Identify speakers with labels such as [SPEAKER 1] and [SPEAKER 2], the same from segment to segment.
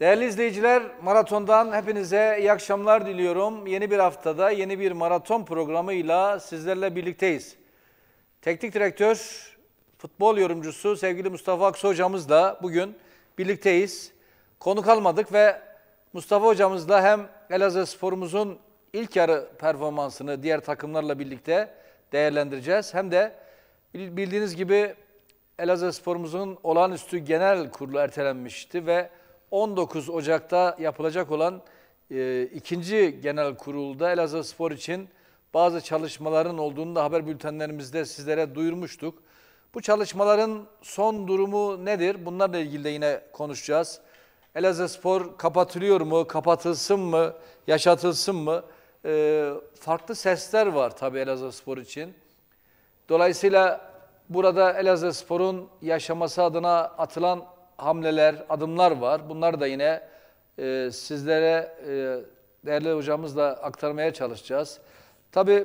[SPEAKER 1] Değerli izleyiciler, maratondan hepinize iyi akşamlar diliyorum. Yeni bir haftada yeni bir maraton programıyla sizlerle birlikteyiz. Teknik direktör, futbol yorumcusu sevgili Mustafa Aksu hocamızla bugün birlikteyiz. Konuk almadık ve Mustafa hocamızla hem Elazığ sporumuzun ilk yarı performansını diğer takımlarla birlikte değerlendireceğiz. Hem de bildiğiniz gibi Elazığ sporumuzun olağanüstü genel kurulu ertelenmişti ve 19 Ocak'ta yapılacak olan e, ikinci genel kurulda Elazığ Spor için bazı çalışmaların olduğunu da haber bültenlerimizde sizlere duyurmuştuk. Bu çalışmaların son durumu nedir? Bunlarla ilgili de yine konuşacağız. Elazığ Spor kapatılıyor mu, kapatılsın mı, yaşatılsın mı? E, farklı sesler var tabii Elazığ Spor için. Dolayısıyla burada Elazığ Spor'un yaşaması adına atılan hamleler, adımlar var. Bunlar da yine e, sizlere e, değerli hocamızla aktarmaya çalışacağız. Tabii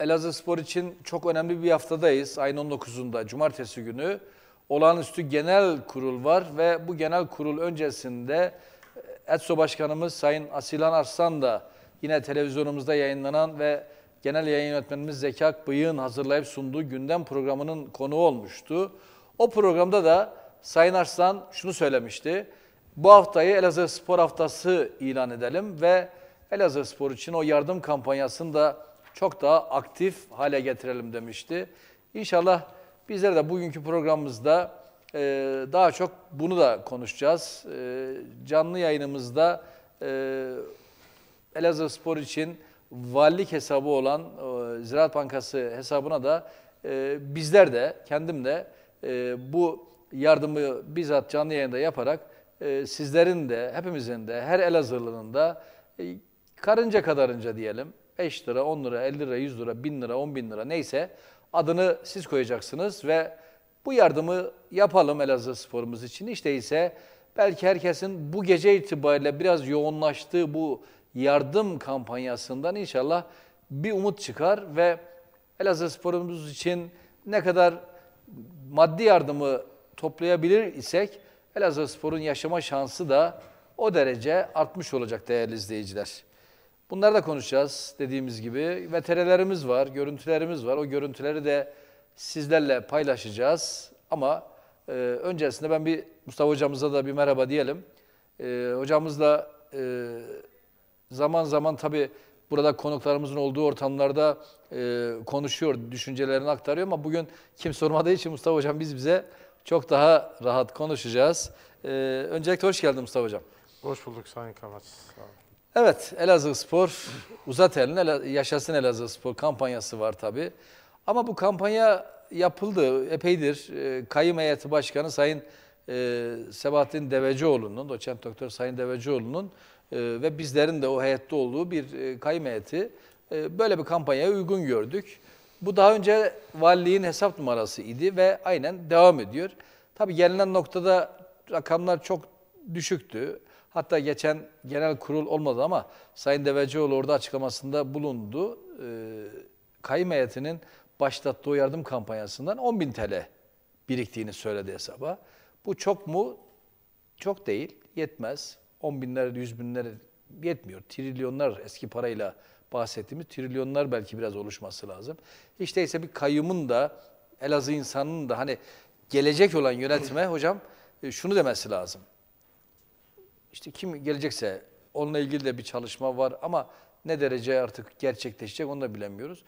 [SPEAKER 1] Elazığ Spor için çok önemli bir haftadayız. Ayın 19'unda Cumartesi günü olağanüstü genel kurul var ve bu genel kurul öncesinde ETSO Başkanımız Sayın Asilan Arslan da yine televizyonumuzda yayınlanan ve genel yayın yönetmenimiz Zeki Akbıyık'ın hazırlayıp sunduğu gündem programının konuğu olmuştu. O programda da Sayın Arslan şunu söylemişti. Bu haftayı Elazığ Spor Haftası ilan edelim ve Elazığ Spor için o yardım kampanyasını da çok daha aktif hale getirelim demişti. İnşallah bizler de bugünkü programımızda e, daha çok bunu da konuşacağız. E, canlı yayınımızda e, Elazığ Spor için valilik hesabı olan Ziraat Bankası hesabına da bizler de kendim de e, bu yardımı bizzat canlı yayında yaparak e, sizlerin de hepimizin de her Elazığlı'nın da e, karınca kadarınca diyelim 5 lira, 10 lira, 50 lira, 100 lira, 1000 lira, 10 bin lira neyse adını siz koyacaksınız ve bu yardımı yapalım Elazığ sporumuz için. Hiç değilse belki herkesin bu gece itibariyle biraz yoğunlaştığı bu yardım kampanyasından inşallah bir umut çıkar ve Elazığ sporumuz için ne kadar maddi yardımı toplayabilir isek Elazığ Spor'un yaşama şansı da o derece artmış olacak değerli izleyiciler. Bunları da konuşacağız dediğimiz gibi. Veterilerimiz var, görüntülerimiz var. O görüntüleri de sizlerle paylaşacağız. Ama e, öncesinde ben bir Mustafa hocamıza da bir merhaba diyelim. E, hocamızla e, zaman zaman tabii burada konuklarımızın olduğu ortamlarda e, konuşuyor, düşüncelerini aktarıyor ama bugün kim sormadığı için Mustafa hocam biz bize çok daha rahat konuşacağız. Ee, öncelikle hoş geldin Mustafa Hocam.
[SPEAKER 2] Hoş bulduk Sayın Kamaç.
[SPEAKER 1] Evet, Elazığ Spor, uzat elini, yaşasın Elazığ Spor kampanyası var tabii. Ama bu kampanya yapıldı, epeydir. E, Kayım Heyeti Başkanı Sayın e, Sebahattin Devecioğlu'nun, doçent doktor Sayın Devecioğlu'nun e, ve bizlerin de o heyette olduğu bir e, kayım heyeti e, böyle bir kampanyaya uygun gördük. Bu daha önce valiliğin hesap numarası idi ve aynen devam ediyor. Tabii gelinen noktada rakamlar çok düşüktü. Hatta geçen genel kurul olmadı ama Sayın Devecioğlu orada açıklamasında bulundu. Ee, kayım heyetinin başlattığı yardım kampanyasından 10 bin TL biriktiğini söyledi hesaba. Bu çok mu? Çok değil, yetmez. 10 binler, 100 binler yetmiyor. Trilyonlar eski parayla bahsettiğimiz trilyonlar belki biraz oluşması lazım. Hiç değilse bir kayyumun da Elazığ insanının da hani gelecek olan yönetime hocam e, şunu demesi lazım. İşte kim gelecekse onunla ilgili de bir çalışma var ama ne derece artık gerçekleşecek onu da bilemiyoruz.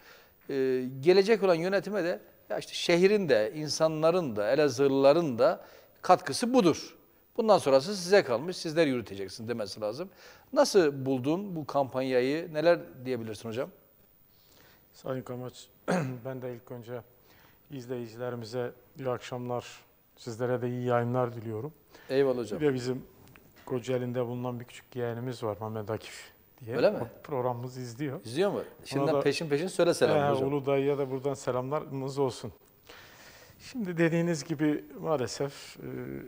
[SPEAKER 1] Ee, gelecek olan yönetime de ya işte şehrin de, insanların da, Elazığlıların da katkısı budur. Bundan sonrası size kalmış, sizler yürüteceksiniz demesi lazım. Nasıl buldun bu kampanyayı, neler diyebilirsin hocam?
[SPEAKER 2] Sayın Kamaç, ben de ilk önce izleyicilerimize iyi akşamlar, sizlere de iyi yayınlar diliyorum.
[SPEAKER 1] Eyvallah hocam.
[SPEAKER 2] Bir de bizim Kocaeli'nde bulunan bir küçük yeğenimiz var, Mehmet Akif diye.
[SPEAKER 1] Öyle mi?
[SPEAKER 2] Programımız izliyor.
[SPEAKER 1] İzliyor mu? Şimdiden
[SPEAKER 2] da,
[SPEAKER 1] peşin peşin söyle selam
[SPEAKER 2] e,
[SPEAKER 1] hocam.
[SPEAKER 2] Uludağ'a da buradan selamlarınız olsun. Şimdi dediğiniz gibi maalesef e,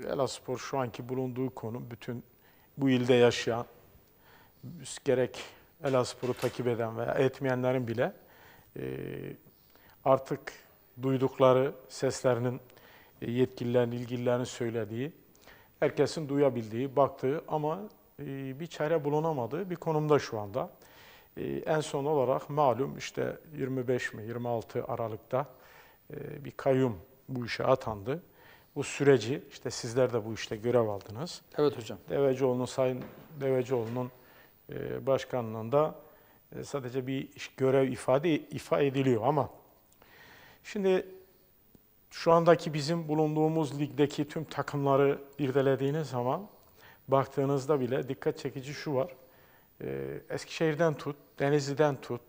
[SPEAKER 2] Elaspor şu anki bulunduğu konu bütün bu ilde yaşayan gerek Elaspor'u takip eden veya etmeyenlerin bile e, artık duydukları seslerinin e, yetkililerin, ilgililerin söylediği herkesin duyabildiği, baktığı ama bir çare bulunamadığı bir konumda şu anda. En son olarak malum işte 25 mi 26 Aralık'ta bir kayyum bu işe atandı. Bu süreci işte sizler de bu işte görev aldınız.
[SPEAKER 1] Evet hocam.
[SPEAKER 2] Devecioğlu'nun Sayın Devecioğlu'nun e, başkanlığında e, sadece bir iş- görev ifade ifa ediliyor ama şimdi şu andaki bizim bulunduğumuz ligdeki tüm takımları irdelediğiniz zaman baktığınızda bile dikkat çekici şu var. E, Eskişehir'den tut, Denizli'den tut,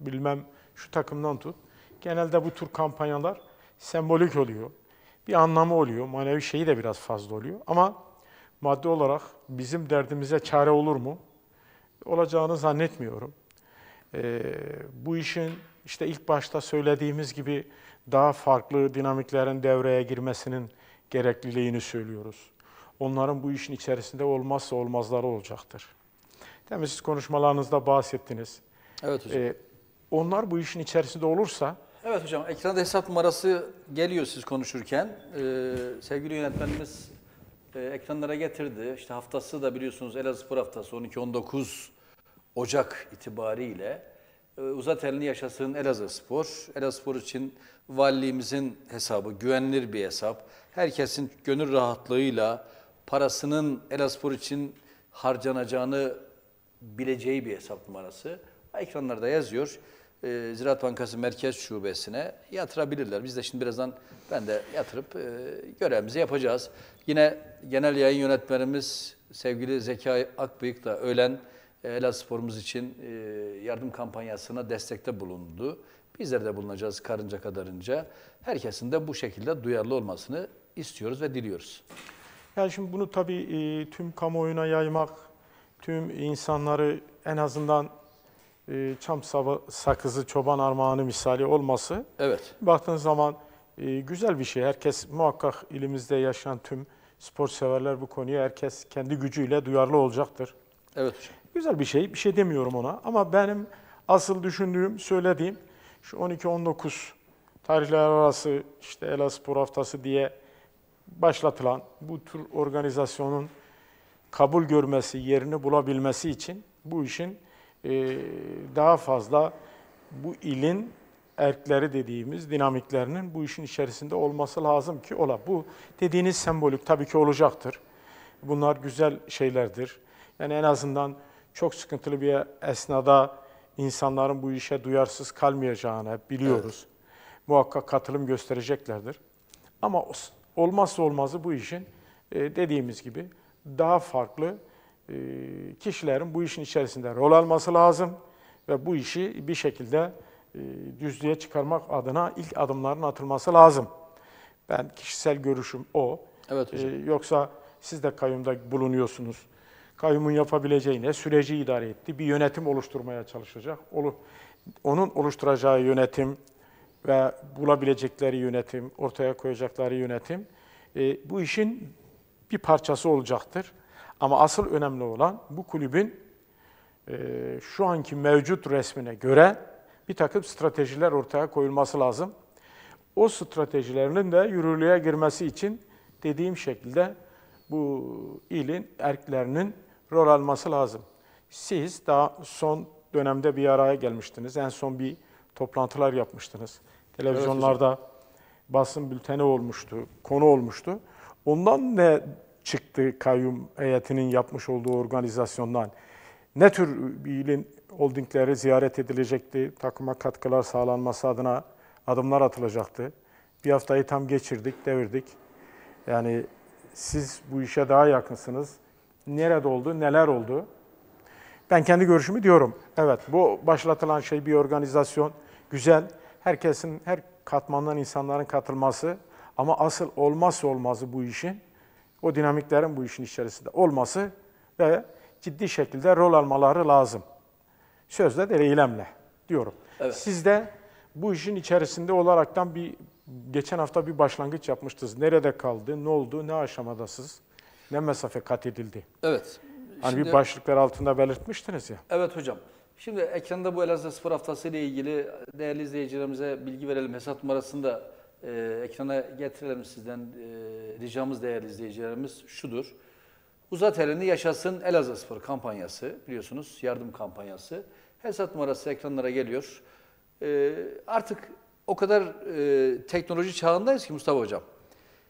[SPEAKER 2] bilmem şu takımdan tut. Genelde bu tür kampanyalar sembolik oluyor. Bir anlamı oluyor. Manevi şeyi de biraz fazla oluyor. Ama maddi olarak bizim derdimize çare olur mu? Olacağını zannetmiyorum. Ee, bu işin işte ilk başta söylediğimiz gibi daha farklı dinamiklerin devreye girmesinin gerekliliğini söylüyoruz. Onların bu işin içerisinde olmazsa olmazları olacaktır. Demin siz konuşmalarınızda bahsettiniz.
[SPEAKER 1] Evet hocam.
[SPEAKER 2] Ee, onlar bu işin içerisinde olursa
[SPEAKER 1] Evet hocam, ekranda hesap numarası geliyor siz konuşurken. Ee, sevgili yönetmenimiz e, ekranlara getirdi. İşte haftası da biliyorsunuz Elazığspor haftası 12-19 Ocak itibariyle. E, uzat elini yaşasın Elazığspor. Elazığspor için valiliğimizin hesabı, güvenilir bir hesap. Herkesin gönül rahatlığıyla parasının Elazığspor için harcanacağını bileceği bir hesap numarası. Ekranlarda yazıyor. Ee, Ziraat Bankası Merkez Şubesi'ne yatırabilirler. Biz de şimdi birazdan ben de yatırıp e, görevimizi yapacağız. Yine genel yayın yönetmenimiz sevgili Zeki Akbıyık da öğlen e, Elazığspor'umuz için e, yardım kampanyasına destekte bulundu. Bizler de bulunacağız karınca kadarınca. Herkesin de bu şekilde duyarlı olmasını istiyoruz ve diliyoruz.
[SPEAKER 2] Yani şimdi bunu tabii e, tüm kamuoyuna yaymak, tüm insanları en azından e, çam sava- sakızı, çoban armağanı misali olması
[SPEAKER 1] Evet,
[SPEAKER 2] baktığınız zaman e, güzel bir şey. Herkes muhakkak ilimizde yaşayan tüm spor severler bu konuya herkes kendi gücüyle duyarlı olacaktır.
[SPEAKER 1] evet.
[SPEAKER 2] Güzel bir şey, bir şey demiyorum ona ama benim asıl düşündüğüm, söylediğim şu 12-19 tarihler arası işte Elazığspor Haftası diye başlatılan bu tür organizasyonun kabul görmesi, yerini bulabilmesi için bu işin daha fazla bu ilin erkleri dediğimiz dinamiklerinin bu işin içerisinde olması lazım ki ola. Bu dediğiniz sembolik tabii ki olacaktır. Bunlar güzel şeylerdir. Yani en azından çok sıkıntılı bir esnada insanların bu işe duyarsız kalmayacağını hep biliyoruz. Muhakkak katılım göstereceklerdir. Ama olmazsa olmazı bu işin e, dediğimiz gibi daha farklı kişilerin bu işin içerisinde rol alması lazım ve bu işi bir şekilde e, düzlüğe çıkarmak adına ilk adımların atılması lazım. Ben kişisel görüşüm o.
[SPEAKER 1] Evet hocam.
[SPEAKER 2] Ee, yoksa siz de kayyumda bulunuyorsunuz. Kayyumun yapabileceğine süreci idare etti. Bir yönetim oluşturmaya çalışacak. Onun oluşturacağı yönetim ve bulabilecekleri yönetim, ortaya koyacakları yönetim e, bu işin bir parçası olacaktır. Ama asıl önemli olan bu kulübün e, şu anki mevcut resmine göre bir takım stratejiler ortaya koyulması lazım. O stratejilerinin de yürürlüğe girmesi için dediğim şekilde bu ilin erklerinin rol alması lazım. Siz daha son dönemde bir araya gelmiştiniz. En son bir toplantılar yapmıştınız. Televizyonlarda basın bülteni olmuştu, konu olmuştu. Ondan ne çıktı kayyum heyetinin yapmış olduğu organizasyondan? Ne tür ilin holdingleri ziyaret edilecekti, takıma katkılar sağlanması adına adımlar atılacaktı. Bir haftayı tam geçirdik, devirdik. Yani siz bu işe daha yakınsınız. Nerede oldu, neler oldu? Ben kendi görüşümü diyorum. Evet, bu başlatılan şey bir organizasyon. Güzel. Herkesin, her katmandan insanların katılması. Ama asıl olmazsa olmazı bu işin, o dinamiklerin bu işin içerisinde olması ve ciddi şekilde rol almaları lazım. Sözle de eylemle diyorum.
[SPEAKER 1] Evet.
[SPEAKER 2] Siz de bu işin içerisinde olaraktan bir geçen hafta bir başlangıç yapmıştınız. Nerede kaldı, ne oldu, ne aşamadasınız, ne mesafe kat edildi?
[SPEAKER 1] Evet.
[SPEAKER 2] Hani
[SPEAKER 1] Şimdi-
[SPEAKER 2] bir başlıklar altında belirtmiştiniz ya.
[SPEAKER 1] Evet hocam. Şimdi ekranda bu Elazığ Spor Haftası ile ilgili değerli izleyicilerimize bilgi verelim. Hesap numarasını da e, ekrana getirelim sizden e, ricamız değerli izleyicilerimiz şudur. Uzat elini yaşasın Elazığ Spor kampanyası biliyorsunuz yardım kampanyası. Hesap numarası ekranlara geliyor. E, artık o kadar e, teknoloji çağındayız ki Mustafa Hocam.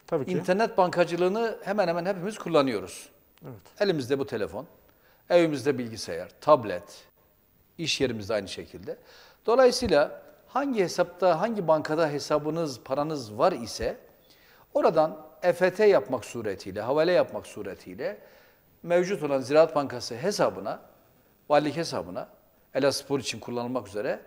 [SPEAKER 2] Tabii ki.
[SPEAKER 1] İnternet bankacılığını hemen hemen hepimiz kullanıyoruz.
[SPEAKER 2] Evet.
[SPEAKER 1] Elimizde bu telefon, evimizde bilgisayar, tablet, iş yerimizde aynı şekilde. Dolayısıyla hangi hesapta, hangi bankada hesabınız, paranız var ise oradan EFT yapmak suretiyle, havale yapmak suretiyle mevcut olan Ziraat Bankası hesabına, valilik hesabına, Elaspor için kullanılmak üzere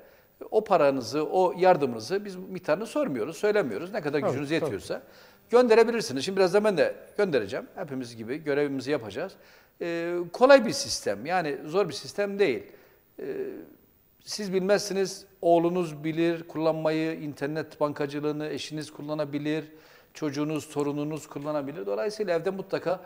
[SPEAKER 1] o paranızı, o yardımınızı biz miktarını sormuyoruz, söylemiyoruz. Ne kadar
[SPEAKER 2] Tabii,
[SPEAKER 1] gücünüz
[SPEAKER 2] tabii.
[SPEAKER 1] yetiyorsa gönderebilirsiniz. Şimdi birazdan ben de göndereceğim. Hepimiz gibi görevimizi yapacağız. Ee, kolay bir sistem. Yani zor bir sistem değil. Ee, siz bilmezsiniz, oğlunuz bilir kullanmayı, internet bankacılığını eşiniz kullanabilir, çocuğunuz, torununuz kullanabilir. Dolayısıyla evde mutlaka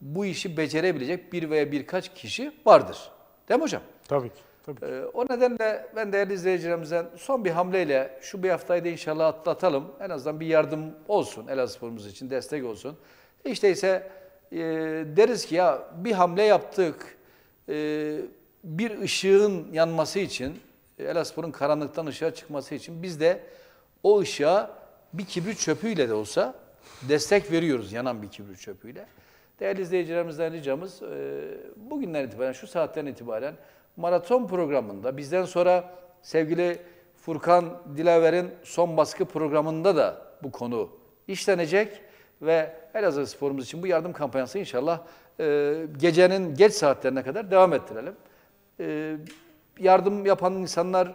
[SPEAKER 1] bu işi becerebilecek bir veya birkaç kişi vardır. Değil mi hocam?
[SPEAKER 2] Tabii ki. Tabii ki.
[SPEAKER 1] Ee, o nedenle ben değerli izleyicilerimizden son bir hamleyle şu bir haftayı da inşallah atlatalım. En azından bir yardım olsun Elazığspor'umuz için, destek olsun. İşte ise e, deriz ki ya bir hamle yaptık. E, bir ışığın yanması için, Elazığspor'un karanlıktan ışığa çıkması için biz de o ışığa bir kibrit çöpüyle de olsa destek veriyoruz yanan bir kibrit çöpüyle. Değerli izleyicilerimizden ricamız e, bugünden itibaren, şu saatten itibaren maraton programında bizden sonra sevgili Furkan Dilaver'in son baskı programında da bu konu işlenecek ve Elazığ sporumuz için bu yardım kampanyası inşallah e, gecenin geç saatlerine kadar devam ettirelim. E, yardım yapan insanlar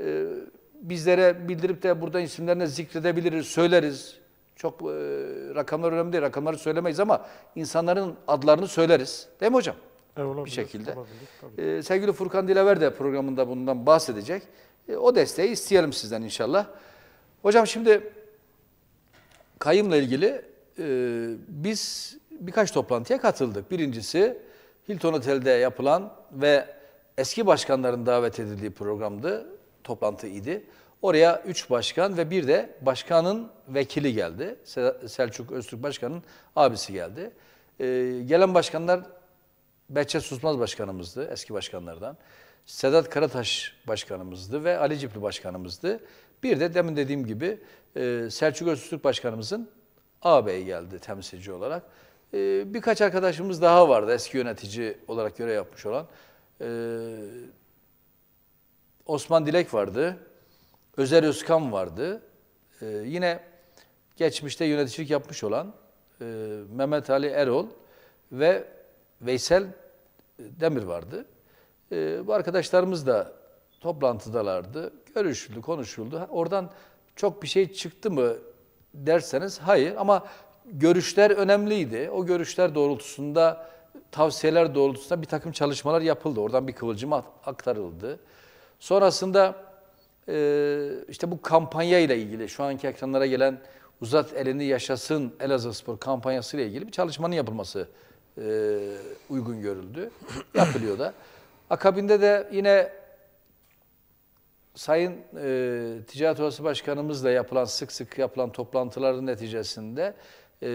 [SPEAKER 1] e, bizlere bildirip de burada isimlerini zikredebiliriz, söyleriz. Çok e, rakamlar önemli değil, rakamları söylemeyiz ama insanların adlarını söyleriz. Değil mi hocam?
[SPEAKER 2] E, olabilir,
[SPEAKER 1] bir şekilde.
[SPEAKER 2] olabilir.
[SPEAKER 1] Ee, sevgili Furkan Dilever de programında bundan bahsedecek. Ee, o desteği isteyelim sizden inşallah. Hocam şimdi kayımla ilgili e, biz birkaç toplantıya katıldık. Birincisi Hilton Otel'de yapılan ve eski başkanların davet edildiği programdı, toplantı idi. Oraya üç başkan ve bir de başkanın vekili geldi. Se- Selçuk Öztürk Başkan'ın abisi geldi. Ee, gelen başkanlar Behçet Susmaz başkanımızdı, eski başkanlardan. Sedat Karataş başkanımızdı ve Ali Cipli başkanımızdı. Bir de demin dediğim gibi e, Selçuk Öztürk başkanımızın ağabeyi geldi temsilci olarak. E, birkaç arkadaşımız daha vardı eski yönetici olarak görev yapmış olan. E, Osman Dilek vardı, Özer Özkan vardı. E, yine geçmişte yöneticilik yapmış olan e, Mehmet Ali Erol ve Veysel Demir vardı. E, bu arkadaşlarımız da toplantıdalardı. Görüşüldü, konuşuldu. Oradan çok bir şey çıktı mı derseniz hayır ama görüşler önemliydi. O görüşler doğrultusunda, tavsiyeler doğrultusunda bir takım çalışmalar yapıldı. Oradan bir kıvılcım aktarıldı. Sonrasında e, işte bu kampanya ile ilgili şu anki ekranlara gelen Uzat Elini Yaşasın Elazığ Spor kampanyası ile ilgili bir çalışmanın yapılması e, uygun görüldü. Yapılıyor da. Akabinde de yine Sayın e, Ticaret Odası Başkanımızla yapılan sık sık yapılan toplantıların neticesinde e,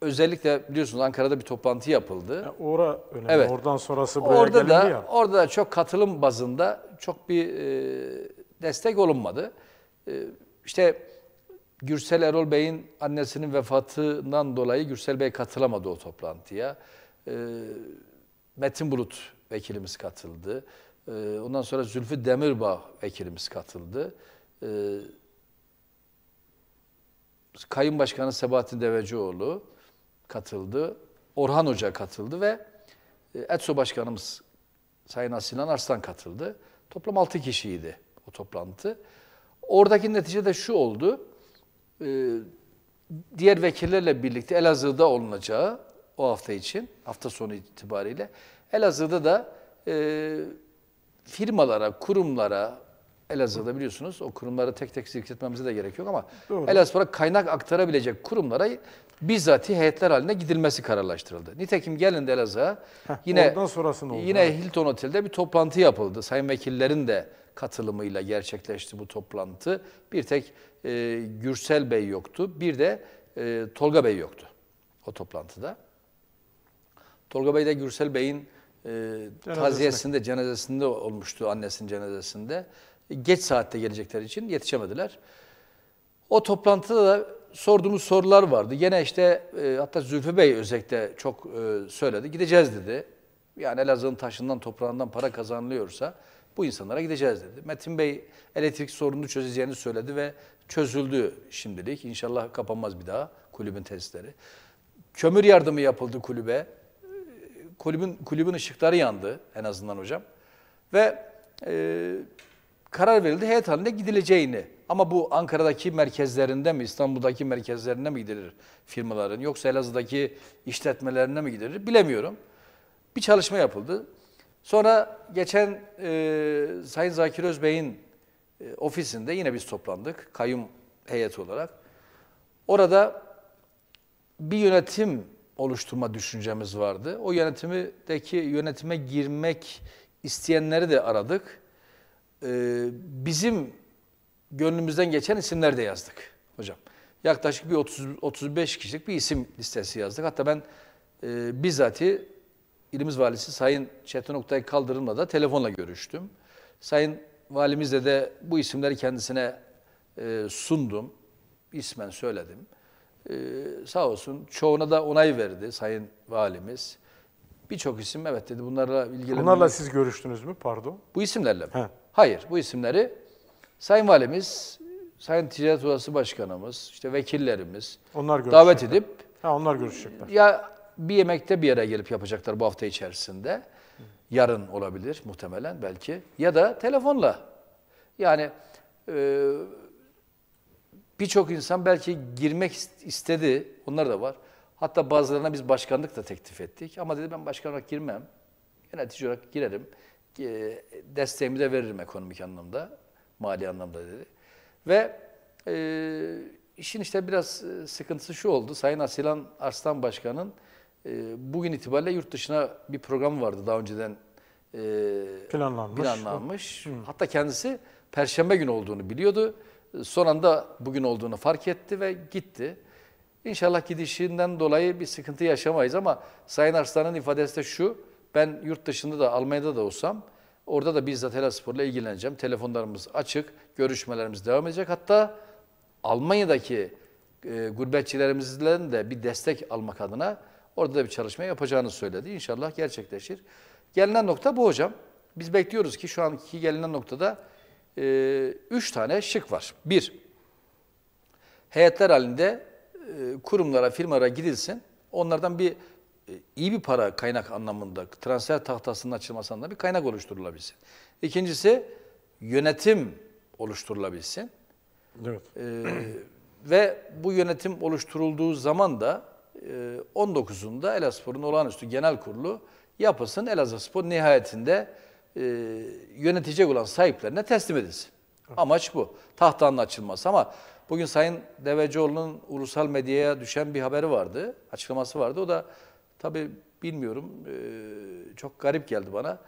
[SPEAKER 1] özellikle biliyorsunuz Ankara'da bir toplantı yapıldı.
[SPEAKER 2] Yani ora önemli.
[SPEAKER 1] Evet.
[SPEAKER 2] Oradan sonrası buraya
[SPEAKER 1] Orada da
[SPEAKER 2] ya.
[SPEAKER 1] orada da çok katılım bazında çok bir e, destek olunmadı. E, işte Gürsel Erol Bey'in annesinin vefatından dolayı Gürsel Bey katılamadı o toplantıya. E, Metin Bulut vekilimiz katıldı. E, ondan sonra Zülfü Demirbağ vekilimiz katıldı. E, Kayın Başkanı Sebahattin Devecioğlu katıldı. Orhan Hoca katıldı ve ETSO Başkanımız Sayın Asilan Arslan katıldı. Toplam 6 kişiydi o toplantı. Oradaki netice de şu oldu. e, Diğer vekillerle birlikte Elazığ'da olunacağı o hafta için, hafta sonu itibariyle Elazığ'da da e, firmalara, kurumlara, Elazığ'da biliyorsunuz o kurumları tek tek zikretmemize de gerek yok ama
[SPEAKER 2] Doğru.
[SPEAKER 1] Elazığ'a kaynak aktarabilecek kurumlara bizzati heyetler haline gidilmesi kararlaştırıldı. Nitekim gelin de Elazığ'a yine
[SPEAKER 2] oldu?
[SPEAKER 1] yine Hilton Otel'de bir toplantı yapıldı. Sayın vekillerin de katılımıyla gerçekleşti bu toplantı. Bir tek e, Gürsel Bey yoktu, bir de e, Tolga Bey yoktu o toplantıda. Tolga Bey de Gürsel Bey'in e, taziyesinde, cenazesinde olmuştu, annesinin cenazesinde. E, Geç saatte gelecekleri için yetişemediler. O toplantıda da sorduğumuz sorular vardı. Gene işte e, hatta Zülfü Bey özellikle çok e, söyledi. Gideceğiz dedi. Yani Elazığ'ın taşından toprağından para kazanılıyorsa bu insanlara gideceğiz dedi. Metin Bey elektrik sorununu çözeceğini söyledi ve çözüldü şimdilik. İnşallah kapanmaz bir daha kulübün tesisleri. Kömür yardımı yapıldı kulübe. Kulübün kulübün ışıkları yandı en azından hocam. Ve e, karar verildi heyet halinde gidileceğini. Ama bu Ankara'daki merkezlerinde mi, İstanbul'daki merkezlerine mi gidilir firmaların yoksa Elazığ'daki işletmelerine mi gidilir bilemiyorum. Bir çalışma yapıldı. Sonra geçen e, Sayın Zakir Özbey'in e, ofisinde yine biz toplandık kayyum heyeti olarak. Orada bir yönetim oluşturma düşüncemiz vardı. O yönetimdeki yönetime girmek isteyenleri de aradık. Ee, bizim gönlümüzden geçen isimler de yazdık hocam. Yaklaşık bir 30 35 kişilik bir isim listesi yazdık. Hatta ben e, bizzati ilimiz valisi Sayın Çetin Oktay Kaldırım'la da telefonla görüştüm. Sayın valimizle de bu isimleri kendisine e, sundum. İsmen söyledim. Ee, sağ olsun çoğuna da onay verdi Sayın Valimiz. Birçok isim evet dedi bunlarla ilgili.
[SPEAKER 2] Bunlarla siz görüştünüz mü? Pardon.
[SPEAKER 1] Bu isimlerle mi?
[SPEAKER 2] He.
[SPEAKER 1] Hayır bu isimleri Sayın Valimiz, Sayın Ticaret Odası Başkanımız, işte vekillerimiz
[SPEAKER 2] Onlar
[SPEAKER 1] davet edip
[SPEAKER 2] Ha, onlar görüşecekler.
[SPEAKER 1] ya bir yemekte bir yere gelip yapacaklar bu hafta içerisinde. Yarın olabilir muhtemelen belki. Ya da telefonla. Yani e, birçok insan belki girmek ist- istedi. Onlar da var. Hatta bazılarına biz başkanlık da teklif ettik. Ama dedi ben başkan olarak girmem. Yönetici olarak girerim. E, desteğimi de veririm ekonomik anlamda, mali anlamda dedi. Ve e, işin işte biraz e, sıkıntısı şu oldu. Sayın Asilan Arslan Başkan'ın e, bugün itibariyle yurt dışına bir programı vardı daha önceden e,
[SPEAKER 2] Planlanmış.
[SPEAKER 1] planlanmış. Hatta kendisi Perşembe günü olduğunu biliyordu. Son anda bugün olduğunu fark etti ve gitti. İnşallah gidişinden dolayı bir sıkıntı yaşamayız ama Sayın Arslan'ın ifadesi de şu. Ben yurt dışında da Almanya'da da olsam orada da bizzat Helal ilgileneceğim. Telefonlarımız açık, görüşmelerimiz devam edecek. Hatta Almanya'daki e, gurbetçilerimizden de bir destek almak adına orada da bir çalışma yapacağını söyledi. İnşallah gerçekleşir. Gelinen nokta bu hocam. Biz bekliyoruz ki şu anki gelinen noktada e, üç tane şık var. Bir, heyetler halinde e, kurumlara, firmalara gidilsin. Onlardan bir iyi bir para kaynak anlamında transfer tahtasının açılması anlamında bir kaynak oluşturulabilsin. İkincisi yönetim oluşturulabilsin.
[SPEAKER 2] Evet.
[SPEAKER 1] Ee, ve bu yönetim oluşturulduğu zaman da e, 19'unda Elazığspor'un olağanüstü genel kurulu yapılsın. Elazığspor nihayetinde e, yönetecek olan sahiplerine teslim edilsin. Amaç bu. Tahtanın açılması ama bugün Sayın Devecioğlu'nun ulusal medyaya düşen bir haberi vardı, açıklaması vardı. O da tabii bilmiyorum e, çok garip geldi bana.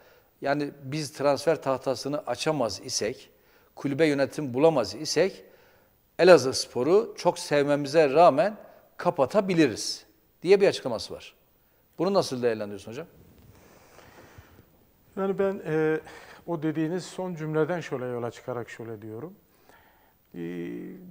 [SPEAKER 1] Yani biz transfer tahtasını açamaz isek, kulübe yönetim bulamaz isek Elazığ Sporu çok sevmemize rağmen kapatabiliriz diye bir açıklaması var. Bunu nasıl değerlendiriyorsun hocam?
[SPEAKER 2] Yani ben e, o dediğiniz son cümleden şöyle yola çıkarak şöyle diyorum. E,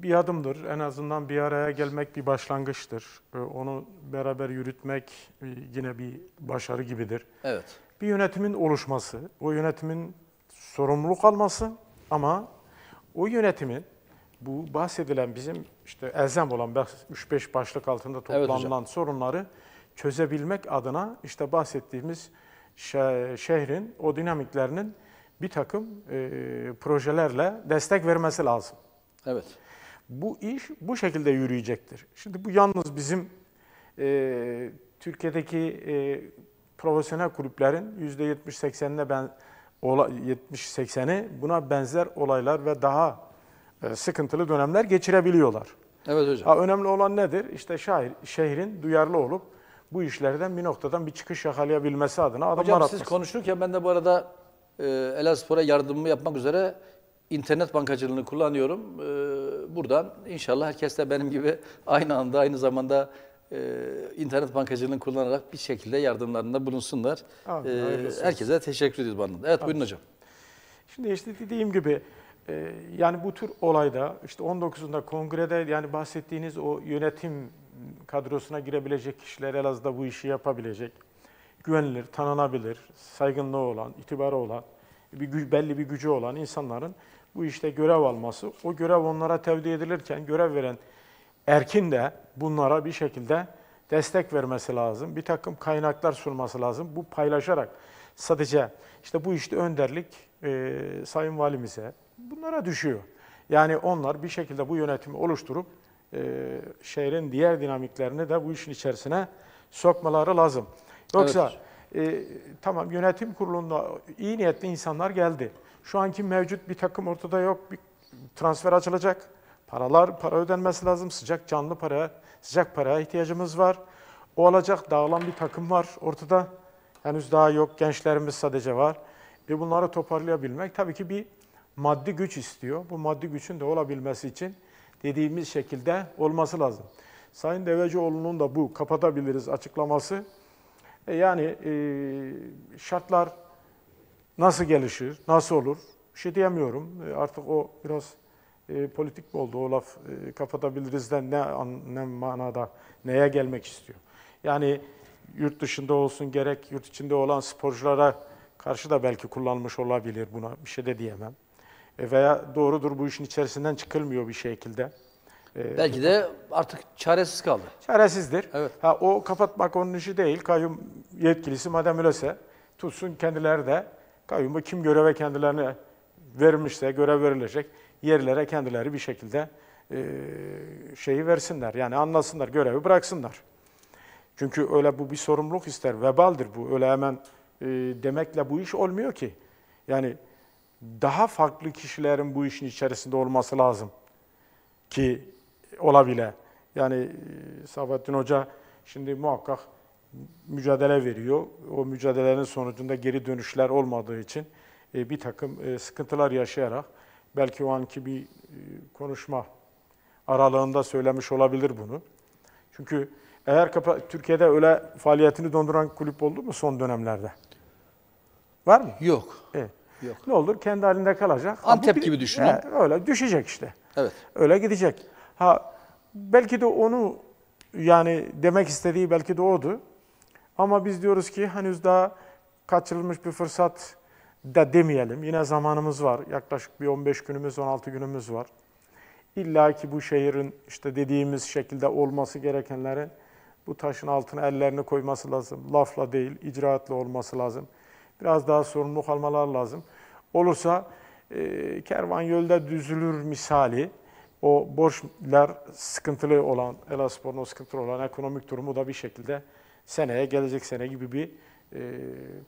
[SPEAKER 2] bir adımdır. En azından bir araya gelmek bir başlangıçtır. E, onu beraber yürütmek e, yine bir başarı gibidir.
[SPEAKER 1] Evet.
[SPEAKER 2] Bir yönetimin oluşması, o yönetimin sorumluluk alması ama o yönetimin bu bahsedilen bizim işte elzem olan 3-5 başlık altında
[SPEAKER 1] Evet
[SPEAKER 2] toplanılan sorunları çözebilmek adına işte bahsettiğimiz şe- şehrin o dinamiklerinin bir takım e, projelerle destek vermesi lazım.
[SPEAKER 1] Evet.
[SPEAKER 2] Bu iş bu şekilde yürüyecektir. Şimdi bu yalnız bizim e, Türkiye'deki e, profesyonel kulüplerin %70-80'ine ben ola- 70-80'i buna benzer olaylar ve daha e, sıkıntılı dönemler geçirebiliyorlar.
[SPEAKER 1] Evet hocam.
[SPEAKER 2] Ha, önemli olan nedir? İşte şair, şehrin duyarlı olup bu işlerden bir noktadan bir çıkış yakalayabilmesi adına adımlar
[SPEAKER 1] Hocam
[SPEAKER 2] atması.
[SPEAKER 1] siz konuşurken ben de bu arada e, Elazığspor'a yardımımı yapmak üzere internet bankacılığını kullanıyorum. E, buradan inşallah herkes de benim gibi aynı anda aynı zamanda e, internet bankacılığını kullanarak bir şekilde yardımlarında bulunsunlar. E,
[SPEAKER 2] hayırlısı olsun.
[SPEAKER 1] herkese teşekkür ediyoruz bu anlamda. Evet buyurun hocam.
[SPEAKER 2] Şimdi işte dediğim gibi e, yani bu tür olayda işte 19'unda kongrede yani bahsettiğiniz o yönetim kadrosuna girebilecek kişiler Elazığ'da bu işi yapabilecek, güvenilir, tanınabilir, saygınlığı olan, itibarı olan, bir belli bir gücü olan insanların bu işte görev alması, o görev onlara tevdi edilirken görev veren erkin de bunlara bir şekilde destek vermesi lazım. Bir takım kaynaklar sunması lazım. Bu paylaşarak sadece işte bu işte önderlik e, Sayın Valimize bunlara düşüyor. Yani onlar bir şekilde bu yönetimi oluşturup e, şehrin diğer dinamiklerini de bu işin içerisine sokmaları lazım. Yoksa e, tamam yönetim kurulunda iyi niyetli insanlar geldi. Şu anki mevcut bir takım ortada yok. Bir transfer açılacak. Paralar, para ödenmesi lazım. Sıcak canlı para, sıcak paraya ihtiyacımız var. O olacak dağılan bir takım var ortada. Henüz daha yok. Gençlerimiz sadece var. E bunları toparlayabilmek tabii ki bir maddi güç istiyor. Bu maddi gücün de olabilmesi için dediğimiz şekilde olması lazım. Sayın Devecioğlu'nun da bu kapatabiliriz açıklaması. E yani e, şartlar nasıl gelişir, nasıl olur? Bir şey diyemiyorum. E, Artık o biraz e, politik mi oldu o laf e, kapatabilirizden ne, an- ne manada, neye gelmek istiyor? Yani yurt dışında olsun gerek yurt içinde olan sporculara karşı da belki kullanmış olabilir buna bir şey de diyemem. E, veya doğrudur bu işin içerisinden çıkılmıyor bir şekilde. E,
[SPEAKER 1] Belki de artık çaresiz kaldı.
[SPEAKER 2] Çaresizdir.
[SPEAKER 1] Evet.
[SPEAKER 2] Ha, o kapatmak onun işi değil. Kayyum yetkilisi madem öyleyse tutsun kendileri de kayyumu kim göreve kendilerine vermişse görev verilecek yerlere kendileri bir şekilde e, şeyi versinler. Yani anlasınlar, görevi bıraksınlar. Çünkü öyle bu bir sorumluluk ister, vebaldir bu. Öyle hemen e, demekle bu iş olmuyor ki. Yani daha farklı kişilerin bu işin içerisinde olması lazım ki olabile. Yani e, Sabahattin Hoca şimdi muhakkak mücadele veriyor. O mücadelenin sonucunda geri dönüşler olmadığı için e, bir takım e, sıkıntılar yaşayarak belki o anki bir e, konuşma aralığında söylemiş olabilir bunu. Çünkü eğer Türkiye'de öyle faaliyetini donduran kulüp oldu mu son dönemlerde? Var mı?
[SPEAKER 1] Yok.
[SPEAKER 2] Evet.
[SPEAKER 1] Yok.
[SPEAKER 2] Ne olur? Kendi halinde kalacak.
[SPEAKER 1] Antep
[SPEAKER 2] bir-
[SPEAKER 1] gibi düşünün.
[SPEAKER 2] He, öyle düşecek işte.
[SPEAKER 1] Evet.
[SPEAKER 2] Öyle gidecek. Ha belki de onu yani demek istediği belki de odu. Ama biz diyoruz ki henüz daha kaçırılmış bir fırsat da demeyelim. Yine zamanımız var. Yaklaşık bir 15 günümüz, 16 günümüz var. İlla ki bu şehrin işte dediğimiz şekilde olması gerekenlerin bu taşın altına ellerini koyması lazım. Lafla değil, icraatla olması lazım. Biraz daha sorumluluk almalar lazım. Olursa e, kervan yolda düzülür misali o borçlar sıkıntılı olan, Elaspor'un sıkıntılı olan ekonomik durumu da bir şekilde seneye, gelecek sene gibi bir e,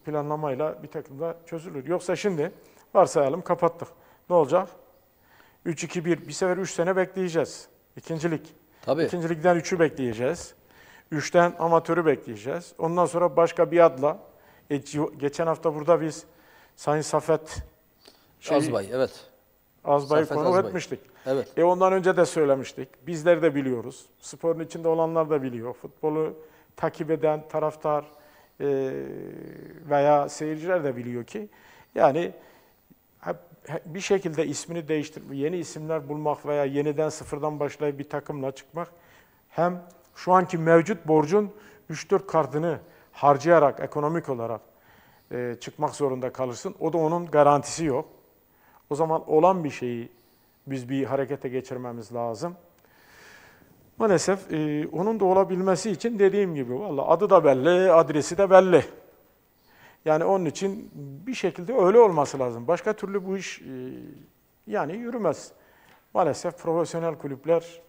[SPEAKER 2] planlamayla bir takım da çözülür. Yoksa şimdi varsayalım kapattık. Ne olacak? 3-2-1, bir sefer 3 sene bekleyeceğiz. İkincilik.
[SPEAKER 1] Tabii.
[SPEAKER 2] İkincilikten 3'ü bekleyeceğiz. 3'ten amatörü bekleyeceğiz. Ondan sonra başka bir adla. E, geçen hafta burada biz Sayın Safet şeyi-
[SPEAKER 1] Azbay evet.
[SPEAKER 2] Azbay'ı konuk
[SPEAKER 1] Azbay.
[SPEAKER 2] etmiştik.
[SPEAKER 1] Evet.
[SPEAKER 2] E ondan önce de söylemiştik. Bizler de biliyoruz. Sporun içinde olanlar da biliyor. Futbolu takip eden taraftar e, veya seyirciler de biliyor ki yani bir şekilde ismini değiştirmek, yeni isimler bulmak veya yeniden sıfırdan başlayıp bir takımla çıkmak hem şu anki mevcut borcun 3-4 kartını harcayarak ekonomik olarak e, çıkmak zorunda kalırsın. O da onun garantisi yok. O zaman olan bir şeyi biz bir harekete geçirmemiz lazım. Maalesef e, onun da olabilmesi için dediğim gibi valla adı da belli, adresi de belli. Yani onun için bir şekilde öyle olması lazım. Başka türlü bu iş e, yani yürümez. Maalesef profesyonel kulüpler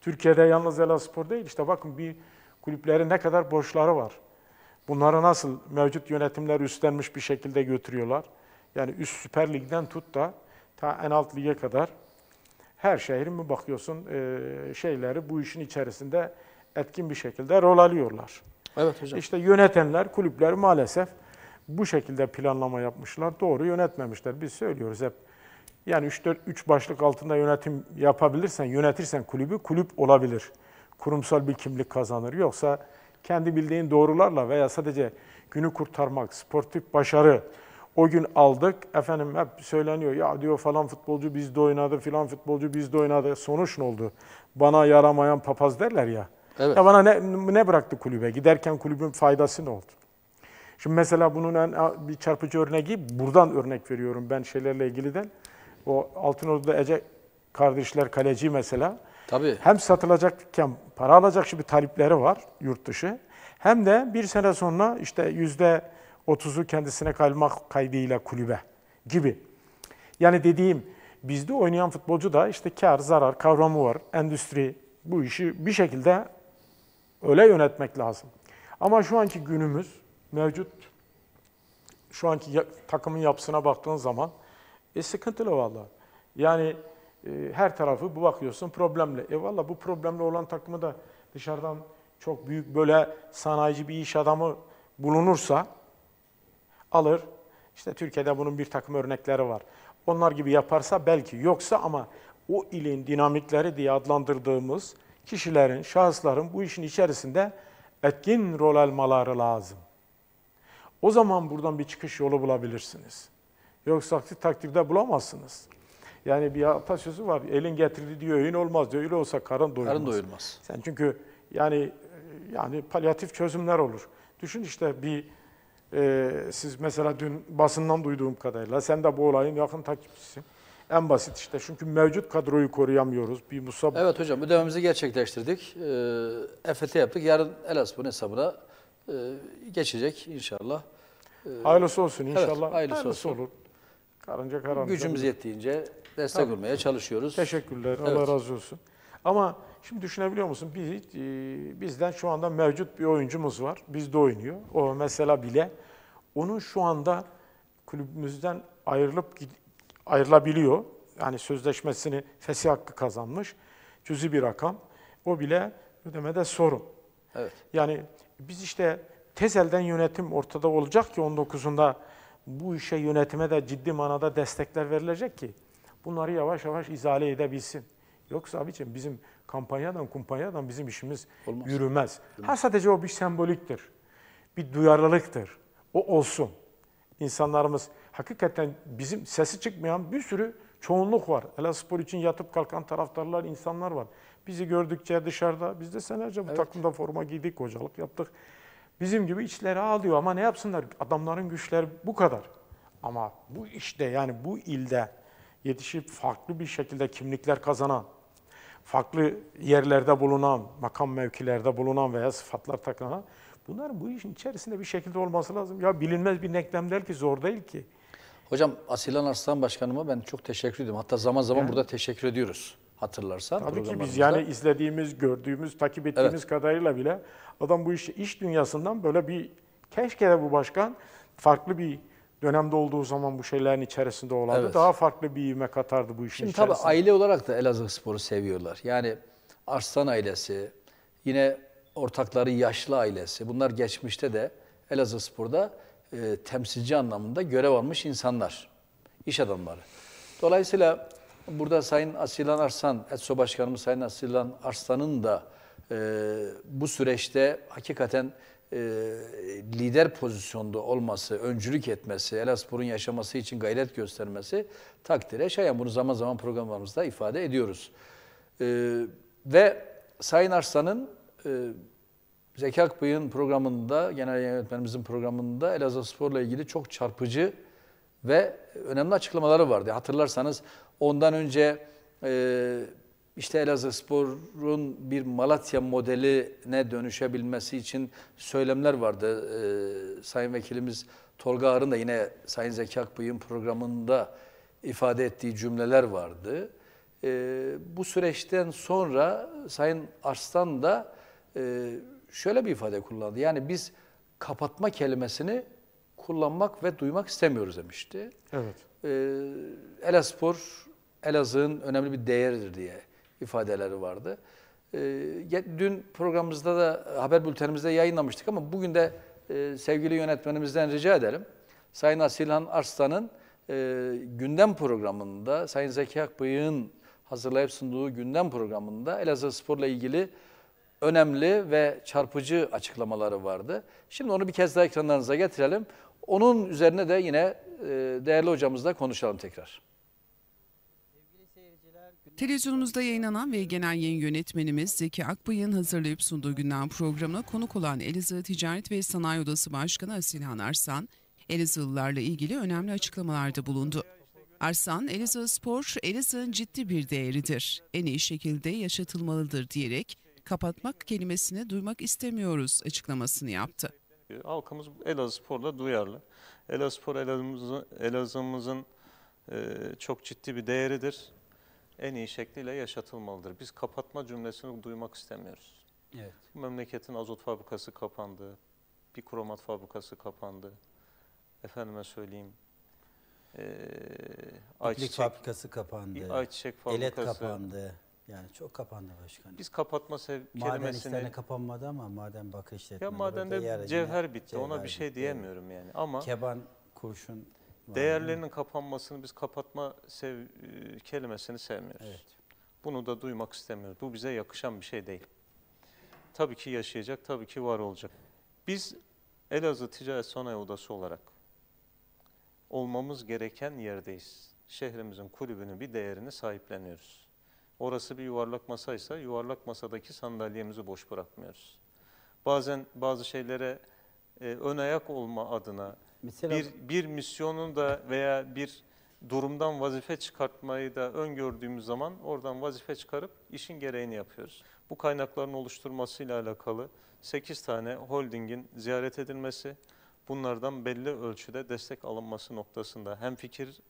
[SPEAKER 2] Türkiye'de yalnız Elazığspor değil işte bakın bir kulüplerin ne kadar borçları var. Bunları nasıl mevcut yönetimler üstlenmiş bir şekilde götürüyorlar. Yani üst Süper Lig'den tut da ta en alt lige kadar her şehrin mi bakıyorsun e, şeyleri bu işin içerisinde etkin bir şekilde rol alıyorlar.
[SPEAKER 1] Evet hocam.
[SPEAKER 2] İşte yönetenler, kulüpler maalesef bu şekilde planlama yapmışlar. Doğru yönetmemişler. Biz söylüyoruz hep. Yani 3 4 3 başlık altında yönetim yapabilirsen, yönetirsen kulübü kulüp olabilir. Kurumsal bir kimlik kazanır. Yoksa kendi bildiğin doğrularla veya sadece günü kurtarmak, sportif başarı o gün aldık. Efendim hep söyleniyor ya diyor falan futbolcu bizde oynadı, filan futbolcu bizde oynadı. Sonuç ne oldu? Bana yaramayan papaz derler ya.
[SPEAKER 1] Evet.
[SPEAKER 2] Ya bana ne, ne bıraktı kulübe? Giderken kulübün faydası ne oldu? Şimdi mesela bunun en bir çarpıcı örneği, buradan örnek veriyorum ben şeylerle ilgili de. O Altınordu'da Ece kardeşler kaleci mesela.
[SPEAKER 1] Tabii.
[SPEAKER 2] Hem satılacakken para alacak gibi talipleri var yurt dışı. Hem de bir sene sonra işte yüzde otuzu kendisine kalmak kaydıyla kulübe gibi. Yani dediğim bizde oynayan futbolcu da işte kar, zarar kavramı var. Endüstri bu işi bir şekilde öyle yönetmek lazım. Ama şu anki günümüz mevcut şu anki takımın yapısına baktığın zaman e, sıkıntılı valla. Yani e, her tarafı bu bakıyorsun problemli. E valla bu problemli olan takımı da dışarıdan çok büyük böyle sanayici bir iş adamı bulunursa alır. İşte Türkiye'de bunun bir takım örnekleri var. Onlar gibi yaparsa belki yoksa ama o ilin dinamikleri diye adlandırdığımız kişilerin, şahısların bu işin içerisinde etkin rol almaları lazım. O zaman buradan bir çıkış yolu bulabilirsiniz. Yoksa takdirde bulamazsınız. Yani bir atasözü var. Elin getirdiği diyor öğün olmaz diyor. Öyle olsa karın doyurmaz.
[SPEAKER 1] Karın doyurmaz.
[SPEAKER 2] Sen çünkü yani yani palyatif çözümler olur. Düşün işte bir e, siz mesela dün basından duyduğum kadarıyla sen de bu olayın yakın takipçisin. En basit işte çünkü mevcut kadroyu koruyamıyoruz. Bir Musab
[SPEAKER 1] Evet hocam ödememizi gerçekleştirdik. Ee, EFT yaptık. Yarın Elaspor'un hesabına e, geçecek inşallah.
[SPEAKER 2] hayırlısı olsun inşallah.
[SPEAKER 1] hayırlısı olsun.
[SPEAKER 2] olur. Karınca kararınca.
[SPEAKER 1] Gücümüz yettiğince destek
[SPEAKER 2] Tabii.
[SPEAKER 1] olmaya çalışıyoruz.
[SPEAKER 2] Teşekkürler.
[SPEAKER 1] Evet.
[SPEAKER 2] Allah razı olsun. Ama şimdi düşünebiliyor musun? Biz, e, bizden şu anda mevcut bir oyuncumuz var. Bizde oynuyor. O mesela bile onun şu anda kulübümüzden ayrılıp ayrılabiliyor. Yani sözleşmesini fesih hakkı kazanmış. Cüzi bir rakam. O bile ödemede sorun.
[SPEAKER 1] Evet.
[SPEAKER 2] Yani biz işte tezelden yönetim ortada olacak ki 19'unda bu işe yönetime de ciddi manada destekler verilecek ki bunları yavaş yavaş izale edebilsin. Yoksa abicim bizim kampanyadan kumpanyadan bizim işimiz
[SPEAKER 1] Olmaz.
[SPEAKER 2] yürümez. Ha sadece o bir semboliktir. Bir duyarlılıktır. O olsun. İnsanlarımız hakikaten bizim sesi çıkmayan bir sürü çoğunluk var. Elazığspor için yatıp kalkan taraftarlar, insanlar var. Bizi gördükçe dışarıda, biz de senelerce bu
[SPEAKER 1] Evet.
[SPEAKER 2] takımda forma giydik, hocalık yaptık. Bizim gibi içleri ağlıyor ama ne yapsınlar? Adamların güçleri bu kadar. Ama bu işte yani bu ilde yetişip farklı bir şekilde kimlikler kazanan, farklı yerlerde bulunan, makam mevkilerde bulunan veya sıfatlar takınan bunların bu işin içerisinde bir şekilde olması lazım. Ya bilinmez bir denklem değil ki, zor değil ki.
[SPEAKER 1] Hocam Asilan Arslan Başkanıma ben çok teşekkür ediyorum. Hatta zaman zaman
[SPEAKER 2] Yani.
[SPEAKER 1] burada teşekkür ediyoruz. Hatırlarsan
[SPEAKER 2] Tabii ki biz yani izlediğimiz, gördüğümüz, takip ettiğimiz kadarıyla bile adam bu işi iş dünyasından böyle bir keşke de bu başkan farklı bir dönemde olduğu zaman bu şeylerin içerisinde olardı.
[SPEAKER 1] Evet.
[SPEAKER 2] Daha farklı bir ivme katardı bu işin
[SPEAKER 1] Şimdi tabii
[SPEAKER 2] içerisine.
[SPEAKER 1] aile olarak da Elazığ Spor'u seviyorlar. Yani Arslan ailesi, yine ortakları yaşlı ailesi. Bunlar geçmişte de Elazığ Spor'da e, temsilci anlamında görev almış insanlar, iş adamları. Dolayısıyla burada Sayın Asilan Arslan, ETSO Başkanımız Sayın Asilan Arslan'ın da e, bu süreçte hakikaten e, lider pozisyonda olması, öncülük etmesi, Elazığspor'un yaşaması için gayret göstermesi takdire şayan. Bunu zaman zaman programlarımızda ifade ediyoruz. E, ve Sayın Arslan'ın e, Zeki Akbıyık'ın programında, genel yönetmenimizin programında Elazığ Spor'la ilgili çok çarpıcı ve önemli açıklamaları vardı. Hatırlarsanız ondan önce e, işte Elazığ Spor'un bir Malatya modeline dönüşebilmesi için söylemler vardı. E, Sayın Vekilimiz Tolga Ağar'ın da yine Sayın Zeki Akbıyık'ın programında ifade ettiği cümleler vardı. E, bu süreçten sonra Sayın Arslan da e, şöyle bir ifade kullandı. Yani biz kapatma kelimesini kullanmak ve duymak istemiyoruz demişti.
[SPEAKER 2] Evet.
[SPEAKER 1] Ee, Elazığspor Elazığ'ın önemli bir değeridir diye ifadeleri vardı. Ge- dün programımızda da haber bültenimizde yayınlamıştık ama bugün de e, sevgili yönetmenimizden rica edelim. Sayın Asilhan Arslan'ın e, gündem programında Sayın Zeki Akbıyık'ın hazırlayıp sunduğu gündem programında Elazığ Spor'la ilgili önemli ve çarpıcı açıklamaları vardı. Şimdi onu bir kez daha ekranlarınıza getirelim. Onun üzerine de yine e, değerli hocamızla konuşalım tekrar.
[SPEAKER 3] Televizyonumuzda yayınlanan ve genel yayın yönetmenimiz Zeki Akbay'ın hazırlayıp sunduğu gündem programına konuk olan Elazığ Ticaret ve Sanayi Odası Başkanı Asilhan Arslan, Elazığlılarla ilgili önemli açıklamalarda bulundu. Arslan, Elazığ Spor, Elazığ'ın ciddi bir değeridir. En iyi şekilde yaşatılmalıdır diyerek kapatmak kelimesini duymak istemiyoruz açıklamasını yaptı.
[SPEAKER 4] Halkımız Elazığspor'la duyarlı. Elazığspor Elazığ'ımızın, Elazığ'ımızın e, çok ciddi bir değeridir. En iyi şekliyle yaşatılmalıdır. Biz kapatma cümlesini duymak istemiyoruz.
[SPEAKER 5] Evet.
[SPEAKER 4] Memleketin azot fabrikası kapandı. Bir kromat fabrikası kapandı. Efendime söyleyeyim. E, ayçiçek,
[SPEAKER 5] fabrikası kapandı.
[SPEAKER 4] ayçiçek
[SPEAKER 5] Elet
[SPEAKER 4] fabrikası.
[SPEAKER 5] kapandı. Yani çok kapandı başkanım.
[SPEAKER 4] Biz kapatma
[SPEAKER 5] Maden
[SPEAKER 4] kelimesini...
[SPEAKER 5] işlerine kapanmadı ama maden bakır
[SPEAKER 4] Ya
[SPEAKER 5] işletmeleri.
[SPEAKER 4] madende
[SPEAKER 5] orada yer
[SPEAKER 4] cevher bitti. Ona
[SPEAKER 5] cevher
[SPEAKER 4] bir şey
[SPEAKER 5] bitti.
[SPEAKER 4] diyemiyorum yani. Ama
[SPEAKER 5] Keban, kurşun. var.
[SPEAKER 4] Değerlerinin kapanmasını biz kapatma sev, e, kelimesini sevmiyoruz.
[SPEAKER 5] Evet.
[SPEAKER 4] Bunu da duymak istemiyoruz. Bu bize yakışan bir şey değil. Tabii ki yaşayacak, tabii ki var olacak. Biz Elazığ Ticaret Sanayi Odası olarak olmamız gereken yerdeyiz. Şehrimizin kulübünün bir değerini sahipleniyoruz. Orası bir yuvarlak masaysa yuvarlak masadaki sandalyemizi boş bırakmıyoruz. Bazen bazı şeylere e, ön ayak olma adına
[SPEAKER 5] Mesela
[SPEAKER 4] bir, bir misyonun da veya bir durumdan vazife çıkartmayı da öngördüğümüz zaman oradan vazife çıkarıp işin gereğini yapıyoruz. Bu kaynakların oluşturmasıyla alakalı 8 tane holdingin ziyaret edilmesi, bunlardan belli ölçüde destek alınması noktasında hem fikir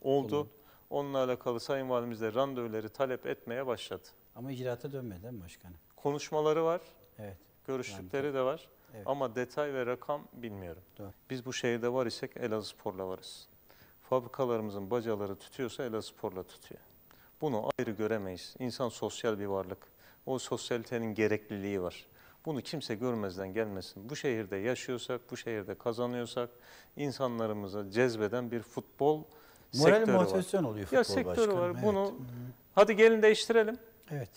[SPEAKER 4] oldu. Onunla alakalı Sayın Valimiz de randevuları talep etmeye başladı.
[SPEAKER 5] ama icraata dönmedi değil mi başkanım?
[SPEAKER 4] Konuşmaları var,
[SPEAKER 5] Evet.
[SPEAKER 4] görüştükleri de var.
[SPEAKER 5] Evet.
[SPEAKER 4] Ama detay ve rakam bilmiyorum.
[SPEAKER 5] Doğru.
[SPEAKER 4] Biz bu şehirde var isek Elazığspor'la varız. Fabrikalarımızın bacaları tutuyorsa Elazığspor'la tutuyor. Bunu ayrı göremeyiz. İnsan sosyal bir varlık. O sosyalitenin gerekliliği var. Bunu kimse görmezden gelmesin. Bu şehirde yaşıyorsak, bu şehirde kazanıyorsak insanlarımıza cezbeden bir futbol
[SPEAKER 5] Moral
[SPEAKER 4] sektörü var.
[SPEAKER 5] motivasyon oluyor futbol
[SPEAKER 4] Ya sektörü
[SPEAKER 5] başkanım.
[SPEAKER 4] var.
[SPEAKER 5] Evet.
[SPEAKER 4] Bunu hadi gelin değiştirelim.
[SPEAKER 5] Evet.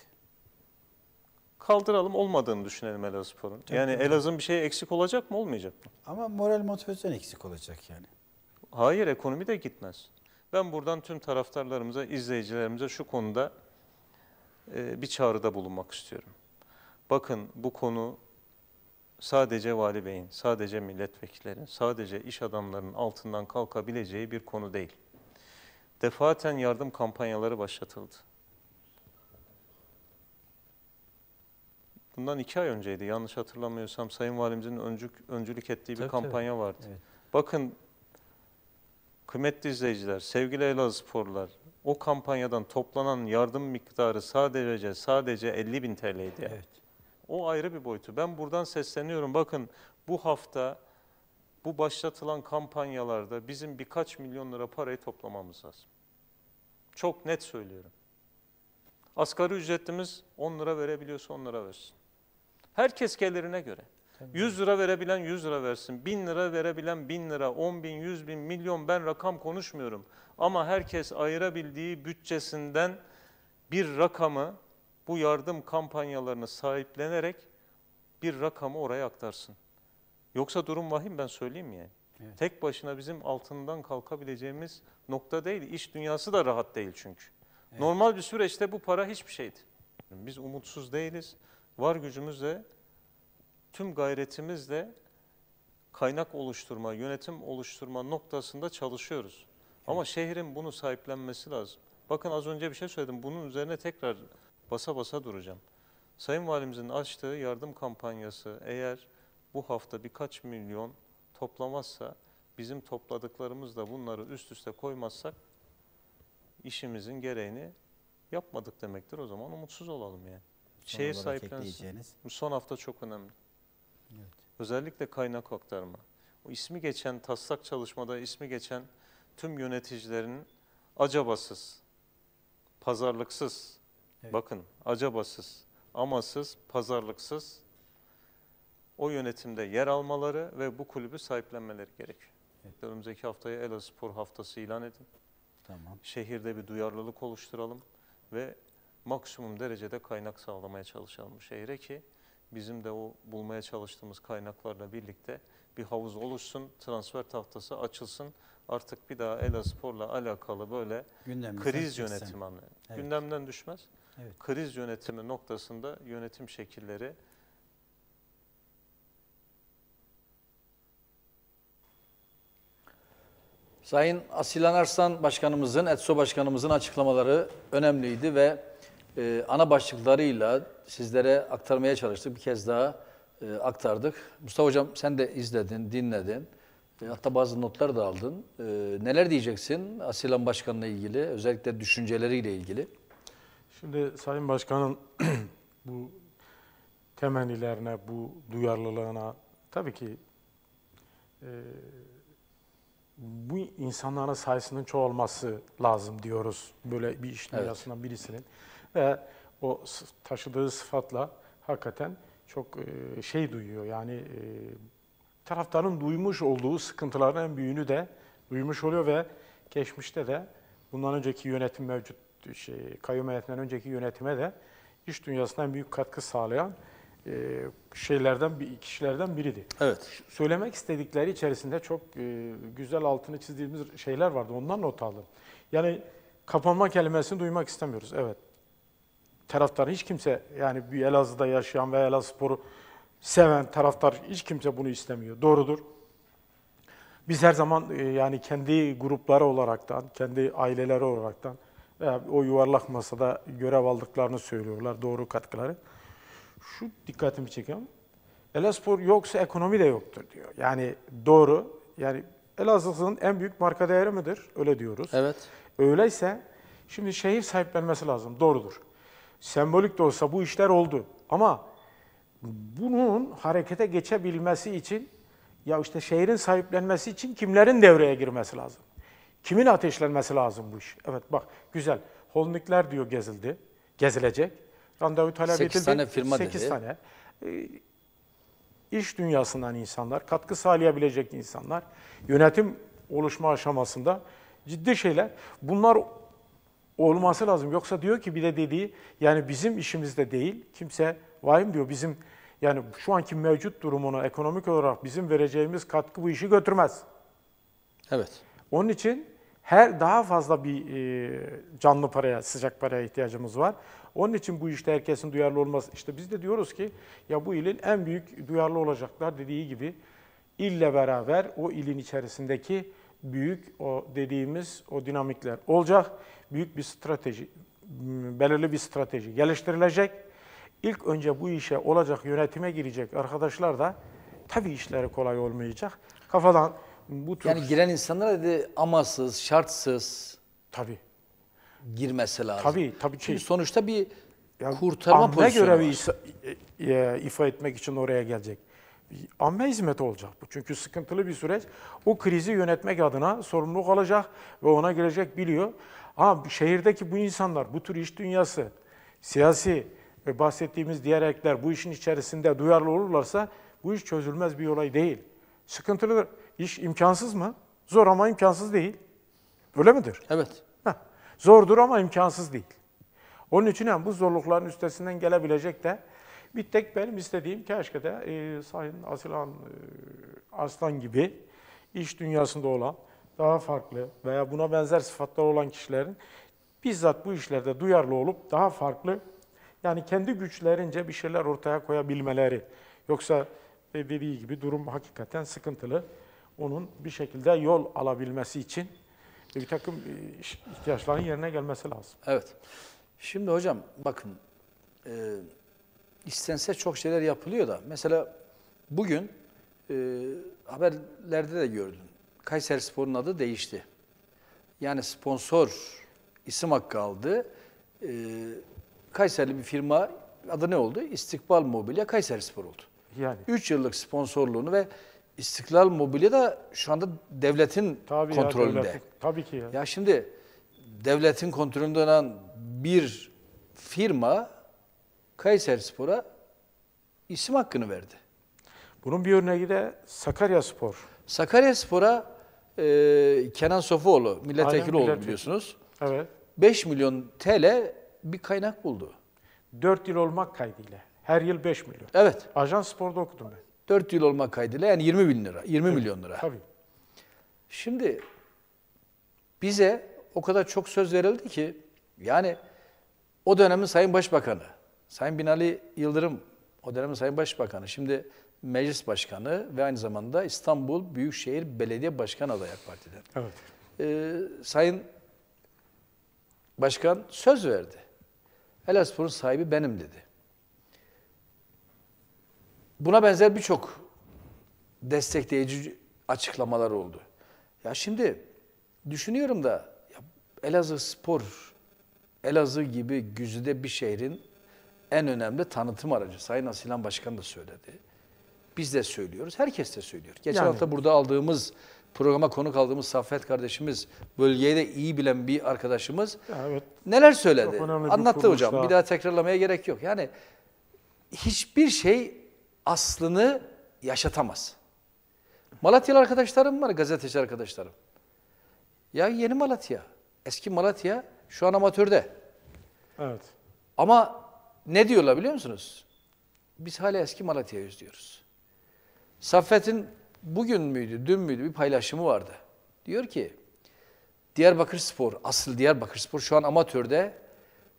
[SPEAKER 4] Kaldıralım olmadığını düşünelim Elazığspor'un.
[SPEAKER 5] Tabii,
[SPEAKER 4] Yani. Elazığ'ın bir şey eksik olacak mı olmayacak mı?
[SPEAKER 5] Ama moral motivasyon eksik olacak yani.
[SPEAKER 4] Hayır ekonomi de gitmez. Ben buradan tüm taraftarlarımıza, izleyicilerimize şu konuda e, bir çağrıda bulunmak istiyorum. Bakın bu konu sadece vali beyin, sadece milletvekillerin, sadece iş adamlarının altından kalkabileceği bir konu değil. Defaten yardım kampanyaları başlatıldı. Bundan iki ay önceydi yanlış hatırlamıyorsam Sayın Valimizin öncük, öncülük ettiği bir
[SPEAKER 5] Tabii,
[SPEAKER 4] kampanya vardı.
[SPEAKER 5] Evet.
[SPEAKER 4] Bakın kıymetli izleyiciler, sevgili Elazığsporlular, o kampanyadan toplanan yardım miktarı sadece sadece 50 bin TL'ydi.
[SPEAKER 5] Evet.
[SPEAKER 4] O ayrı bir boyutu. Ben buradan sesleniyorum. Bakın bu hafta bu başlatılan kampanyalarda bizim birkaç milyon lira parayı toplamamız lazım. Çok net söylüyorum. Asgari ücretlimiz 10 lira verebiliyorsa 10 lira versin. Herkes gelirine göre. 100 lira verebilen 100 lira versin. 1000 lira verebilen 1000 lira, 10 bin, 100 bin, milyon ben rakam konuşmuyorum. Ama herkes ayırabildiği bütçesinden bir rakamı bu yardım kampanyalarını sahiplenerek bir rakamı oraya aktarsın. Yoksa durum vahim ben söyleyeyim yani?
[SPEAKER 5] Evet.
[SPEAKER 4] Tek başına bizim altından kalkabileceğimiz nokta değil. İş dünyası da rahat değil çünkü. Normal bir süreçte bu para hiçbir şeydi. Biz umutsuz değiliz. Var gücümüzle, tüm gayretimizle kaynak oluşturma, yönetim oluşturma noktasında çalışıyoruz. Ama şehrin bunu sahiplenmesi lazım. Bakın az önce bir şey söyledim. Bunun üzerine tekrar basa basa duracağım. Sayın Valimizin açtığı yardım kampanyası eğer bu hafta birkaç milyon toplamazsa, bizim topladıklarımız da bunları üst üste koymazsak işimizin gereğini yapmadık demektir. O zaman umutsuz olalım yani.
[SPEAKER 5] Son olarak
[SPEAKER 4] sahiplensin. Bu son hafta çok önemli.
[SPEAKER 5] Evet.
[SPEAKER 4] Özellikle kaynak aktarma. o ismi geçen taslak çalışmada ismi geçen tüm yöneticilerin acabasız, pazarlıksız,
[SPEAKER 5] Evet.
[SPEAKER 4] bakın acabasız, amasız, pazarlıksız o yönetimde yer almaları ve bu kulübü sahiplenmeleri gerekiyor. Önümüzdeki haftaya Elazığ Spor Haftası ilan edin.
[SPEAKER 5] Tamam.
[SPEAKER 4] Şehirde bir duyarlılık oluşturalım ve maksimum derecede kaynak sağlamaya çalışalım şehre ki bizim de o bulmaya çalıştığımız kaynaklarla birlikte bir havuz oluşsun, transfer tahtası açılsın. Artık bir daha Elazığspor'la alakalı böyle
[SPEAKER 5] Gündemimizden
[SPEAKER 4] kriz yönetimi anlayın.
[SPEAKER 5] Evet.
[SPEAKER 4] Gündemden düşmez.
[SPEAKER 5] Evet.
[SPEAKER 4] Kriz yönetimi noktasında yönetim şekilleri
[SPEAKER 1] Sayın Asilan Arslan Başkanımızın, ETSO Başkanımızın açıklamaları önemliydi ve e, ana başlıklarıyla sizlere aktarmaya çalıştık. Bir kez daha e, aktardık. Mustafa Hocam sen de izledin, dinledin. E, hatta bazı notlar da aldın. E, neler diyeceksin Asilan Başkan'la ilgili, özellikle düşünceleriyle ilgili?
[SPEAKER 2] Şimdi Sayın Başkan'ın bu temennilerine, bu duyarlılığına tabii ki e, bu insanların sayısının çoğalması lazım diyoruz. Böyle bir iş
[SPEAKER 1] Evet.
[SPEAKER 2] dünyasından birisinin. Ve o taşıdığı sıfatla hakikaten çok e, şey duyuyor. Yani e, taraftarın duymuş olduğu sıkıntıların en büyüğünü de duymuş oluyor ve geçmişte de bundan önceki yönetim mevcut şey, kayyum heyetinden önceki yönetime de iş dünyasından büyük katkı sağlayan e, şeylerden bir kişilerden biriydi.
[SPEAKER 1] Evet.
[SPEAKER 2] Söylemek istedikleri içerisinde çok e, güzel altını çizdiğimiz şeyler vardı. Ondan not aldım. Yani kapanma kelimesini duymak istemiyoruz. Evet. Taraftar hiç kimse yani bir Elazığ'da yaşayan ve Elazığspor'u seven taraftar hiç kimse bunu istemiyor. Doğrudur. Biz her zaman e, yani kendi grupları olaraktan, kendi aileleri olaraktan veya o yuvarlak masada görev aldıklarını söylüyorlar, doğru katkıları. Şu dikkatimi çekiyor. Elazığspor yoksa ekonomi de yoktur diyor. Yani doğru. Yani Elazığ'ın en büyük marka değeri midir? Öyle diyoruz.
[SPEAKER 1] Evet.
[SPEAKER 2] Öyleyse şimdi şehir sahiplenmesi lazım. Doğrudur. Sembolik de olsa bu işler oldu. Ama bunun harekete geçebilmesi için ya işte şehrin sahiplenmesi için kimlerin devreye girmesi lazım? Kimin ateşlenmesi lazım bu iş? Evet bak güzel. Holdingler diyor gezildi. Gezilecek. Randevu talep edildi.
[SPEAKER 1] tane firma
[SPEAKER 2] Sekiz
[SPEAKER 1] dedi.
[SPEAKER 2] tane. Ee, iş dünyasından insanlar, katkı sağlayabilecek insanlar, yönetim oluşma aşamasında ciddi şeyler. Bunlar olması lazım. Yoksa diyor ki bir de dediği yani bizim işimizde değil. Kimse vahim diyor bizim yani şu anki mevcut durumuna ekonomik olarak bizim vereceğimiz katkı bu işi götürmez.
[SPEAKER 1] Evet.
[SPEAKER 2] Onun için her daha fazla bir e, canlı paraya, sıcak paraya ihtiyacımız var. Onun için bu işte herkesin duyarlı olması. İşte biz de diyoruz ki ya bu ilin en büyük duyarlı olacaklar dediği gibi ille beraber o ilin içerisindeki büyük o dediğimiz o dinamikler olacak. Büyük bir strateji, m, belirli bir strateji geliştirilecek. İlk önce bu işe olacak yönetime girecek arkadaşlar da tabii işleri kolay olmayacak. Kafadan bu tür
[SPEAKER 1] Yani giren insanlara dedi amasız, şartsız
[SPEAKER 2] tabii
[SPEAKER 1] girmesi lazım.
[SPEAKER 2] Tabii, tabii ki.
[SPEAKER 1] Çünkü sonuçta bir
[SPEAKER 2] Ya
[SPEAKER 1] kurtarma pozisyonu
[SPEAKER 2] görevi
[SPEAKER 1] var.
[SPEAKER 2] isa- e, ifa etmek için oraya gelecek. Amme hizmeti olacak bu. Çünkü sıkıntılı bir süreç. O krizi yönetmek adına sorumluluk alacak ve ona gelecek biliyor. Ama şehirdeki bu insanlar, bu tür iş dünyası, siyasi ve bahsettiğimiz diğer ekler bu işin içerisinde duyarlı olurlarsa bu iş çözülmez bir olay değil. Sıkıntılı iş imkansız mı? Zor ama imkansız değil. Öyle midir?
[SPEAKER 1] Evet.
[SPEAKER 2] Zordur ama imkansız değil. Onun için yani bu zorlukların üstesinden gelebilecek de bir tek benim istediğim keşke de e, Sayın Asilan e, Arslan gibi iş dünyasında olan daha farklı veya buna benzer sıfatlar olan kişilerin bizzat bu işlerde duyarlı olup daha farklı yani kendi güçlerince bir şeyler ortaya koyabilmeleri. Yoksa dediği gibi durum hakikaten sıkıntılı. Onun bir şekilde yol alabilmesi için bir takım e, ihtiyaçların yerine gelmesi lazım.
[SPEAKER 1] Evet. Şimdi hocam bakın e, istense çok şeyler yapılıyor da mesela bugün e, haberlerde de gördün. Kayseri Spor'un adı değişti. Yani sponsor isim hakkı aldı. E, Kayserili bir firma adı ne oldu? İstikbal Mobilya Kayseri Spor oldu.
[SPEAKER 2] Yani
[SPEAKER 1] 3 yıllık sponsorluğunu ve İstiklal Mobilya da şu anda devletin
[SPEAKER 2] Tabii ya,
[SPEAKER 1] kontrolünde.
[SPEAKER 2] devletin- tabii ki ya.
[SPEAKER 1] Ya şimdi devletin kontrolünde olan bir firma Kayseri Spor'a isim hakkını verdi.
[SPEAKER 2] Bunun bir örneği de Sakarya Spor.
[SPEAKER 1] Sakarya Spor'a e, Kenan Sofuoğlu milletvekili oldu biliyorsunuz.
[SPEAKER 2] Evet.
[SPEAKER 1] 5 milyon TL bir kaynak buldu.
[SPEAKER 2] 4 yıl olmak kaydıyla. Her yıl 5 milyon.
[SPEAKER 1] Evet.
[SPEAKER 2] Ajans Spor'da okudum ben.
[SPEAKER 1] 4 yıl olmak kaydıyla yani 20 bin lira, 20 milyon lira.
[SPEAKER 2] Tabii.
[SPEAKER 1] Şimdi bize o kadar çok söz verildi ki yani o dönemin Sayın Başbakanı, Sayın Binali Yıldırım, o dönemin Sayın Başbakanı, şimdi Meclis Başkanı ve aynı zamanda İstanbul Büyükşehir Belediye Başkanı adayı AK Parti'den.
[SPEAKER 2] Evet.
[SPEAKER 1] Ee, Sayın Başkan söz verdi. Elazığspor'un sahibi benim dedi. Buna benzer birçok destekleyici açıklamalar oldu. Ya şimdi düşünüyorum da ya Elazığ Spor, Elazığ gibi güzide bir şehrin en önemli tanıtım aracı. Sayın Asilan Başkan da söyledi. Biz de söylüyoruz, herkes de söylüyor. Geçen
[SPEAKER 2] Yani-
[SPEAKER 1] hafta burada aldığımız, programa konuk aldığımız Saffet kardeşimiz, bölgeyi de iyi bilen bir arkadaşımız
[SPEAKER 2] evet.
[SPEAKER 1] neler söyledi?
[SPEAKER 2] Bir
[SPEAKER 1] Anlattı
[SPEAKER 2] kuruluş
[SPEAKER 1] hocam.
[SPEAKER 2] daha.
[SPEAKER 1] Bir daha tekrarlamaya gerek yok. Yani hiçbir şey aslını yaşatamaz. Malatyalı arkadaşlarım var, gazeteci arkadaşlarım. Ya yeni Malatya, eski Malatya şu an amatörde.
[SPEAKER 2] Evet.
[SPEAKER 1] Ama ne diyorlar biliyor musunuz? Biz hala eski Malatya'yı diyoruz. Saffet'in bugün müydü, dün müydü bir paylaşımı vardı. Diyor ki, Diyarbakır Spor, asıl Diyarbakır Spor şu an amatörde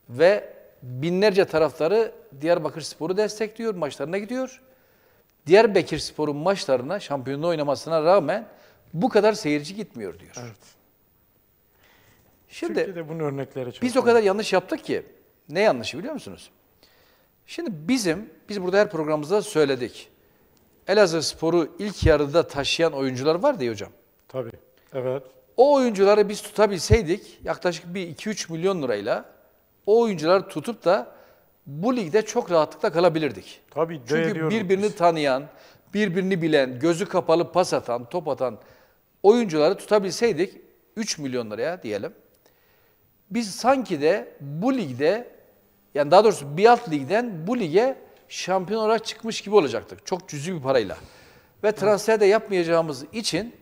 [SPEAKER 1] ve binlerce taraftarı Diyarbakır Spor'u destekliyor, maçlarına gidiyor. Diyarbakır Spor'un maçlarına, şampiyonluğu oynamasına rağmen bu kadar seyirci gitmiyor diyor.
[SPEAKER 2] Evet.
[SPEAKER 1] Şimdi
[SPEAKER 2] Türkiye'de bunun örnekleri çok.
[SPEAKER 1] biz o kadar yanlış yaptık ki. Ne yanlışı biliyor musunuz? Şimdi bizim, biz burada her programımızda söyledik. Elazığ Spor'u ilk yarıda taşıyan oyuncular var diye hocam.
[SPEAKER 2] Tabii. Evet.
[SPEAKER 1] O oyuncuları biz tutabilseydik yaklaşık bir 2-3 milyon lirayla o oyuncuları tutup da bu ligde çok rahatlıkla kalabilirdik.
[SPEAKER 2] Tabii
[SPEAKER 1] Çünkü birbirini
[SPEAKER 2] biz.
[SPEAKER 1] tanıyan, birbirini bilen, gözü kapalı pas atan, top atan oyuncuları tutabilseydik 3 milyon liraya diyelim. Biz sanki de bu ligde yani daha doğrusu bir alt ligden bu lige şampiyon olarak çıkmış gibi olacaktık. Çok cüzi bir parayla. Ve transfer de yapmayacağımız için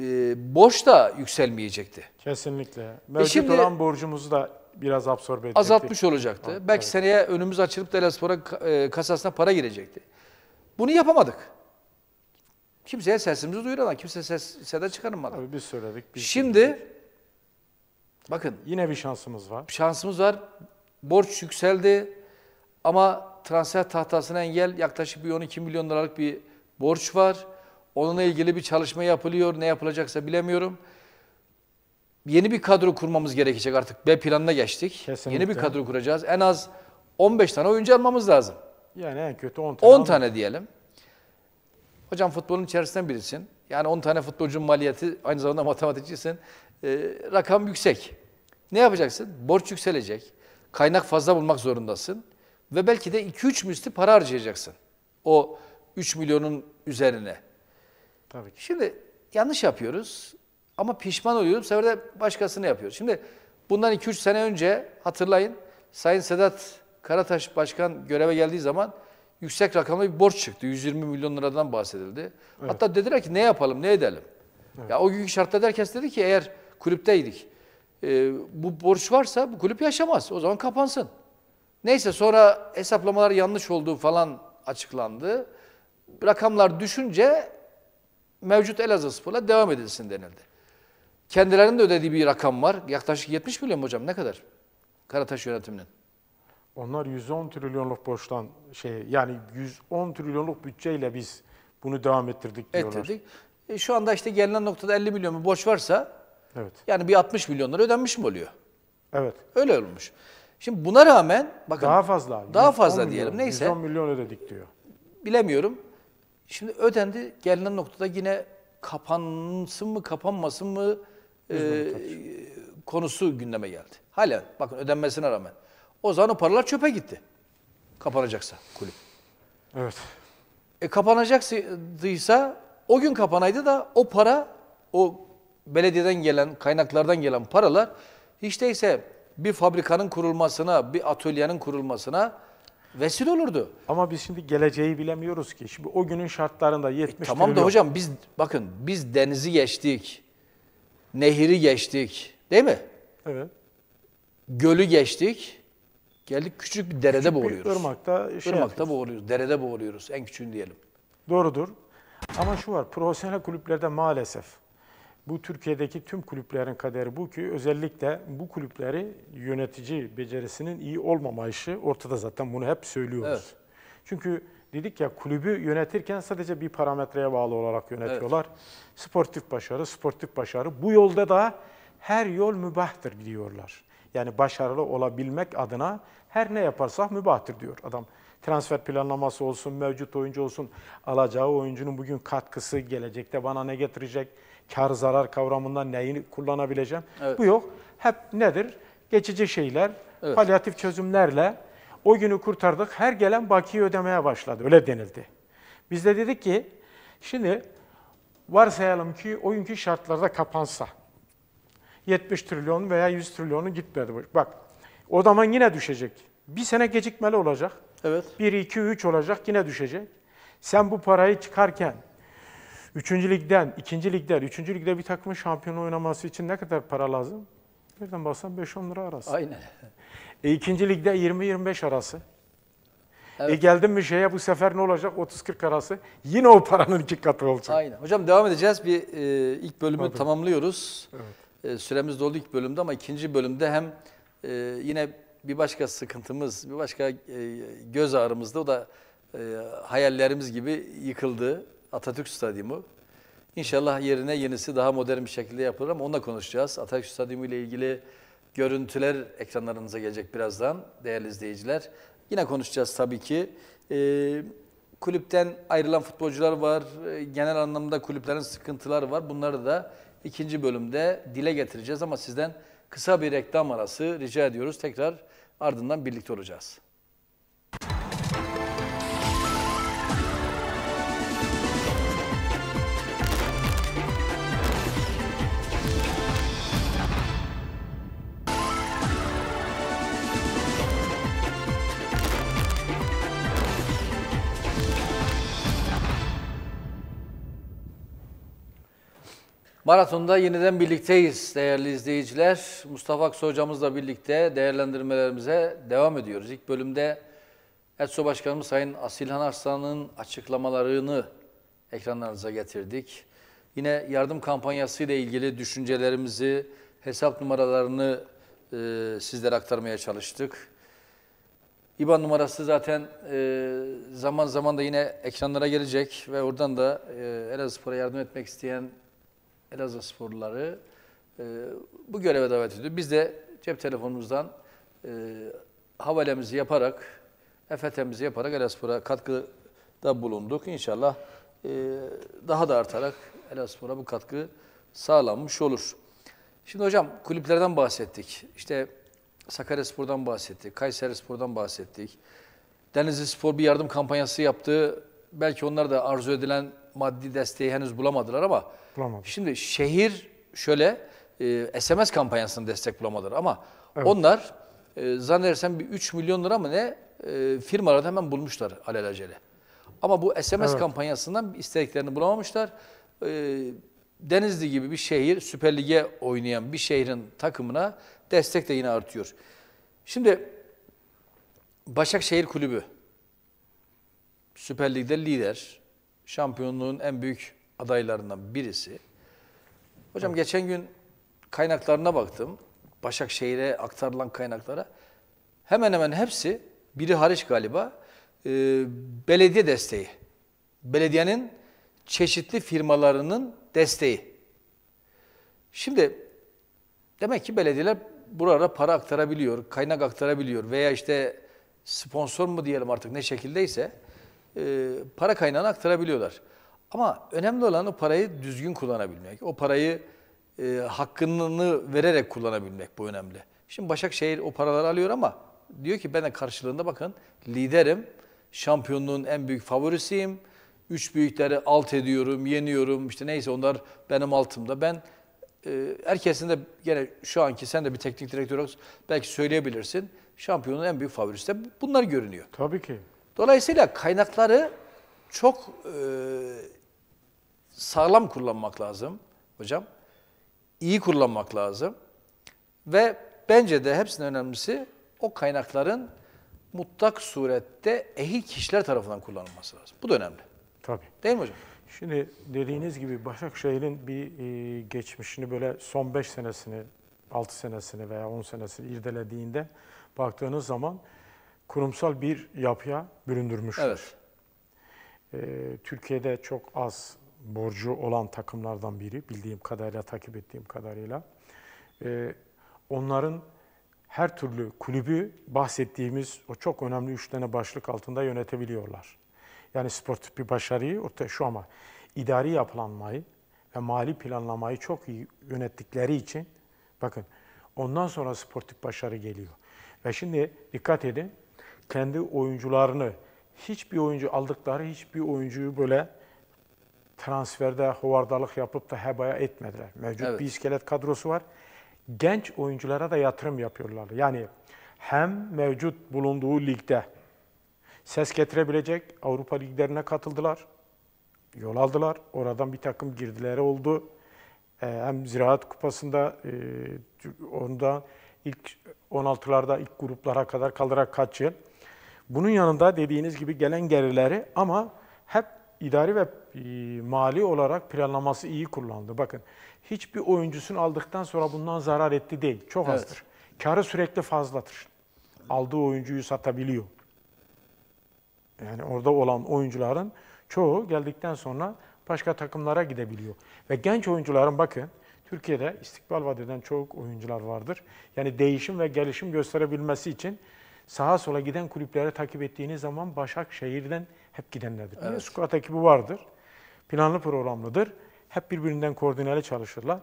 [SPEAKER 1] e, borç da yükselmeyecekti.
[SPEAKER 2] Kesinlikle. Mevcut
[SPEAKER 1] şimdi-
[SPEAKER 2] olan borcumuzu da biraz absorbe edecektik.
[SPEAKER 1] Azaltmış olacaktı. Belki seneye önümüz açılıp da e, kasasına para girecekti. Bunu yapamadık. Kimseye sesimizi duyuramadık. Kimse ses, sede çıkarmadı.
[SPEAKER 2] Tabii biz söyledik. Biz
[SPEAKER 1] Şimdi bakın
[SPEAKER 2] Yine bir şansımız var.
[SPEAKER 1] şansımız var. Borç yükseldi ama transfer tahtasına engel yaklaşık bir 12 milyon liralık bir borç var. Onunla ilgili bir çalışma yapılıyor. Ne yapılacaksa bilemiyorum. Yeni bir kadro kurmamız gerekecek artık. B planına geçtik.
[SPEAKER 2] Kesinlikle.
[SPEAKER 1] Yeni bir kadro kuracağız. En az 15 tane oyuncu almamız lazım.
[SPEAKER 2] Yani en kötü 10 tane.
[SPEAKER 1] 10
[SPEAKER 2] ama
[SPEAKER 1] tane diyelim. Hocam futbolun içerisinden birisin. Yani 10 tane futbolcunun maliyeti aynı zamanda matematikçisin. Ee, rakam yüksek. Ne yapacaksın? Borç yükselecek. Kaynak fazla bulmak zorundasın. Ve belki de 2-3 misli para harcayacaksın. O 3 milyonun üzerine.
[SPEAKER 2] Tabii ki.
[SPEAKER 1] Şimdi yanlış yapıyoruz ama pişman oluyoruz. Bu sefer de başkasını yapıyoruz. Şimdi bundan 2-3 sene önce hatırlayın Sayın Sedat Karataş Başkan göreve geldiği zaman yüksek rakamlı bir borç çıktı. 120 milyon liradan bahsedildi. Hatta dediler ki ne yapalım, ne edelim? Ya o günkü şartlarda herkes dedi ki eğer kulüpteydik, e, bu borç varsa bu kulüp yaşamaz. O zaman kapansın. Neyse sonra hesaplamalar yanlış olduğu falan açıklandı. Rakamlar düşünce mevcut Elazığ Spor'la devam edilsin denildi. Kendilerinin de ödediği bir rakam var. Yaklaşık 70 milyon mu hocam ne kadar? Karataş yönetiminin.
[SPEAKER 2] Onlar 110 trilyonluk borçtan şey yani 110 trilyonluk bütçeyle biz bunu devam ettirdik diyorlar.
[SPEAKER 1] Ettirdik. E, şu anda işte gelinen noktada 50 milyon bir borç varsa
[SPEAKER 2] Evet.
[SPEAKER 1] yani bir 60 milyon lira ödenmiş mi oluyor?
[SPEAKER 2] Evet.
[SPEAKER 1] Öyle olmuş. Şimdi buna rağmen bakın
[SPEAKER 2] Daha fazla.
[SPEAKER 1] Daha
[SPEAKER 2] 110
[SPEAKER 1] fazla
[SPEAKER 2] milyon,
[SPEAKER 1] diyelim, neyse.
[SPEAKER 2] 110 milyon ödedik diyor.
[SPEAKER 1] bilemiyorum. Şimdi ödendi. Gelinen noktada yine kapansın mı kapanmasın mı e, konusu gündeme geldi. Hala bakın ödenmesine rağmen. O zaman o paralar çöpe gitti. Kapanacaksa kulüp.
[SPEAKER 2] Evet.
[SPEAKER 1] E kapanacaktıysa O gün kapanaydı da o para, o belediyeden gelen, kaynaklardan gelen paralar hiç değilse bir fabrikanın kurulmasına, bir atölyenin kurulmasına vesile olurdu.
[SPEAKER 2] Ama biz şimdi geleceği bilemiyoruz ki. Şimdi o günün şartlarında 70
[SPEAKER 1] E, Tamam da hocam biz bakın biz denizi geçtik, nehri geçtik değil mi?
[SPEAKER 2] Evet.
[SPEAKER 1] Gölü geçtik, geldik küçük bir derede
[SPEAKER 2] Bir
[SPEAKER 1] boğuluyoruz.
[SPEAKER 2] ırmakta şey yapıyoruz.
[SPEAKER 1] boğuluyoruz, derede boğuluyoruz en küçüğünü diyelim.
[SPEAKER 2] Doğrudur. Ama şu var, profesyonel kulüplerde maalesef bu Türkiye'deki tüm kulüplerin kaderi bu ki özellikle bu kulüpleri yönetici becerisinin iyi olmamayışı ortada zaten bunu hep söylüyoruz.
[SPEAKER 1] Evet.
[SPEAKER 2] Çünkü dedik ya kulübü yönetirken sadece bir parametreye bağlı olarak yönetiyorlar. Sportif başarı, sportif başarı. Bu yolda da her yol mübahtır diyorlar. Yani başarılı olabilmek adına her ne yaparsak mübahtır diyor adam. Transfer planlaması olsun, mevcut oyuncu olsun, alacağı oyuncunun bugün katkısı gelecekte bana ne getirecek, kar zarar kavramından neyi kullanabileceğim.
[SPEAKER 1] Evet.
[SPEAKER 2] Bu yok. Hep nedir? Geçici şeyler,
[SPEAKER 1] Evet.
[SPEAKER 2] palyatif çözümlerle o günü kurtardık. Her gelen bakiye ödemeye başladı. Öyle denildi. Biz de dedik ki şimdi varsayalım ki o günkü şartlarda kapansa 70 trilyon veya 100 trilyonu gitmedi. Bak o zaman yine düşecek. Bir sene gecikmeli olacak.
[SPEAKER 1] Evet.
[SPEAKER 2] 1, 2, 3 olacak yine düşecek. Sen bu parayı çıkarken 3. ligden, 2. ligden, 3. ligde bir takımın şampiyon oynaması için ne kadar para lazım? Nereden baksan 5-10 lira arası.
[SPEAKER 1] Aynen.
[SPEAKER 2] E, ikinci ligde 20-25 arası.
[SPEAKER 1] Evet.
[SPEAKER 2] E geldin mi şeye bu sefer ne olacak? 30-40 arası. Yine o paranın iki katı olacak.
[SPEAKER 1] Aynen. Hocam devam edeceğiz. Bir e, ilk bölümü tamamlıyoruz. E, süremiz doldu ilk bölümde ama ikinci bölümde hem e, yine bir başka sıkıntımız, bir başka e, göz ağrımız da o da e, hayallerimiz gibi yıkıldı. Atatürk Stadyumu. İnşallah yerine yenisi daha modern bir şekilde yapılır ama onunla konuşacağız. Atatürk Stadyumu ile ilgili görüntüler ekranlarınıza gelecek birazdan değerli izleyiciler. Yine konuşacağız tabii ki. Ee, kulüpten ayrılan futbolcular var. Ee, Genel anlamda kulüplerin sıkıntıları var. Bunları da ikinci bölümde dile getireceğiz ama sizden kısa bir reklam arası rica ediyoruz. Tekrar ardından birlikte olacağız. Maratonda yeniden birlikteyiz değerli izleyiciler. Mustafa Aksu hocamızla birlikte değerlendirmelerimize devam ediyoruz. İlk bölümde ETSO Başkanımız Sayın Asilhan Arslan'ın açıklamalarını ekranlarınıza getirdik. Yine yardım kampanyası ile ilgili düşüncelerimizi, hesap numaralarını e, sizlere aktarmaya çalıştık. İBAN numarası zaten e, zaman zaman da yine ekranlara gelecek ve oradan da e, Elazığspor'a yardım etmek isteyen Elazığ sporluları e, bu göreve davet ediyor. Biz de cep telefonumuzdan e, havalemizi yaparak, EFT'mizi yaparak Elazığspor'a katkıda bulunduk. İnşallah e, daha da artarak Elazığspor'a bu katkı sağlanmış olur. Şimdi hocam kulüplerden bahsettik. İşte Sakaryaspor'dan bahsettik, Kayserispor'dan bahsettik. Denizli Spor bir yardım kampanyası yaptı. Belki onlar da arzu edilen maddi desteği henüz bulamadılar ama
[SPEAKER 2] Bulamadı.
[SPEAKER 1] şimdi şehir şöyle e, SMS kampanyasını destek bulamadılar ama onlar e, zannedersem bir 3 milyon lira mı ne e, firmalarda hemen bulmuşlar alelacele. Ama bu SMS
[SPEAKER 2] Evet.
[SPEAKER 1] kampanyasından istediklerini bulamamışlar. E, Denizli gibi bir şehir, Süper Lig'e oynayan bir şehrin takımına destek de yine artıyor. Şimdi Başakşehir Kulübü Süper Lig'de lider, şampiyonluğun en büyük adaylarından birisi. Hocam geçen gün kaynaklarına baktım. Başakşehir'e aktarılan kaynaklara. Hemen hemen hepsi, biri hariç galiba, e, belediye desteği. Belediyenin çeşitli firmalarının desteği. Şimdi demek ki belediyeler buralara para aktarabiliyor, kaynak aktarabiliyor veya işte sponsor mu diyelim artık ne şekildeyse e, para kaynağını aktarabiliyorlar. Ama önemli olan o parayı düzgün kullanabilmek. O parayı e, hakkını vererek kullanabilmek bu önemli. Şimdi Başakşehir o paraları alıyor ama diyor ki ben de karşılığında bakın liderim, şampiyonluğun en büyük favorisiyim, üç büyükleri alt ediyorum, yeniyorum işte neyse onlar benim altımda. Ben e, herkesin de gene şu anki sen de bir teknik direktör olarak belki söyleyebilirsin. Şampiyonun en büyük favorisi de bunlar görünüyor.
[SPEAKER 2] Tabii ki.
[SPEAKER 1] Dolayısıyla kaynakları çok e, sağlam kullanmak lazım hocam. İyi kullanmak lazım. Ve bence de hepsinden önemlisi o kaynakların mutlak surette ehil kişiler tarafından kullanılması lazım. Bu da önemli.
[SPEAKER 2] Tabii.
[SPEAKER 1] Değil mi hocam?
[SPEAKER 2] Şimdi dediğiniz gibi Başakşehir'in bir e, geçmişini böyle son 5 senesini, 6 senesini veya 10 senesini irdelediğinde baktığınız zaman kurumsal bir yapıya büründürmüştür.
[SPEAKER 1] Evet.
[SPEAKER 2] E, Türkiye'de çok az borcu olan takımlardan biri bildiğim kadarıyla, takip ettiğim kadarıyla. E, onların her türlü kulübü bahsettiğimiz o çok önemli üç tane başlık altında yönetebiliyorlar. Yani sportif bir başarıyı ortaya şu ama idari yapılanmayı ve mali planlamayı çok iyi yönettikleri için bakın ondan sonra sportif başarı geliyor. Ve şimdi dikkat edin kendi oyuncularını hiçbir oyuncu aldıkları hiçbir oyuncuyu böyle transferde hovardalık yapıp da hebaya etmediler. Mevcut
[SPEAKER 1] Evet.
[SPEAKER 2] bir iskelet kadrosu var. Genç oyunculara da yatırım yapıyorlar. Yani hem mevcut bulunduğu ligde ses getirebilecek Avrupa liglerine katıldılar. Yol aldılar. Oradan bir takım girdileri oldu. Ee, hem Ziraat Kupası'nda e, onda ilk 16'larda ilk gruplara kadar kalarak kaç yıl. Bunun yanında dediğiniz gibi gelen gelirleri ama hep idari ve e, mali olarak planlaması iyi kullandı. Bakın hiçbir oyuncusunu aldıktan sonra bundan zarar etti değil. Çok
[SPEAKER 1] Evet.
[SPEAKER 2] azdır. Karı sürekli fazladır. Aldığı oyuncuyu satabiliyor. Yani orada olan oyuncuların çoğu geldikten sonra başka takımlara gidebiliyor. Ve genç oyuncuların bakın Türkiye'de istikbal vaat eden çok oyuncular vardır. Yani değişim ve gelişim gösterebilmesi için sağa sola giden kulüpleri takip ettiğiniz zaman Başakşehir'den hep gidenlerdir. Evet. Squad ekibi vardır. Planlı programlıdır. Hep birbirinden koordineli çalışırlar.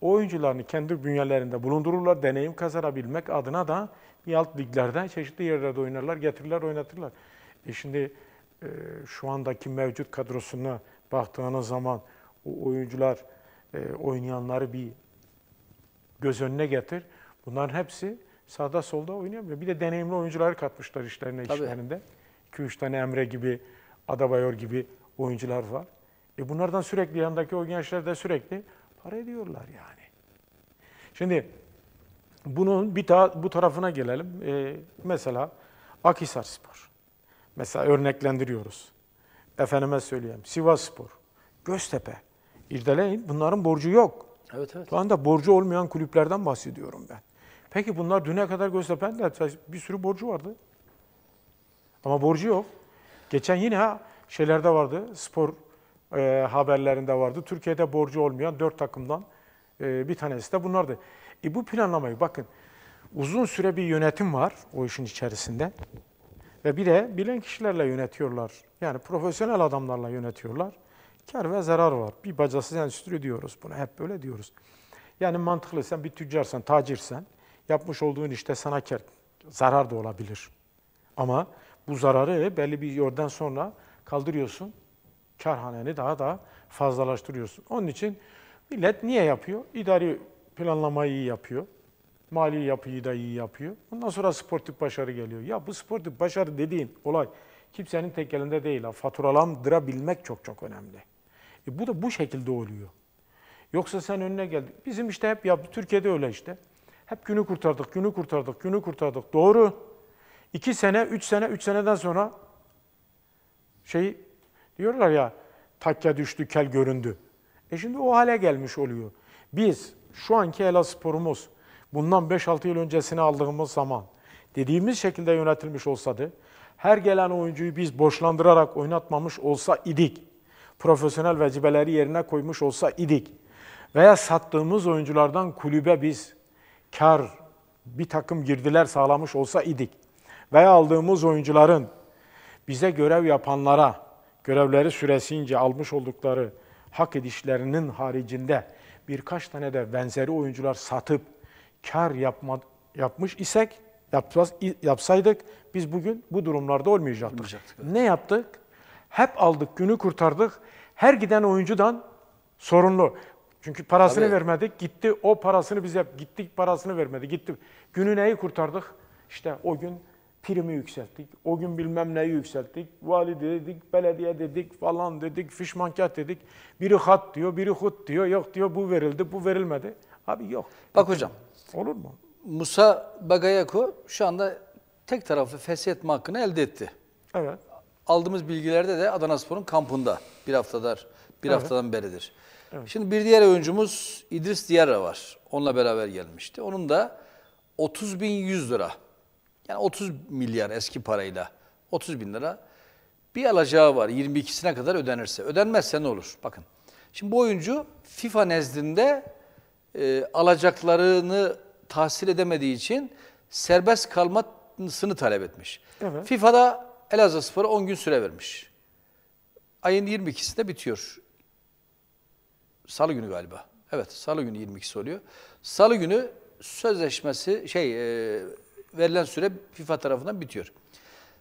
[SPEAKER 2] O oyuncularını kendi bünyelerinde bulundururlar. Deneyim kazanabilmek adına da bir alt liglerde çeşitli yerlerde oynarlar, getirirler, oynatırlar. E şimdi e, şu andaki mevcut kadrosuna baktığınız zaman o oyuncular, e, oynayanları bir göz önüne getir. Bunların hepsi sağda solda oynayabiliyor. Bir de deneyimli oyuncuları katmışlar işlerine,
[SPEAKER 1] Tabii.
[SPEAKER 2] işlerinde. 2-3 tane Emre gibi, Adabayor gibi oyuncular var. E bunlardan sürekli yanındaki o gençler de sürekli para ediyorlar yani. Şimdi bunun bir ta, bu tarafına gelelim. E, mesela Akhisar Spor. Mesela örneklendiriyoruz. Efendime söyleyeyim. Sivas Spor, Göztepe. İrdeleyin. Bunların borcu yok.
[SPEAKER 1] Evet evet.
[SPEAKER 2] Şu anda borcu olmayan kulüplerden bahsediyorum ben. Peki bunlar düne kadar Göztepe'nin de bir sürü borcu vardı. Ama borcu yok. Geçen yine şeylerde vardı, spor e, haberlerinde vardı. Türkiye'de borcu olmayan dört takımdan e, bir tanesi de bunlardı. E bu planlamayı bakın uzun süre bir yönetim var o işin içerisinde. Ve bir de bilen kişilerle yönetiyorlar. Yani profesyonel adamlarla yönetiyorlar. Kar ve zarar var. Bir bacasız endüstri diyoruz buna. Hep böyle diyoruz. Yani mantıklı sen bir tüccarsan, tacirsen yapmış olduğun işte sana kar, zarar da olabilir. Ama bu zararı belli bir yerden sonra kaldırıyorsun. Karhaneni daha da fazlalaştırıyorsun. Onun için millet niye yapıyor? İdari planlamayı iyi yapıyor. Mali yapıyı da iyi yapıyor. Ondan sonra sportif başarı geliyor. Ya bu sportif başarı dediğin olay kimsenin tek elinde değil. Faturalandırabilmek çok çok önemli. E bu da bu şekilde oluyor. Yoksa sen önüne geldin. Bizim işte hep yaptı. Türkiye'de öyle işte. Hep günü kurtardık, günü kurtardık, günü kurtardık. Doğru. İki sene, üç sene, üç seneden sonra şey diyorlar ya takya düştü, kel göründü. E şimdi o hale gelmiş oluyor. Biz şu anki Elazığspor'umuz bundan 5-6 yıl öncesine aldığımız zaman dediğimiz şekilde yönetilmiş olsaydı, her gelen oyuncuyu biz boşlandırarak oynatmamış olsa idik, profesyonel vecibeleri yerine koymuş olsa idik veya sattığımız oyunculardan kulübe biz kar bir takım girdiler sağlamış olsa idik veya aldığımız oyuncuların bize görev yapanlara görevleri süresince almış oldukları hak edişlerinin haricinde birkaç tane de benzeri oyuncular satıp kar yapma, yapmış isek, yapmaz, yapsaydık biz bugün bu durumlarda olmayacaktık.
[SPEAKER 1] Olmayacaktık,
[SPEAKER 2] Ne yaptık? hep aldık, günü kurtardık. Her giden oyuncudan sorunlu. Çünkü parasını
[SPEAKER 1] Tabii.
[SPEAKER 2] vermedik, gitti. O parasını bize gittik, parasını vermedi, gitti. Günü neyi kurtardık? İşte o gün primi yükselttik. O gün bilmem neyi yükselttik. Vali dedik, belediye dedik, falan dedik, fişmankat dedik. Biri hat diyor, biri hut diyor. Yok diyor bu verildi, bu verilmedi. Abi yok.
[SPEAKER 1] Bak hocam,
[SPEAKER 2] Olur mu?
[SPEAKER 1] Musa Bagayoko şu anda tek taraflı feshetme hakkını elde etti.
[SPEAKER 2] Evet.
[SPEAKER 1] Aldığımız bilgilerde de Adanaspor'un kampında bir haftadır, bir
[SPEAKER 2] Evet.
[SPEAKER 1] haftadan beridir. Şimdi bir diğer oyuncumuz İdris Diyarra var. Onunla beraber gelmişti. Onun da 30.100 lira. Yani 30 milyar eski parayla 30 bin lira bir alacağı var 22'sine kadar ödenirse. Ödenmezse ne olur? Bakın. Şimdi bu oyuncu FIFA nezdinde e, alacaklarını tahsil edemediği için serbest kalmasını talep etmiş.
[SPEAKER 2] Evet.
[SPEAKER 1] FIFA'da Elazığ Spor'a 10 gün süre vermiş. Ayın 22'sinde bitiyor. Salı günü galiba. Evet, Salı günü 22'si oluyor. Salı günü sözleşmesi şey e, verilen süre FIFA tarafından bitiyor.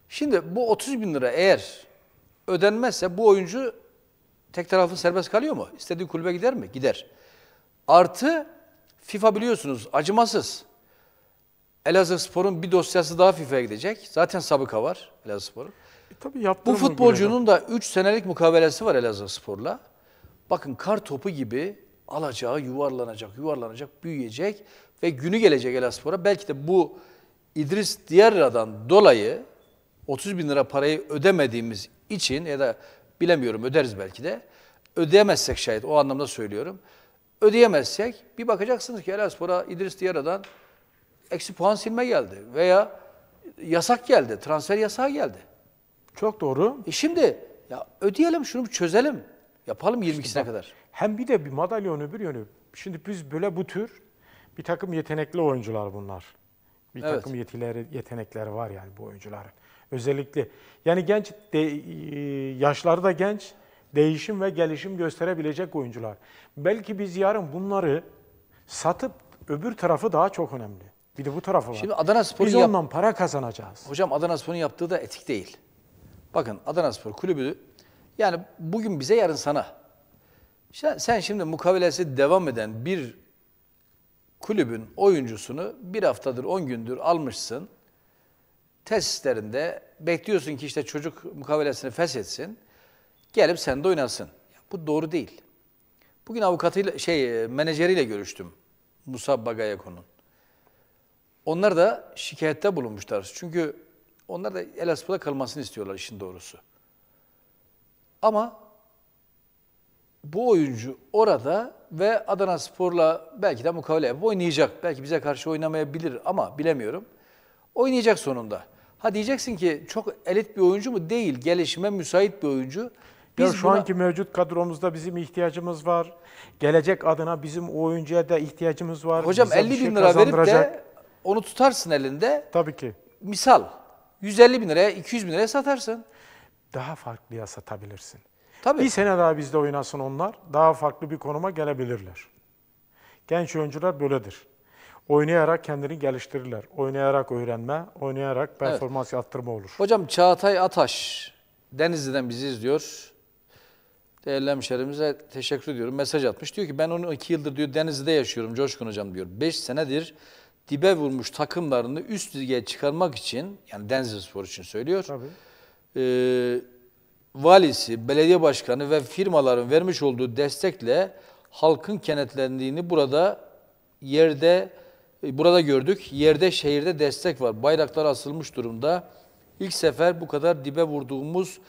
[SPEAKER 1] Şimdi bu 30 bin lira eğer ödenmezse bu oyuncu tek taraflı serbest kalıyor mu? İstediği kulübe gider mi? Gider. Artı FIFA biliyorsunuz acımasız. Elazığ Spor'un bir dosyası daha FIFA'ya gidecek. Zaten sabıka var Elazığ Spor'un.
[SPEAKER 2] E, tabii
[SPEAKER 1] Bu futbolcunun da 3 senelik mukabelesi var Elazığ Spor'la. Bakın kar topu gibi alacağı yuvarlanacak, yuvarlanacak, büyüyecek ve günü gelecek Elazığ Spor'a. Belki de bu İdris Diyarra'dan dolayı 30 bin lira parayı ödemediğimiz için ya da bilemiyorum öderiz belki de. Ödeyemezsek şayet o anlamda söylüyorum. Ödeyemezsek bir bakacaksınız ki Elazığ Spor'a İdris Diyarra'dan eksi puan silme geldi veya yasak geldi, transfer yasağı geldi.
[SPEAKER 2] Çok doğru.
[SPEAKER 1] E şimdi ya ödeyelim şunu çözelim. Yapalım 22'sine kadar.
[SPEAKER 2] Hem bir de bir madalyonun öbür yönü. Şimdi biz böyle bu tür bir takım yetenekli oyuncular bunlar. Bir
[SPEAKER 1] Evet.
[SPEAKER 2] takım yetileri, yetenekleri var yani bu oyuncuların. Özellikle yani genç de, e, yaşları da genç, değişim ve gelişim gösterebilecek oyuncular. Belki biz yarın bunları satıp öbür tarafı daha çok önemli. Bir de bu tarafı var.
[SPEAKER 1] Şimdi Adana Spor'un
[SPEAKER 2] biz ondan para kazanacağız.
[SPEAKER 1] Hocam Adana Spor'un yaptığı da etik değil. Bakın Adana Spor kulübü yani bugün bize yarın sana. Sen, şimdi mukavelesi devam eden bir kulübün oyuncusunu bir haftadır 10 gündür almışsın. Tesislerinde bekliyorsun ki işte çocuk mukavelesini feshetsin. Gelip sen de oynasın. Bu doğru değil. Bugün avukatıyla şey e, menajeriyle görüştüm. Musa Bagayako'nun. Onlar da şikayette bulunmuşlar. Çünkü onlar da Elazığ'da kalmasını istiyorlar işin doğrusu. Ama bu oyuncu orada ve Adana Spor'la belki de mukavele yapıp oynayacak. Belki bize karşı oynamayabilir ama bilemiyorum. Oynayacak sonunda. Ha diyeceksin ki çok elit bir oyuncu mu? Değil. Gelişime müsait bir oyuncu.
[SPEAKER 2] Ya
[SPEAKER 1] Biz
[SPEAKER 2] şu
[SPEAKER 1] buna-
[SPEAKER 2] anki mevcut kadromuzda bizim ihtiyacımız var. Gelecek adına bizim oyuncuya da ihtiyacımız var.
[SPEAKER 1] Hocam
[SPEAKER 2] Bize bir
[SPEAKER 1] 50
[SPEAKER 2] şey
[SPEAKER 1] bin lira verip de onu tutarsın elinde.
[SPEAKER 2] Tabii ki.
[SPEAKER 1] Misal 150 bin liraya 200 bin liraya satarsın.
[SPEAKER 2] Daha farklıya satabilirsin.
[SPEAKER 1] Tabii.
[SPEAKER 2] Bir sene daha bizde oynasın onlar. Daha farklı bir konuma gelebilirler. Genç oyuncular böyledir. Oynayarak kendini geliştirirler. Oynayarak öğrenme, oynayarak performans arttırma olur.
[SPEAKER 1] Hocam Çağatay Ataş Denizli'den bizi izliyor. Değerli hemşerimize teşekkür ediyorum. Mesaj atmış. Diyor ki ben 12 yıldır diyor Denizli'de yaşıyorum Coşkun Hocam diyor. 5 senedir dibe vurmuş takımlarını üst lige çıkarmak için yani Denizli Spor için söylüyor.
[SPEAKER 2] Tabii.
[SPEAKER 1] Ee, valisi, belediye başkanı ve firmaların vermiş olduğu destekle halkın kenetlendiğini burada yerde e, burada gördük. Yerde şehirde destek var. Bayraklar asılmış durumda. İlk sefer bu kadar dibe vurduğumuz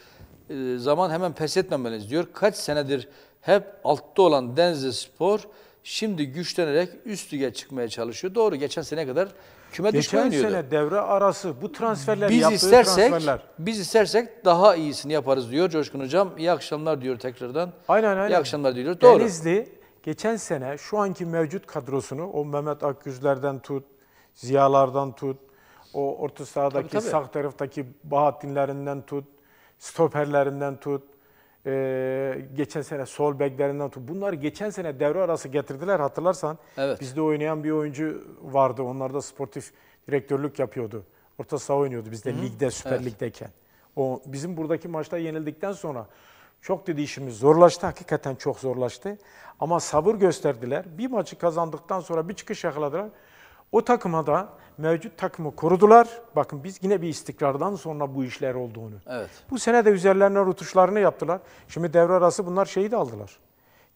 [SPEAKER 1] e, zaman hemen pes etmemeliyiz diyor. Kaç senedir hep altta olan Denizli Spor şimdi güçlenerek üst lige çıkmaya çalışıyor. Doğru geçen sene kadar küme düşme
[SPEAKER 2] Geçen
[SPEAKER 1] oynuyordu.
[SPEAKER 2] sene devre arası bu transferler
[SPEAKER 1] Biz
[SPEAKER 2] yaptığı
[SPEAKER 1] istersek,
[SPEAKER 2] transferler.
[SPEAKER 1] biz istersek daha iyisini yaparız diyor Coşkun Hocam. İyi akşamlar diyor tekrardan.
[SPEAKER 2] Aynen aynen.
[SPEAKER 1] İyi akşamlar diyor. Doğru.
[SPEAKER 2] Denizli geçen sene şu anki mevcut kadrosunu o Mehmet Akgüzler'den tut, Ziyalardan tut, o orta sahadaki
[SPEAKER 1] Tabii, tabii.
[SPEAKER 2] sağ taraftaki Bahattinlerinden tut, stoperlerinden tut, ee, geçen sene sol beklerinden tut. Bunları geçen sene devre arası getirdiler hatırlarsan.
[SPEAKER 1] Evet.
[SPEAKER 2] Bizde oynayan bir oyuncu vardı. Onlar da sportif direktörlük yapıyordu. Orta saha oynuyordu bizde ligde, Süper
[SPEAKER 1] Evet.
[SPEAKER 2] Lig'deyken. O bizim buradaki maçta yenildikten sonra çok dedi işimiz zorlaştı. Hakikaten çok zorlaştı. Ama sabır gösterdiler. Bir maçı kazandıktan sonra bir çıkış yakaladılar. O takıma da mevcut takımı korudular. Bakın biz yine bir istikrardan sonra bu işler olduğunu.
[SPEAKER 1] Evet.
[SPEAKER 2] Bu sene de üzerlerine rutuşlarını yaptılar. Şimdi devre arası bunlar şeyi de aldılar.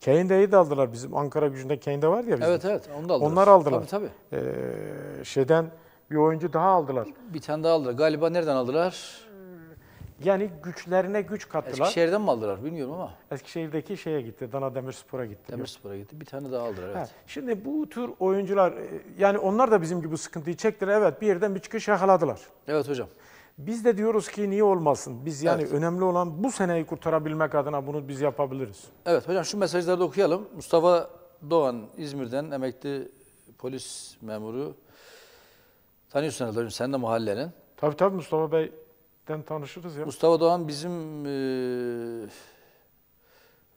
[SPEAKER 2] Kane'deyi de aldılar. Bizim Ankara gücünde Kane'de var ya bizim.
[SPEAKER 1] Evet evet onu da aldılar.
[SPEAKER 2] Onlar aldılar.
[SPEAKER 1] Tabii tabii.
[SPEAKER 2] Ee, şeyden bir oyuncu daha aldılar.
[SPEAKER 1] Bir tane daha aldılar. Galiba nereden aldılar?
[SPEAKER 2] Yani güçlerine güç kattılar.
[SPEAKER 1] Eskişehir'den mi aldılar bilmiyorum ama.
[SPEAKER 2] Eskişehir'deki şeye gitti. Dana Demirspor'a gitti.
[SPEAKER 1] Demirspor'a gitti. Bir tane daha aldılar
[SPEAKER 2] Ha,
[SPEAKER 1] evet.
[SPEAKER 2] Şimdi bu tür oyuncular e, yani onlar da bizim gibi bu sıkıntıyı çektiler. Evet bir yerden bir çıkış yakaladılar.
[SPEAKER 1] Evet hocam.
[SPEAKER 2] Biz de diyoruz ki niye olmasın? Biz yani
[SPEAKER 1] Evet.
[SPEAKER 2] önemli olan bu seneyi kurtarabilmek adına bunu biz yapabiliriz.
[SPEAKER 1] Evet hocam şu mesajları da okuyalım. Mustafa Doğan İzmir'den emekli polis memuru. Tanıyorsun herhalde sen de mahallenin.
[SPEAKER 2] Tabii tabii Mustafa Bey'den tanışırız ya.
[SPEAKER 1] Mustafa Doğan bizim eee,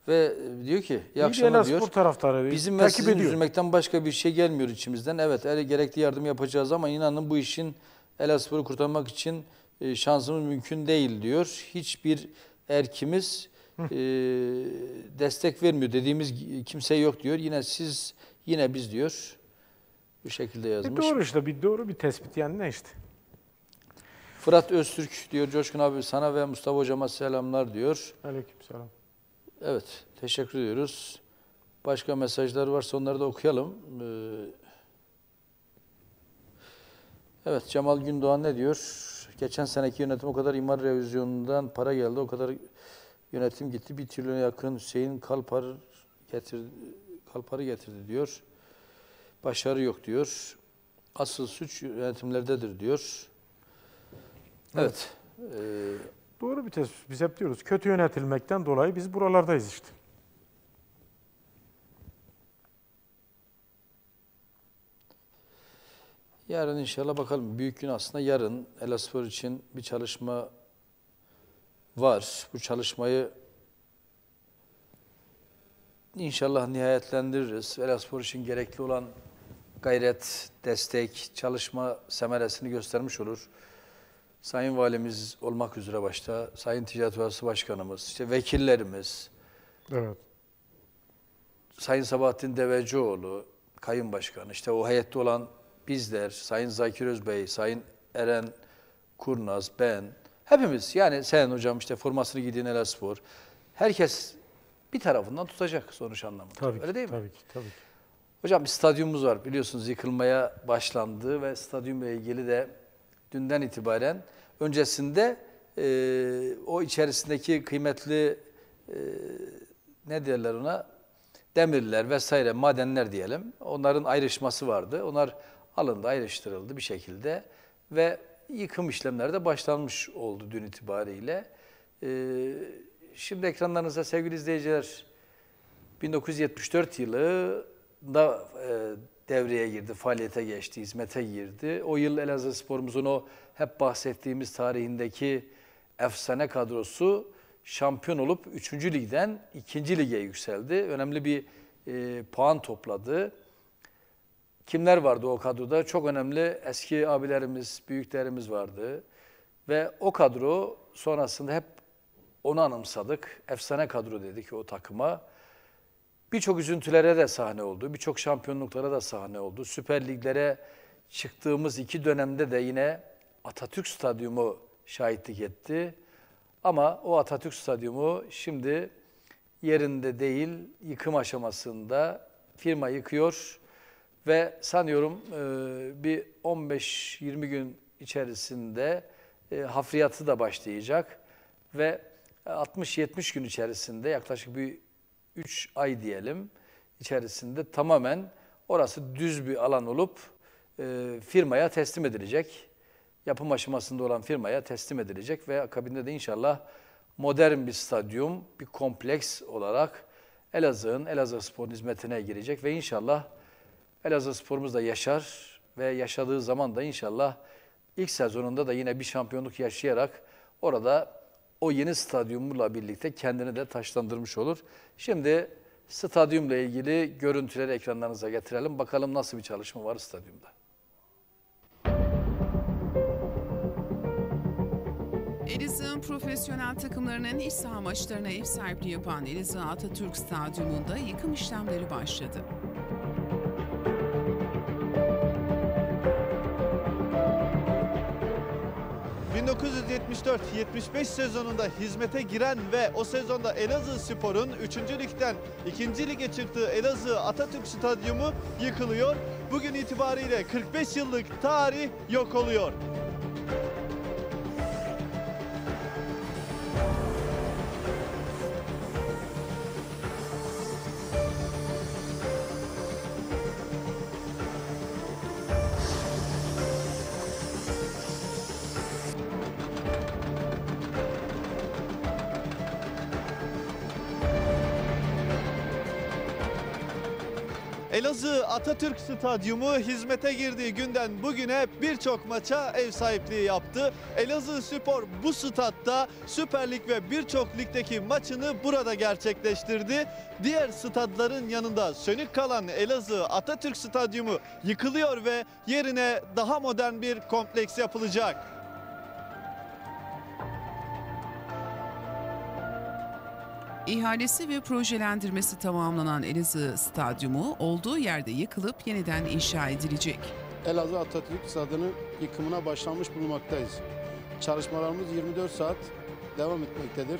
[SPEAKER 1] ve diyor ki iyi akşamlar diyor.
[SPEAKER 2] Taraftarı.
[SPEAKER 1] Bizim ve sizin
[SPEAKER 2] ediyor.
[SPEAKER 1] üzülmekten başka bir şey gelmiyor içimizden. Evet el gerekli yardım yapacağız ama inanın bu işin Elazığ'ı kurtarmak için e, şansımız mümkün değil diyor. Hiçbir erkimiz e, destek vermiyor. Dediğimiz kimse yok diyor. Yine siz yine biz diyor. Bu şekilde
[SPEAKER 2] E
[SPEAKER 1] yazmış.
[SPEAKER 2] doğru işte bir doğru bir tespit yani ne işte.
[SPEAKER 1] Fırat Öztürk diyor Coşkun abi sana ve Mustafa hocama selamlar diyor.
[SPEAKER 2] Aleykümselam.
[SPEAKER 1] Evet, teşekkür ediyoruz. Başka mesajlar varsa onları da okuyalım. Ee, Evet, Cemal Gündoğan ne diyor? Geçen seneki yönetim o kadar imar revizyonundan para geldi, o kadar yönetim gitti. Bir trilyona yakın Hüseyin Kalpar getirdi, Kalpar'ı getirdi diyor. Başarı yok diyor. Asıl suç yönetimlerdedir diyor. Evet. Ee,
[SPEAKER 2] Doğru bir tespit. Biz hep diyoruz kötü yönetilmekten dolayı biz buralardayız işte.
[SPEAKER 1] Yarın inşallah bakalım. Büyük gün aslında yarın Elaspor için bir çalışma var. Bu çalışmayı inşallah nihayetlendiririz. Elaspor için gerekli olan gayret, destek, çalışma semeresini göstermiş olur. Sayın Valimiz olmak üzere başta, Sayın Ticaret Odası Başkanımız, işte vekillerimiz,
[SPEAKER 2] Evet.
[SPEAKER 1] Sayın Sabahattin Devecioğlu, Kayınbaşkanı, işte o heyette olan bizler, Sayın Zakir Özbey, Sayın Eren Kurnaz, ben, hepimiz yani sen hocam işte formasını giydiğin Elaspor, herkes bir tarafından tutacak sonuç anlamında.
[SPEAKER 2] Tabii
[SPEAKER 1] Öyle
[SPEAKER 2] ki,
[SPEAKER 1] değil mi?
[SPEAKER 2] Tabii ki, tabii ki.
[SPEAKER 1] Hocam bir stadyumumuz var biliyorsunuz yıkılmaya başlandı ve stadyumla ilgili de dünden itibaren öncesinde e, o içerisindeki kıymetli e, ne derler ona demirler vesaire madenler diyelim onların ayrışması vardı. Onlar alındı ayrıştırıldı bir şekilde ve yıkım işlemleri de başlanmış oldu dün itibariyle. E, şimdi ekranlarınızda sevgili izleyiciler 1974 yılında e, devreye girdi, faaliyete geçti, hizmete girdi. O yıl Elazığ sporumuzun o hep bahsettiğimiz tarihindeki efsane kadrosu şampiyon olup 3. ligden 2. lige yükseldi. Önemli bir e, puan topladı. Kimler vardı o kadroda? Çok önemli eski abilerimiz, büyüklerimiz vardı. Ve o kadro sonrasında hep onu anımsadık. Efsane kadro dedik o takıma. Birçok üzüntülere de sahne oldu. Birçok şampiyonluklara da sahne oldu. Süper Liglere çıktığımız iki dönemde de yine Atatürk Stadyumu şahitlik etti. Ama o Atatürk Stadyumu şimdi yerinde değil, yıkım aşamasında firma yıkıyor ve sanıyorum e, bir 15-20 gün içerisinde e, hafriyatı da başlayacak ve 60-70 gün içerisinde yaklaşık bir 3 ay diyelim içerisinde tamamen orası düz bir alan olup e, firmaya teslim edilecek. Yapım aşamasında olan firmaya teslim edilecek ve akabinde de inşallah modern bir stadyum, bir kompleks olarak Elazığ'ın, Elazığ Spor'un hizmetine girecek ve inşallah Elazığ Spor'umuz da yaşar ve yaşadığı zaman da inşallah ilk sezonunda da yine bir şampiyonluk yaşayarak orada o yeni stadyumla birlikte kendini de taşlandırmış olur. Şimdi stadyumla ilgili görüntüleri ekranlarınıza getirelim. Bakalım nasıl bir çalışma var stadyumda.
[SPEAKER 3] Elazığ'ın profesyonel takımlarının iç saha maçlarına ev sahipliği yapan Elazığ Atatürk Stadyumunda yıkım işlemleri başladı.
[SPEAKER 6] ...1974-75 sezonunda hizmete giren ve o sezonda Elazığ Spor'un 3. Lig'den 2. Lig'e çıktığı Elazığ Atatürk Stadyumu yıkılıyor. Bugün itibariyle 45 yıllık tarih yok oluyor. Atatürk Stadyumu hizmete girdiği günden bugüne birçok maça ev sahipliği yaptı. Elazığ Spor bu statta Süper Lig ve birçok ligdeki maçını burada gerçekleştirdi. Diğer stadların yanında sönük kalan Elazığ Atatürk Stadyumu yıkılıyor ve yerine daha modern bir kompleks yapılacak.
[SPEAKER 3] İhalesi ve projelendirmesi tamamlanan Elazığ Stadyumu olduğu yerde yıkılıp yeniden inşa edilecek.
[SPEAKER 7] Elazığ Atatürk Stadı'nın yıkımına başlanmış bulunmaktayız. Çalışmalarımız 24 saat devam etmektedir.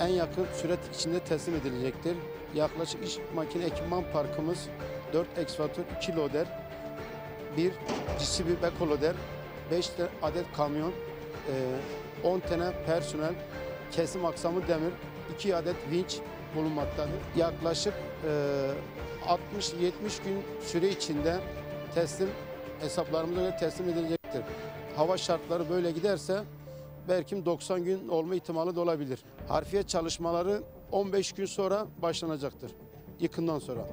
[SPEAKER 7] En yakın süret içinde teslim edilecektir. Yaklaşık iş makine ekipman parkımız 4 ekskavatör, 2 loader, 1 GCB beko loader, 5 adet kamyon, e, 10 tane personel, kesim aksamı demir, 2 adet vinç bulunmaktadır. Yaklaşık e, 60-70 gün süre içinde teslim hesaplarımıza göre teslim edilecektir. Hava şartları böyle giderse belki 90 gün olma ihtimali de olabilir. Harfiyet çalışmaları 15 gün sonra başlanacaktır. Yıkımdan sonra.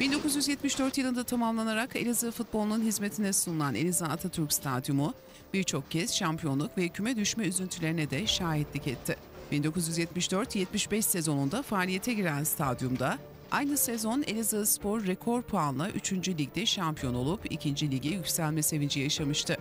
[SPEAKER 3] 1974 yılında tamamlanarak Elazığ futbolunun hizmetine sunulan Elazığ Atatürk Stadyumu birçok kez şampiyonluk ve küme düşme üzüntülerine de şahitlik etti. 1974-75 sezonunda faaliyete giren stadyumda aynı sezon Elazığ Spor rekor puanla 3. ligde şampiyon olup 2. lige yükselme sevinci yaşamıştı.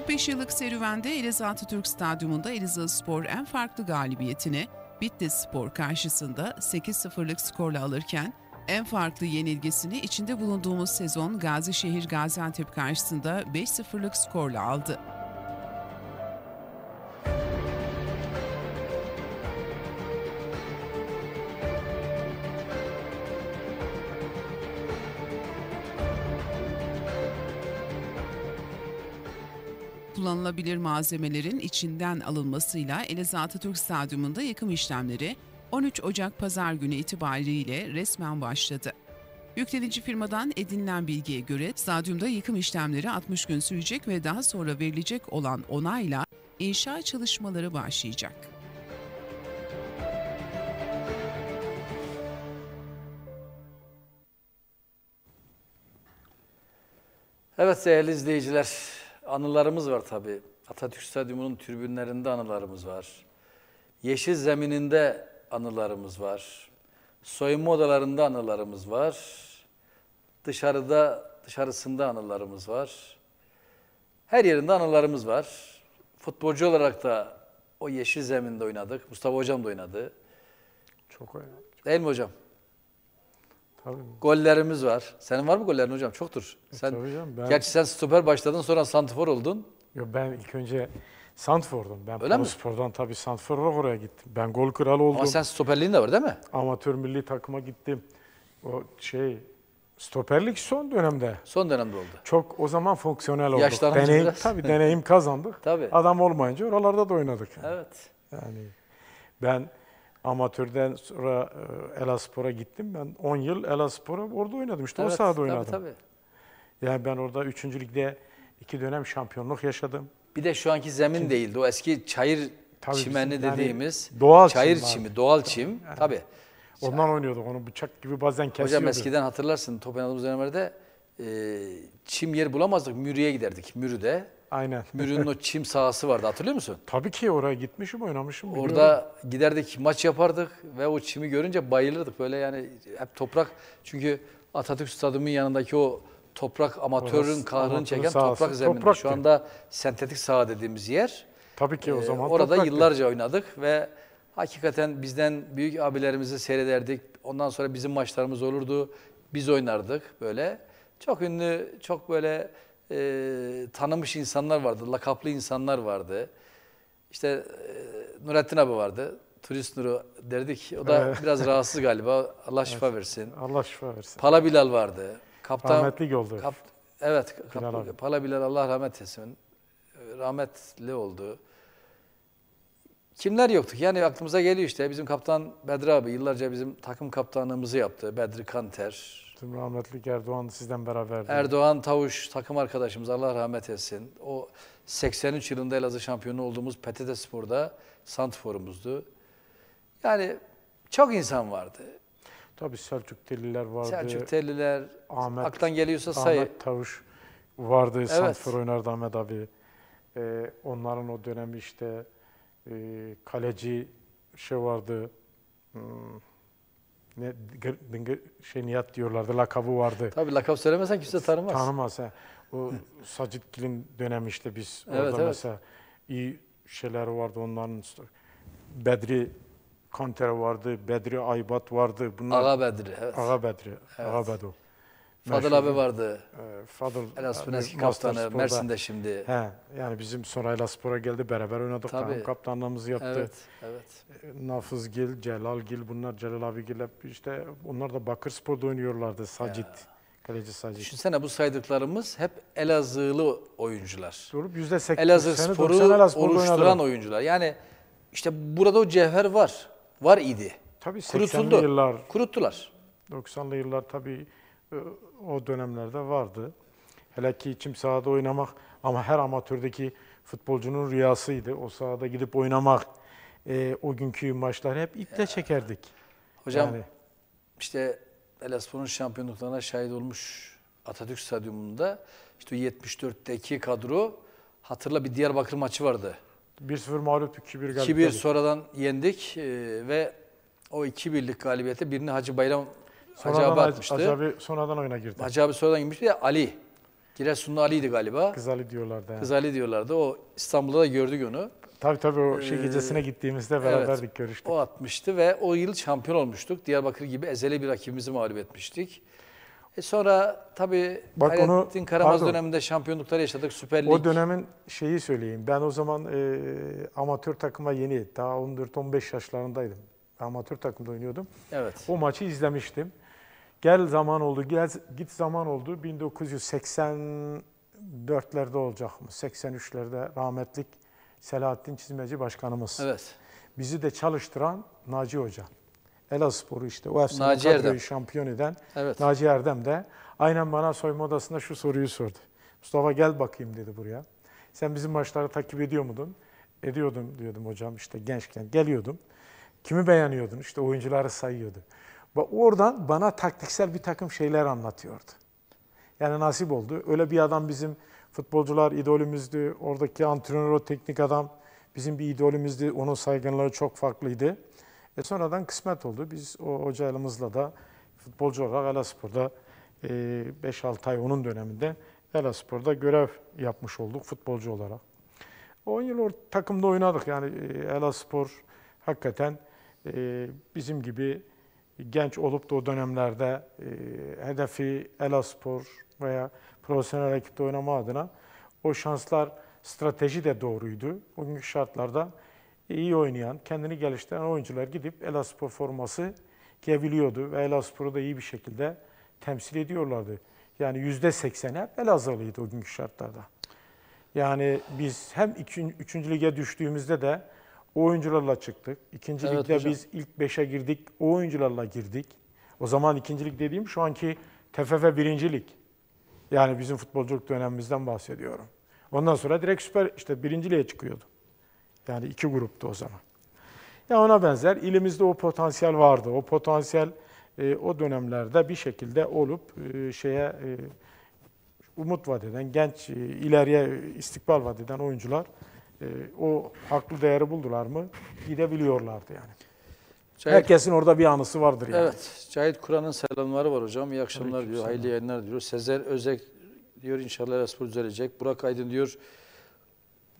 [SPEAKER 3] 45 yıllık serüvende Elazığ Atatürk Stadyumunda Elazığ Spor en farklı galibiyetini Bitlis Spor karşısında 8-0'lık skorla alırken en farklı yenilgisini içinde bulunduğumuz sezon Gazişehir Gaziantep karşısında 5-0'lık skorla aldı. Kullanılabilir malzemelerin içinden alınmasıyla Elazığ Atatürk Stadyumunda yıkım işlemleri 13 Ocak Pazar günü itibariyle resmen başladı. Yüklenici firmadan edinilen bilgiye göre stadyumda yıkım işlemleri 60 gün sürecek ve daha sonra verilecek olan onayla inşa çalışmaları başlayacak.
[SPEAKER 1] Evet değerli izleyiciler, anılarımız var tabii. Atatürk Stadyumu'nun tribünlerinde anılarımız var. Yeşil zemininde anılarımız var. Soyunma odalarında anılarımız var. Dışarıda, dışarısında anılarımız var. Her yerinde anılarımız var. Futbolcu olarak da o yeşil zeminde oynadık. Mustafa Hocam da oynadı.
[SPEAKER 2] Çok önemli.
[SPEAKER 1] Değil mi hocam?
[SPEAKER 2] Tabii.
[SPEAKER 1] Gollerimiz var. Senin var mı gollerin hocam? Çoktur. Sen,
[SPEAKER 2] tabii canım, ben-
[SPEAKER 1] Gerçi sen stoper başladın sonra santifor oldun.
[SPEAKER 2] Yo, ben ilk önce Santfor'dum. Ben
[SPEAKER 1] Öyle mi?
[SPEAKER 2] Spor'dan tabii Santfor olarak oraya gittim. Ben gol kralı oldum.
[SPEAKER 1] Ama sen stoperliğin de var değil mi?
[SPEAKER 2] Amatör milli takıma gittim. O şey Stoperlik son dönemde.
[SPEAKER 1] Son dönemde oldu.
[SPEAKER 2] Çok o zaman fonksiyonel olduk.
[SPEAKER 1] Yaşlanınca
[SPEAKER 2] Deneyim,
[SPEAKER 1] biraz.
[SPEAKER 2] tabii deneyim kazandık.
[SPEAKER 1] Tabii.
[SPEAKER 2] Adam olmayınca oralarda da oynadık.
[SPEAKER 1] Evet.
[SPEAKER 2] Yani ben amatörden sonra e, Elaspor'a gittim. Ben 10 yıl Elaspor'a orada oynadım. İşte
[SPEAKER 1] evet.
[SPEAKER 2] o sahada
[SPEAKER 1] tabii,
[SPEAKER 2] oynadım.
[SPEAKER 1] Tabii.
[SPEAKER 2] Yani ben orada 3. ligde iki dönem şampiyonluk yaşadım.
[SPEAKER 1] Bir de şu anki zemin değildi. O eski çayır
[SPEAKER 2] Tabii
[SPEAKER 1] çimenli
[SPEAKER 2] bizim yani
[SPEAKER 1] dediğimiz
[SPEAKER 2] doğal
[SPEAKER 1] çayır
[SPEAKER 2] çim
[SPEAKER 1] çimi, doğal çim. Tabii.
[SPEAKER 2] Ondan oynuyorduk. Onu bıçak gibi bazen kesiyordu.
[SPEAKER 1] Hocam eskiden hatırlarsın top oynadığımız dönemlerde e, çim yer bulamazdık. Mürü'ye giderdik. Mürü'de.
[SPEAKER 2] Aynen.
[SPEAKER 1] Mürü'nün o çim sahası vardı hatırlıyor musun?
[SPEAKER 2] Tabii ki oraya gitmişim, oynamışım. biliyorum.
[SPEAKER 1] Orada giderdik maç yapardık ve o çimi görünce bayılırdık böyle yani hep toprak çünkü Atatürk Stadyumu'nun yanındaki o toprak amatörün
[SPEAKER 2] Orası
[SPEAKER 1] kahrını çeken
[SPEAKER 2] sahası,
[SPEAKER 1] toprak zeminde.
[SPEAKER 2] topraktı.
[SPEAKER 1] Şu anda sentetik saha dediğimiz yer.
[SPEAKER 2] Tabii ki o
[SPEAKER 1] Ee,
[SPEAKER 2] zaman
[SPEAKER 1] orada
[SPEAKER 2] topraktı.
[SPEAKER 1] yıllarca oynadık ve hakikaten bizden büyük abilerimizi seyrederdik. Ondan sonra bizim maçlarımız olurdu. Biz oynardık böyle. Çok ünlü, çok böyle e, tanımış insanlar vardı, lakaplı insanlar vardı. İşte e, Nurettin abi vardı. Turist Nuru derdik. O da biraz rahatsız galiba. Allah şifa versin.
[SPEAKER 2] Allah şifa versin.
[SPEAKER 1] Pala Bilal vardı. Kaptan
[SPEAKER 2] Rahmetli oldu.
[SPEAKER 1] Kap, evet, kap,
[SPEAKER 2] Bilal.
[SPEAKER 1] Pala Bilal Allah rahmet etsin. Rahmetli oldu. Kimler yoktuk? Yani aklımıza geliyor işte. Bizim kaptan Bedri abi yıllarca bizim takım kaptanlığımızı yaptı. Bedri Kanter.
[SPEAKER 2] Tüm rahmetli Erdoğan sizden beraberdi.
[SPEAKER 1] Erdoğan Tavuş takım arkadaşımız Allah rahmet etsin. O 83 yılında Elazığ şampiyonu olduğumuz PTT Spor'da santforumuzdu. Yani çok insan vardı.
[SPEAKER 2] Tabii Selçuk Deliler vardı.
[SPEAKER 1] Selçuk Telliler,
[SPEAKER 2] Ahmet,
[SPEAKER 1] aktan geliyorsa say.
[SPEAKER 2] Ahmet Tavuş vardı. Santrfor oynardı Ahmet abi. Ee, onların o dönemi işte e, kaleci şey vardı. Hmm, ne gır- dıngır- şey Nihat diyorlardı. Lakabı vardı.
[SPEAKER 1] Tabii lakap söylemesen kimse tanımaz.
[SPEAKER 2] Tanımaz. He. O Sacitgil'in dönemi işte biz
[SPEAKER 1] Evet,
[SPEAKER 2] orada
[SPEAKER 1] evet.
[SPEAKER 2] mesela iyi şeyler vardı onların. Bedri Kanter vardı, Bedri Aybat vardı. Bunlar
[SPEAKER 1] Ağa Bedri. Evet.
[SPEAKER 2] Ağa Bedri, Ağa Bedo.
[SPEAKER 1] Fadıl abi vardı.
[SPEAKER 2] Ee, Fadıl. E,
[SPEAKER 1] eski
[SPEAKER 2] Master
[SPEAKER 1] kaptanı. Mersin'de şimdi.
[SPEAKER 2] He, yani bizim sonra Elazığspor'a geldi beraber oynadık.
[SPEAKER 1] Tabii.
[SPEAKER 2] Takım kaptanlığımızı yaptı.
[SPEAKER 1] Evet, evet.
[SPEAKER 2] E, Nafız Gil, Celal Gil bunlar Celal abi Gil hep işte onlar da Bakırspor'da oynuyorlardı. Sacit, kaleci Sacit.
[SPEAKER 1] Düşünsene bu saydıklarımız hep Elazığlı oyuncular.
[SPEAKER 2] Doğru yüzde seksen.
[SPEAKER 1] Elazığ
[SPEAKER 2] sene
[SPEAKER 1] sporu
[SPEAKER 2] 90 Elazığspor'da
[SPEAKER 1] oluşturan oyuncular. Yani işte burada o cevher var. Var idi.
[SPEAKER 2] Tabii 80'li
[SPEAKER 1] Kurutuldu.
[SPEAKER 2] yıllar,
[SPEAKER 1] Kuruttular.
[SPEAKER 2] 90'lı yıllar tabii o dönemlerde vardı. Hele ki çim sahada oynamak ama her amatördeki futbolcunun rüyasıydı. O sahada gidip oynamak. E, o günkü maçları hep iple çekerdik.
[SPEAKER 1] Hocam
[SPEAKER 2] Yani
[SPEAKER 1] işte Elazığspor'un şampiyonluklarına şahit olmuş Atatürk Stadyumunda işte o 74'teki kadro hatırla bir Diyarbakır maçı vardı.
[SPEAKER 2] 1-0 mağlup 2-1 galip
[SPEAKER 1] 2-1
[SPEAKER 2] geldik.
[SPEAKER 1] sonradan yendik e, ve o 2-1'lik galibiyette birini Hacı Bayram Hacı
[SPEAKER 2] Sonradan
[SPEAKER 1] abi
[SPEAKER 2] Hacı-
[SPEAKER 1] atmıştı.
[SPEAKER 2] Hacı abi sonradan oyuna girdi.
[SPEAKER 1] Hacı abi sonradan girmiş bir de Ali. Giresunlu Ali'ydi galiba.
[SPEAKER 2] Kız Ali diyorlardı. yani.
[SPEAKER 1] Kız Ali diyorlardı. O İstanbul'da da gördük onu.
[SPEAKER 2] Tabii tabii o şey
[SPEAKER 1] Ee,
[SPEAKER 2] gecesine gittiğimizde beraberdik görüştük.
[SPEAKER 1] O atmıştı ve o yıl şampiyon olmuştuk. Diyarbakır gibi ezeli bir rakibimizi mağlup etmiştik. E sonra tabii
[SPEAKER 2] Bak onu-
[SPEAKER 1] Hayrettin Karamaz
[SPEAKER 2] pardon.
[SPEAKER 1] döneminde şampiyonluklar yaşadık. Süper Lig.
[SPEAKER 2] O dönemin şeyi söyleyeyim. Ben o zaman e, amatör takıma yeni, daha 14-15 yaşlarındaydım. Amatör takımda oynuyordum.
[SPEAKER 1] Evet.
[SPEAKER 2] O maçı izlemiştim. Gel zaman oldu, gel git zaman oldu. 1984'lerde olacak mı? 83'lerde rahmetlik Selahattin Çizmeci Başkanımız.
[SPEAKER 1] Evet.
[SPEAKER 2] Bizi de çalıştıran Naci Hoca. Elazığspor'u işte
[SPEAKER 1] Naci
[SPEAKER 2] kadroyu şampiyon eden
[SPEAKER 1] Evet.
[SPEAKER 2] Naci Erdem de aynen bana soyunma odasında şu soruyu sordu. Mustafa gel bakayım dedi buraya. Sen bizim maçları takip ediyor muydun? Ediyordum diyordum hocam işte gençken geliyordum. Kimi beğeniyordun? İşte oyuncuları sayıyordu. Bak oradan bana taktiksel bir takım şeyler anlatıyordu. Yani nasip oldu. Öyle bir adam bizim futbolcular idolümüzdü. Oradaki antrenör o teknik adam bizim bir idolümüzdü. Onun saygınlığı çok farklıydı. E sonradan kısmet oldu. Biz o hocalığımızla da futbolcu olarak Elaspor'da e, 5-6 ay onun döneminde Elaspor'da görev yapmış olduk futbolcu olarak. 10 yıl o takımda oynadık. Yani e, Elaspor hakikaten e, bizim gibi genç olup da o dönemlerde e, hedefi Elaspor veya profesyonel ekipte oynama adına o şanslar strateji de doğruydu. Bugünkü şartlarda iyi oynayan, kendini geliştiren oyuncular gidip Elaspor forması giyebiliyordu ve Elaspor'u da iyi bir şekilde temsil ediyorlardı. Yani yüzde sekseni hep Elazığlıydı o günkü şartlarda. Yani biz hem iki, üçüncü lige düştüğümüzde de o oyuncularla çıktık. İkinci
[SPEAKER 1] Evet
[SPEAKER 2] ligde
[SPEAKER 1] hocam.
[SPEAKER 2] biz ilk beşe girdik, o oyuncularla girdik. O zaman ikinci lig dediğim şu anki TFF birinci lig. Yani bizim futbolculuk dönemimizden bahsediyorum. Ondan sonra direkt süper işte birinci lige çıkıyordu. Yani iki gruptu o zaman. Ya ona benzer ilimizde o potansiyel vardı. O potansiyel e, o dönemlerde bir şekilde olup e, şeye e, umut vaat eden, genç e, ileriye istikbal vaat eden oyuncular e, o haklı değeri buldular mı gidebiliyorlardı yani.
[SPEAKER 1] Cahit,
[SPEAKER 2] Herkesin orada bir anısı vardır yani.
[SPEAKER 1] Evet, Cahit Kur'an'ın selamları var hocam. İyi akşamlar diyor, hayırlı yayınlar diyor. Sezer Özek diyor inşallah Eraspor düzelecek. Burak Aydın diyor,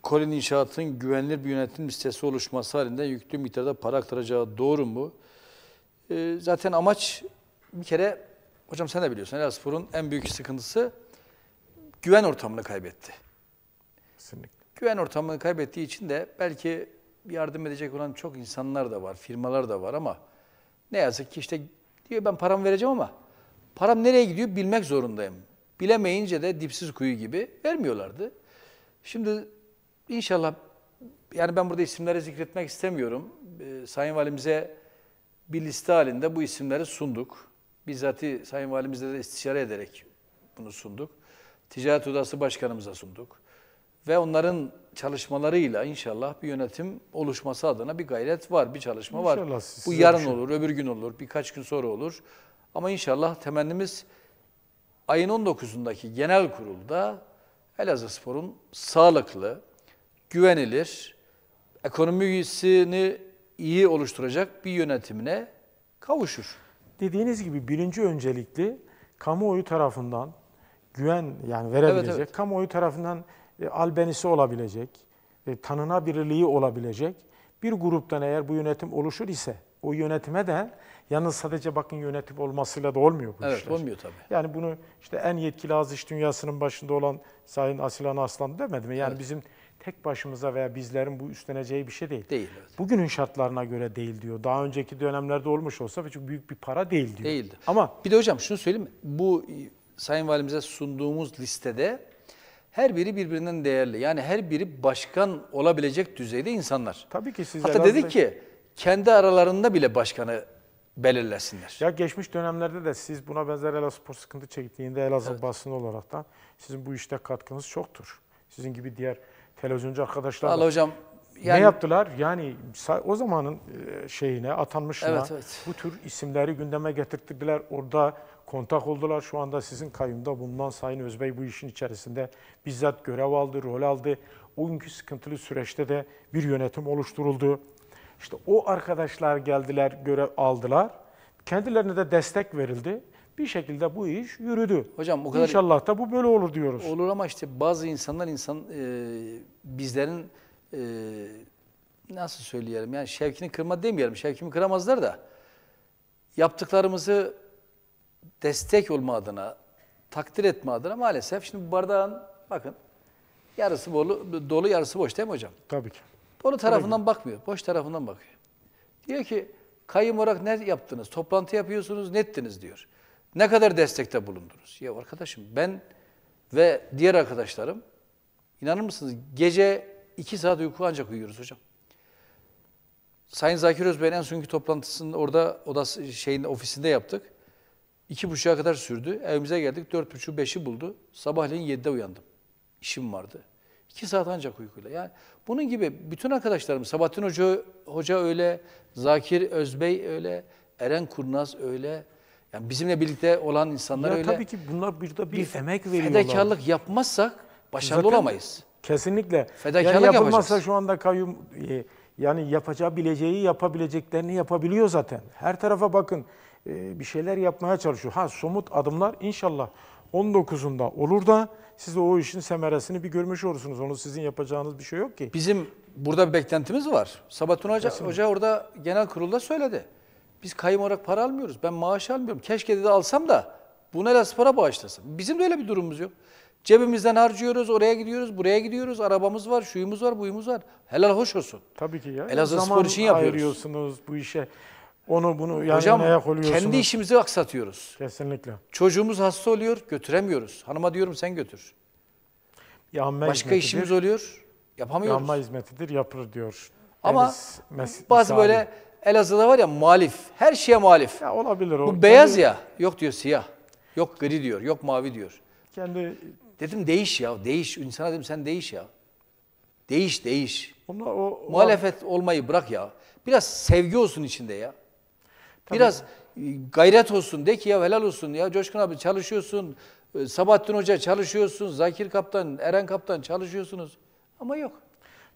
[SPEAKER 1] Kolin İnşaat'ın güvenilir bir yönetim listesi oluşması halinde yüklü miktarda para aktaracağı doğru mu? Ee, zaten amaç bir kere, hocam sen de biliyorsun Eraspor'un en büyük sıkıntısı güven ortamını kaybetti.
[SPEAKER 2] Kesinlikle.
[SPEAKER 1] Güven ortamını kaybettiği için de belki yardım edecek olan çok insanlar da var, firmalar da var ama ne yazık ki işte diyor ben param vereceğim ama param nereye gidiyor bilmek zorundayım. Bilemeyince de dipsiz kuyu gibi vermiyorlardı. Şimdi inşallah yani ben burada isimleri zikretmek istemiyorum. Ee, Sayın Valimize bir liste halinde bu isimleri sunduk. Bizzati Sayın Valimizle de istişare ederek bunu sunduk. Ticaret Odası Başkanımıza sunduk. Ve onların çalışmalarıyla inşallah bir yönetim oluşması adına bir gayret var, bir çalışma var.
[SPEAKER 2] İnşallah siz-
[SPEAKER 1] Bu yarın
[SPEAKER 2] şey-
[SPEAKER 1] olur, öbür gün olur, birkaç gün sonra olur. Ama inşallah temennimiz ayın 19'undaki genel kurulda Elazığ Spor'un sağlıklı, güvenilir, ekonomisini iyi oluşturacak bir yönetimine kavuşur.
[SPEAKER 2] Dediğiniz gibi birinci öncelikli kamuoyu tarafından güven yani verebilecek,
[SPEAKER 1] Evet, evet.
[SPEAKER 2] kamuoyu tarafından e, albenisi olabilecek, e, tanınabilirliği olabilecek bir gruptan eğer bu yönetim oluşur ise o yönetime de yalnız sadece bakın yönetim olmasıyla da olmuyor bu
[SPEAKER 1] Evet,
[SPEAKER 2] işler.
[SPEAKER 1] olmuyor tabii.
[SPEAKER 2] Yani bunu işte en yetkili az iş dünyasının başında olan Sayın Asilan Aslan demedi mi? Yani bizim tek başımıza veya bizlerin bu üstleneceği bir şey değil.
[SPEAKER 1] Değil, evet.
[SPEAKER 2] Bugünün şartlarına göre değil diyor. Daha önceki dönemlerde olmuş olsa çok büyük bir para değil diyor.
[SPEAKER 1] Değildi.
[SPEAKER 2] Ama
[SPEAKER 1] Bir de hocam şunu söyleyeyim mi? Bu e, Sayın Valimize sunduğumuz listede her biri birbirinden değerli. Yani her biri başkan olabilecek düzeyde insanlar.
[SPEAKER 2] tabii ki siz
[SPEAKER 1] Hatta dedik ki kendi aralarında bile başkanı belirlesinler.
[SPEAKER 2] Ya geçmiş dönemlerde de siz buna benzer Elazığspor sıkıntı çektiğinde Elazığ basını olarak da sizin bu işte katkınız çoktur. Sizin gibi diğer televizyoncu arkadaşlar da.
[SPEAKER 1] Vallahi hocam
[SPEAKER 2] ne
[SPEAKER 1] yani
[SPEAKER 2] yaptılar? Yani o zamanın e, şeyine, atanmışına
[SPEAKER 1] Evet, evet.
[SPEAKER 2] bu tür isimleri gündeme getirttiler. Orada kontak oldular. Şu anda sizin kayyumda bulunan Sayın Özbey bu işin içerisinde bizzat görev aldı, rol aldı. O günkü sıkıntılı süreçte de bir yönetim oluşturuldu. İşte o arkadaşlar geldiler, görev aldılar. Kendilerine de destek verildi. Bir şekilde bu iş yürüdü.
[SPEAKER 1] Hocam o kadar-
[SPEAKER 2] İnşallah da bu böyle olur diyoruz.
[SPEAKER 1] olur ama işte bazı insanlar insan e, bizlerin e, nasıl söyleyelim yani şevkini kırma demeyelim. Şevkimi kıramazlar da yaptıklarımızı destek olma adına, takdir etme adına maalesef şimdi bu bardağın bakın yarısı dolu, dolu yarısı boş değil mi hocam?
[SPEAKER 2] Tabii ki.
[SPEAKER 1] Dolu tarafından bakmıyor, boş tarafından bakıyor. Diyor ki kayyum olarak ne yaptınız? Toplantı yapıyorsunuz, ne ettiniz diyor. Ne kadar destekte bulundunuz? Ya arkadaşım ben ve diğer arkadaşlarım inanır mısınız gece iki saat uyku ancak uyuyoruz hocam. Sayın Zakir Özbey'in en sonki toplantısını orada odası şeyin ofisinde yaptık. İki buçuğa kadar sürdü. Evimize geldik. Dört buçuk, beşi buldu. Sabahleyin yedide uyandım. İşim vardı. İki saat ancak uykuyla. Yani bunun gibi bütün arkadaşlarım, Sabahattin Hoca, Hoca öyle, Zakir Özbey öyle, Eren Kurnaz öyle. Yani bizimle birlikte olan insanlar
[SPEAKER 2] Ya
[SPEAKER 1] öyle.
[SPEAKER 2] tabii ki bunlar burada bir, emek veriyorlar.
[SPEAKER 1] Fedakarlık yapmazsak başarılı
[SPEAKER 2] Zaten
[SPEAKER 1] olamayız.
[SPEAKER 2] Kesinlikle.
[SPEAKER 1] Fedakarlık
[SPEAKER 2] yani yapılmazsa
[SPEAKER 1] yapacağız.
[SPEAKER 2] şu anda kayyum e, yani yapacağı bileceği yapabileceklerini yapabiliyor zaten. Her tarafa bakın bir şeyler yapmaya çalışıyor. Ha somut adımlar inşallah 19'unda olur da siz o işin semeresini bir görmüş olursunuz. Onu sizin yapacağınız bir şey yok ki.
[SPEAKER 1] Bizim burada bir beklentimiz var. Sabahattin Hoca, Hoca orada genel kurulda söyledi. Biz kayyum olarak para almıyoruz. Ben maaş almıyorum. Keşke dedi alsam da bunu Elaspor'a bağışlasın. Bizim de öyle bir durumumuz yok. Cebimizden harcıyoruz, oraya gidiyoruz, buraya gidiyoruz. Arabamız var, şuyumuz var, buyumuz var. Helal hoş olsun.
[SPEAKER 2] Tabii ki ya.
[SPEAKER 1] Elazığ Spor için yapıyoruz.
[SPEAKER 2] ayırıyorsunuz bu işe. Onu bunu yan
[SPEAKER 1] Hocam
[SPEAKER 2] yanaya koyuyorsunuz.
[SPEAKER 1] kendi işimizi aksatıyoruz.
[SPEAKER 2] Kesinlikle.
[SPEAKER 1] Çocuğumuz hasta oluyor, götüremiyoruz. Hanıma diyorum sen götür.
[SPEAKER 2] Yanma
[SPEAKER 1] Başka
[SPEAKER 2] hizmetidir.
[SPEAKER 1] işimiz oluyor, yapamıyoruz.
[SPEAKER 2] Yanma hizmetidir yapılır diyor.
[SPEAKER 1] Ama
[SPEAKER 2] Deniz
[SPEAKER 1] Bazı
[SPEAKER 2] misali.
[SPEAKER 1] böyle Elazığ'da var ya muhalif, her şeye muhalif.
[SPEAKER 2] ya olabilir o.
[SPEAKER 1] Bu beyaz ya, yok diyor siyah. Yok gri diyor, yok mavi diyor.
[SPEAKER 2] Kendi
[SPEAKER 1] Dedim değiş ya, değiş. İnsana dedim sen değiş ya. Değiş, değiş.
[SPEAKER 2] ona o
[SPEAKER 1] Muhalefet olmayı bırak ya. Biraz sevgi olsun içinde ya. Biraz e, gayret olsun. De ki ya helal olsun ya Coşkun abi çalışıyorsun. e, Sabahattin Hoca çalışıyorsun. Zakir Kaptan, Eren Kaptan çalışıyorsunuz. Ama yok.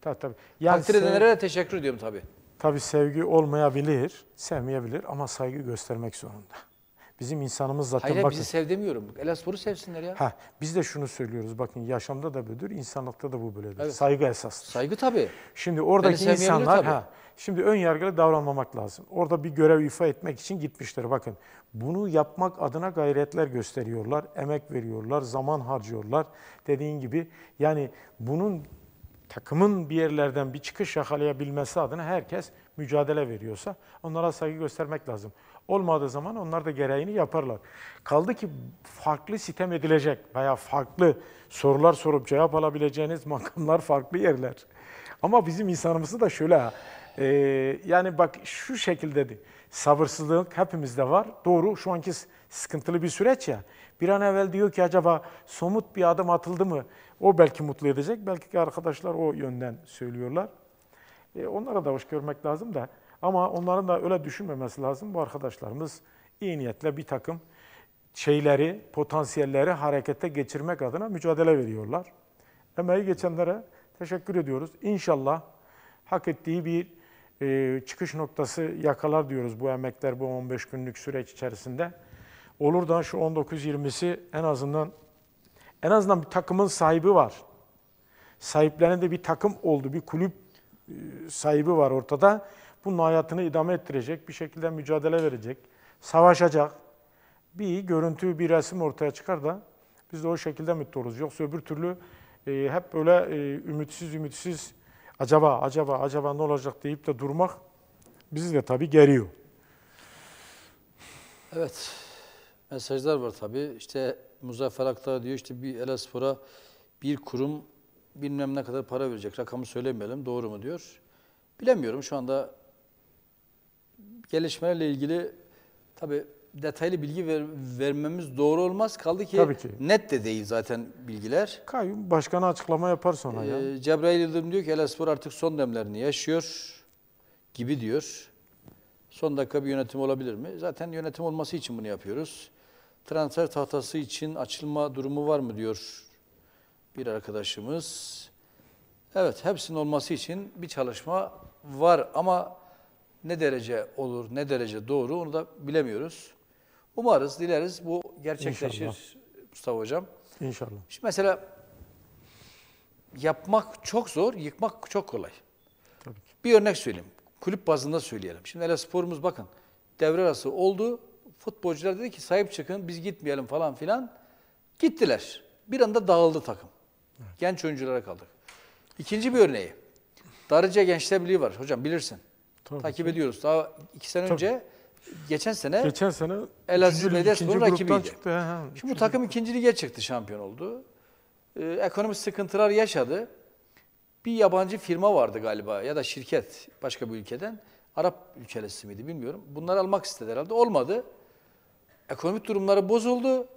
[SPEAKER 2] tabii tabii. Yani
[SPEAKER 1] Takdir edenlere de teşekkür ediyorum tabii.
[SPEAKER 2] tabii sevgi olmayabilir, sevmeyebilir ama saygı göstermek zorunda. Bizim insanımız zaten
[SPEAKER 1] Hayır
[SPEAKER 2] bakın.
[SPEAKER 1] bizi sev demiyorum. Elaspor'u sevsinler ya.
[SPEAKER 2] Ha, biz de şunu söylüyoruz. Bakın yaşamda da böyledir, insanlıkta da bu böyledir.
[SPEAKER 1] Evet.
[SPEAKER 2] Saygı esastır.
[SPEAKER 1] Saygı tabii.
[SPEAKER 2] Şimdi oradaki insanlar
[SPEAKER 1] tabii.
[SPEAKER 2] ha şimdi ön yargılı davranmamak lazım. Orada bir görev ifa etmek için gitmişler. Bakın bunu yapmak adına gayretler gösteriyorlar, emek veriyorlar, zaman harcıyorlar. Dediğin gibi yani bunun takımın bir yerlerden bir çıkış yakalayabilmesi adına herkes mücadele veriyorsa onlara saygı göstermek lazım. Olmadığı zaman onlar da gereğini yaparlar. Kaldı ki farklı sitem edilecek veya farklı sorular sorup cevap alabileceğiniz makamlar farklı yerler. Ama bizim insanımızı da şöyle ha, e, yani bak şu şekilde de sabırsızlık hepimizde var. Doğru şu anki sıkıntılı bir süreç ya. Bir an evvel diyor ki acaba somut bir adım atıldı mı? O belki mutlu edecek. Belki ki arkadaşlar o yönden söylüyorlar. E, onlara da hoş görmek lazım da. Ama onların da öyle düşünmemesi lazım. Bu arkadaşlarımız iyi niyetle bir takım şeyleri, potansiyelleri harekete geçirmek adına mücadele veriyorlar. Emeği geçenlere teşekkür ediyoruz. İnşallah hak ettiği bir e, çıkış noktası yakalar diyoruz bu emekler bu 15 günlük süreç içerisinde. Olur da şu 19-20'si en azından en azından bir takımın sahibi var. Sahiplerinin de bir takım oldu, bir kulüp e, sahibi var ortada. Bunun hayatını idame ettirecek, bir şekilde mücadele verecek, savaşacak. Bir görüntü, bir resim ortaya çıkar da biz de o şekilde mutlu oluruz. Yoksa öbür türlü e, hep böyle e, ümitsiz ümitsiz acaba, acaba, acaba ne olacak deyip de durmak bizi de tabii geriyor.
[SPEAKER 1] Evet. Mesajlar var tabii. İşte Muzaffer Aktar diyor işte bir Elaspor'a bir kurum bilmem ne kadar para verecek. Rakamı söylemeyelim. Doğru mu diyor. Bilemiyorum. Şu anda gelişmelerle ilgili tabii detaylı bilgi ver- vermemiz doğru olmaz. Kaldı ki,
[SPEAKER 2] Tabii ki.
[SPEAKER 1] net de değil zaten bilgiler.
[SPEAKER 2] Kayyum başkanı açıklama yapar sonra ya.
[SPEAKER 1] Ee, Cebrail Yıldırım diyor ki Elaspor artık son demlerini yaşıyor gibi diyor. Son dakika bir yönetim olabilir mi? Zaten yönetim olması için bunu yapıyoruz. Transfer tahtası için açılma durumu var mı diyor bir arkadaşımız. Evet, hepsinin olması için bir çalışma var ama ne derece olur, ne derece doğru onu da bilemiyoruz. Umarız, dileriz bu gerçekleşir
[SPEAKER 2] İnşallah.
[SPEAKER 1] Mustafa Hocam.
[SPEAKER 2] İnşallah.
[SPEAKER 1] Şimdi mesela yapmak çok zor, yıkmak çok kolay.
[SPEAKER 2] Tabii ki.
[SPEAKER 1] Bir örnek söyleyeyim. Kulüp bazında söyleyelim. Şimdi hele sporumuz bakın. Devre arası oldu. Futbolcular dedi ki sahip çıkın biz gitmeyelim falan filan. Gittiler. Bir anda dağıldı takım. Genç oyunculara kaldık. İkinci bir örneği. Darıca Gençler Birliği var. Hocam bilirsin.
[SPEAKER 2] Tabii
[SPEAKER 1] Takip ediyoruz. Daha iki sene
[SPEAKER 2] Tabii.
[SPEAKER 1] önce, geçen sene
[SPEAKER 2] Geçen sene ikinci gruptan
[SPEAKER 1] rakibiydi.
[SPEAKER 2] çıktı. he, he.
[SPEAKER 1] Şimdi bu takım ikinci lige çıktı, şampiyon oldu. Ee, ekonomik sıkıntılar yaşadı. Bir yabancı firma vardı galiba ya da şirket başka bir ülkeden. Arap ülkesi miydi bilmiyorum. Bunları almak istedi herhalde. Olmadı. Ekonomik durumları bozuldu.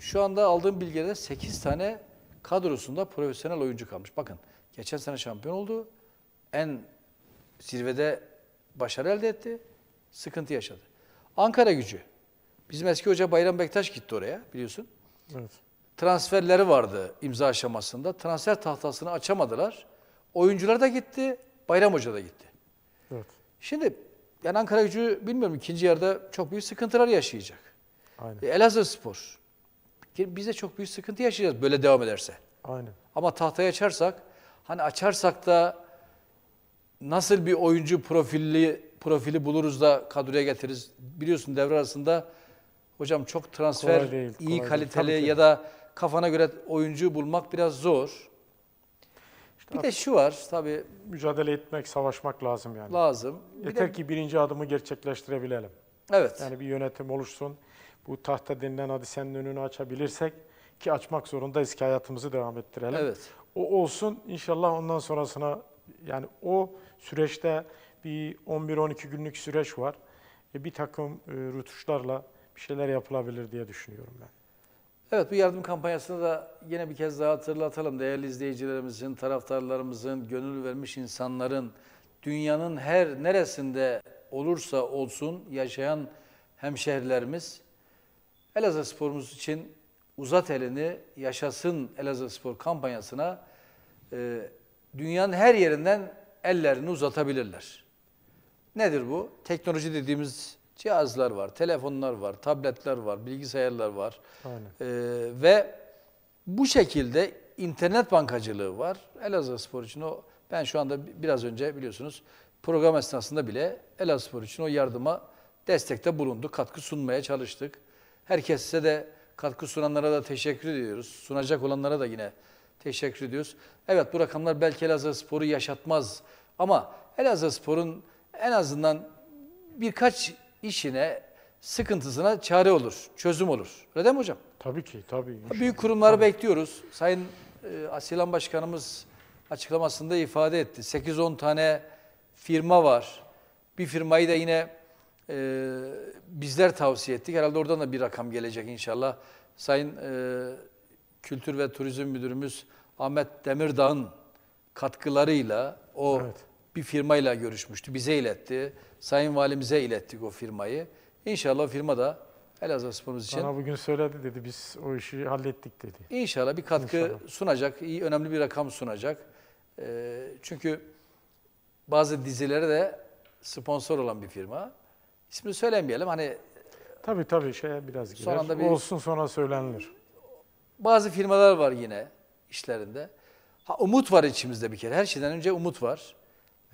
[SPEAKER 1] Şu anda aldığım bilgilerde 8 tane kadrosunda profesyonel oyuncu kalmış. Bakın geçen sene şampiyon oldu. En zirvede başarı elde etti. Sıkıntı yaşadı. Ankara gücü. Bizim eski hoca Bayram Bektaş gitti oraya biliyorsun.
[SPEAKER 2] Evet.
[SPEAKER 1] Transferleri vardı imza aşamasında. Transfer tahtasını açamadılar. Oyuncular da gitti, Bayram Hoca da gitti.
[SPEAKER 2] Evet.
[SPEAKER 1] Şimdi yani Ankara gücü bilmiyorum ikinci yarıda çok büyük sıkıntılar yaşayacak.
[SPEAKER 2] Aynen.
[SPEAKER 1] E, Elazığ Spor. Biz de çok büyük sıkıntı yaşayacağız böyle devam ederse.
[SPEAKER 2] Aynen.
[SPEAKER 1] Ama tahtayı açarsak, hani açarsak da nasıl bir oyuncu profili profili buluruz da kadroya getiririz. Biliyorsun devre arasında hocam çok transfer,
[SPEAKER 2] Kolay değil,
[SPEAKER 1] iyi kaliteli ya da kafana göre oyuncu bulmak biraz zor. Bir de şu var tabii
[SPEAKER 2] Mücadele etmek, savaşmak lazım yani.
[SPEAKER 1] lazım. Bir
[SPEAKER 2] Yeter
[SPEAKER 1] de,
[SPEAKER 2] ki birinci adımı gerçekleştirebilelim.
[SPEAKER 1] evet.
[SPEAKER 2] Yani bir yönetim oluşsun. Bu tahta denilen hadisenin önünü açabilirsek ki açmak zorundayız ki hayatımızı devam ettirelim.
[SPEAKER 1] Evet.
[SPEAKER 2] O olsun inşallah ondan sonrasına yani o süreçte bir 11-12 günlük süreç var. E, bir takım e, rütuşlarla bir şeyler yapılabilir diye düşünüyorum ben.
[SPEAKER 1] Evet bu yardım kampanyasını da yine bir kez daha hatırlatalım. Değerli izleyicilerimizin, taraftarlarımızın, gönül vermiş insanların dünyanın her neresinde olursa olsun yaşayan hemşehrilerimiz Elazığ sporumuz için uzat elini yaşasın Elazığ spor kampanyasına e, dünyanın her yerinden ellerini uzatabilirler. Nedir bu? Teknoloji dediğimiz cihazlar var, telefonlar var, tabletler var, bilgisayarlar var.
[SPEAKER 2] Aynen.
[SPEAKER 1] Ee, ve bu şekilde internet bankacılığı var. Elazığ Spor için o ben şu anda bi- biraz önce biliyorsunuz program esnasında bile Elazığ Spor için o yardıma destekte bulunduk, katkı sunmaya çalıştık. Herkese de katkı sunanlara da teşekkür ediyoruz. Sunacak olanlara da yine teşekkür ediyoruz. Evet bu rakamlar belki Elazığ Spor'u yaşatmaz ama Elazığ Spor'un en azından birkaç işine, sıkıntısına çare olur, çözüm olur. Öyle değil mi hocam?
[SPEAKER 2] Tabii ki, tabii.
[SPEAKER 1] Büyük kurumları bekliyoruz. Sayın e, Asilan Başkanımız açıklamasında ifade etti. 8-10 tane firma var. Bir firmayı da yine e, bizler tavsiye ettik. Herhalde oradan da bir rakam gelecek inşallah. Sayın e, Kültür ve Turizm Müdürümüz Ahmet Demirdağ'ın katkılarıyla o
[SPEAKER 2] Evet.
[SPEAKER 1] bir firmayla görüşmüştü. Bize iletti. Sayın Valimize ilettik o firmayı. İnşallah firma da Elazığ Spor'umuz için
[SPEAKER 2] Bana bugün söyledi dedi biz o işi hallettik dedi.
[SPEAKER 1] İnşallah bir katkı
[SPEAKER 2] İnşallah.
[SPEAKER 1] sunacak, iyi önemli bir rakam sunacak. Ee, çünkü bazı dizilere de sponsor olan bir firma. İsmini söylemeyelim. Hani
[SPEAKER 2] Tabii tabii şeye biraz girer.
[SPEAKER 1] Son bir-
[SPEAKER 2] Olsun sonra söylenilir.
[SPEAKER 1] bazı firmalar var yine işlerinde. Ha, umut var içimizde bir kere. Her şeyden önce umut var.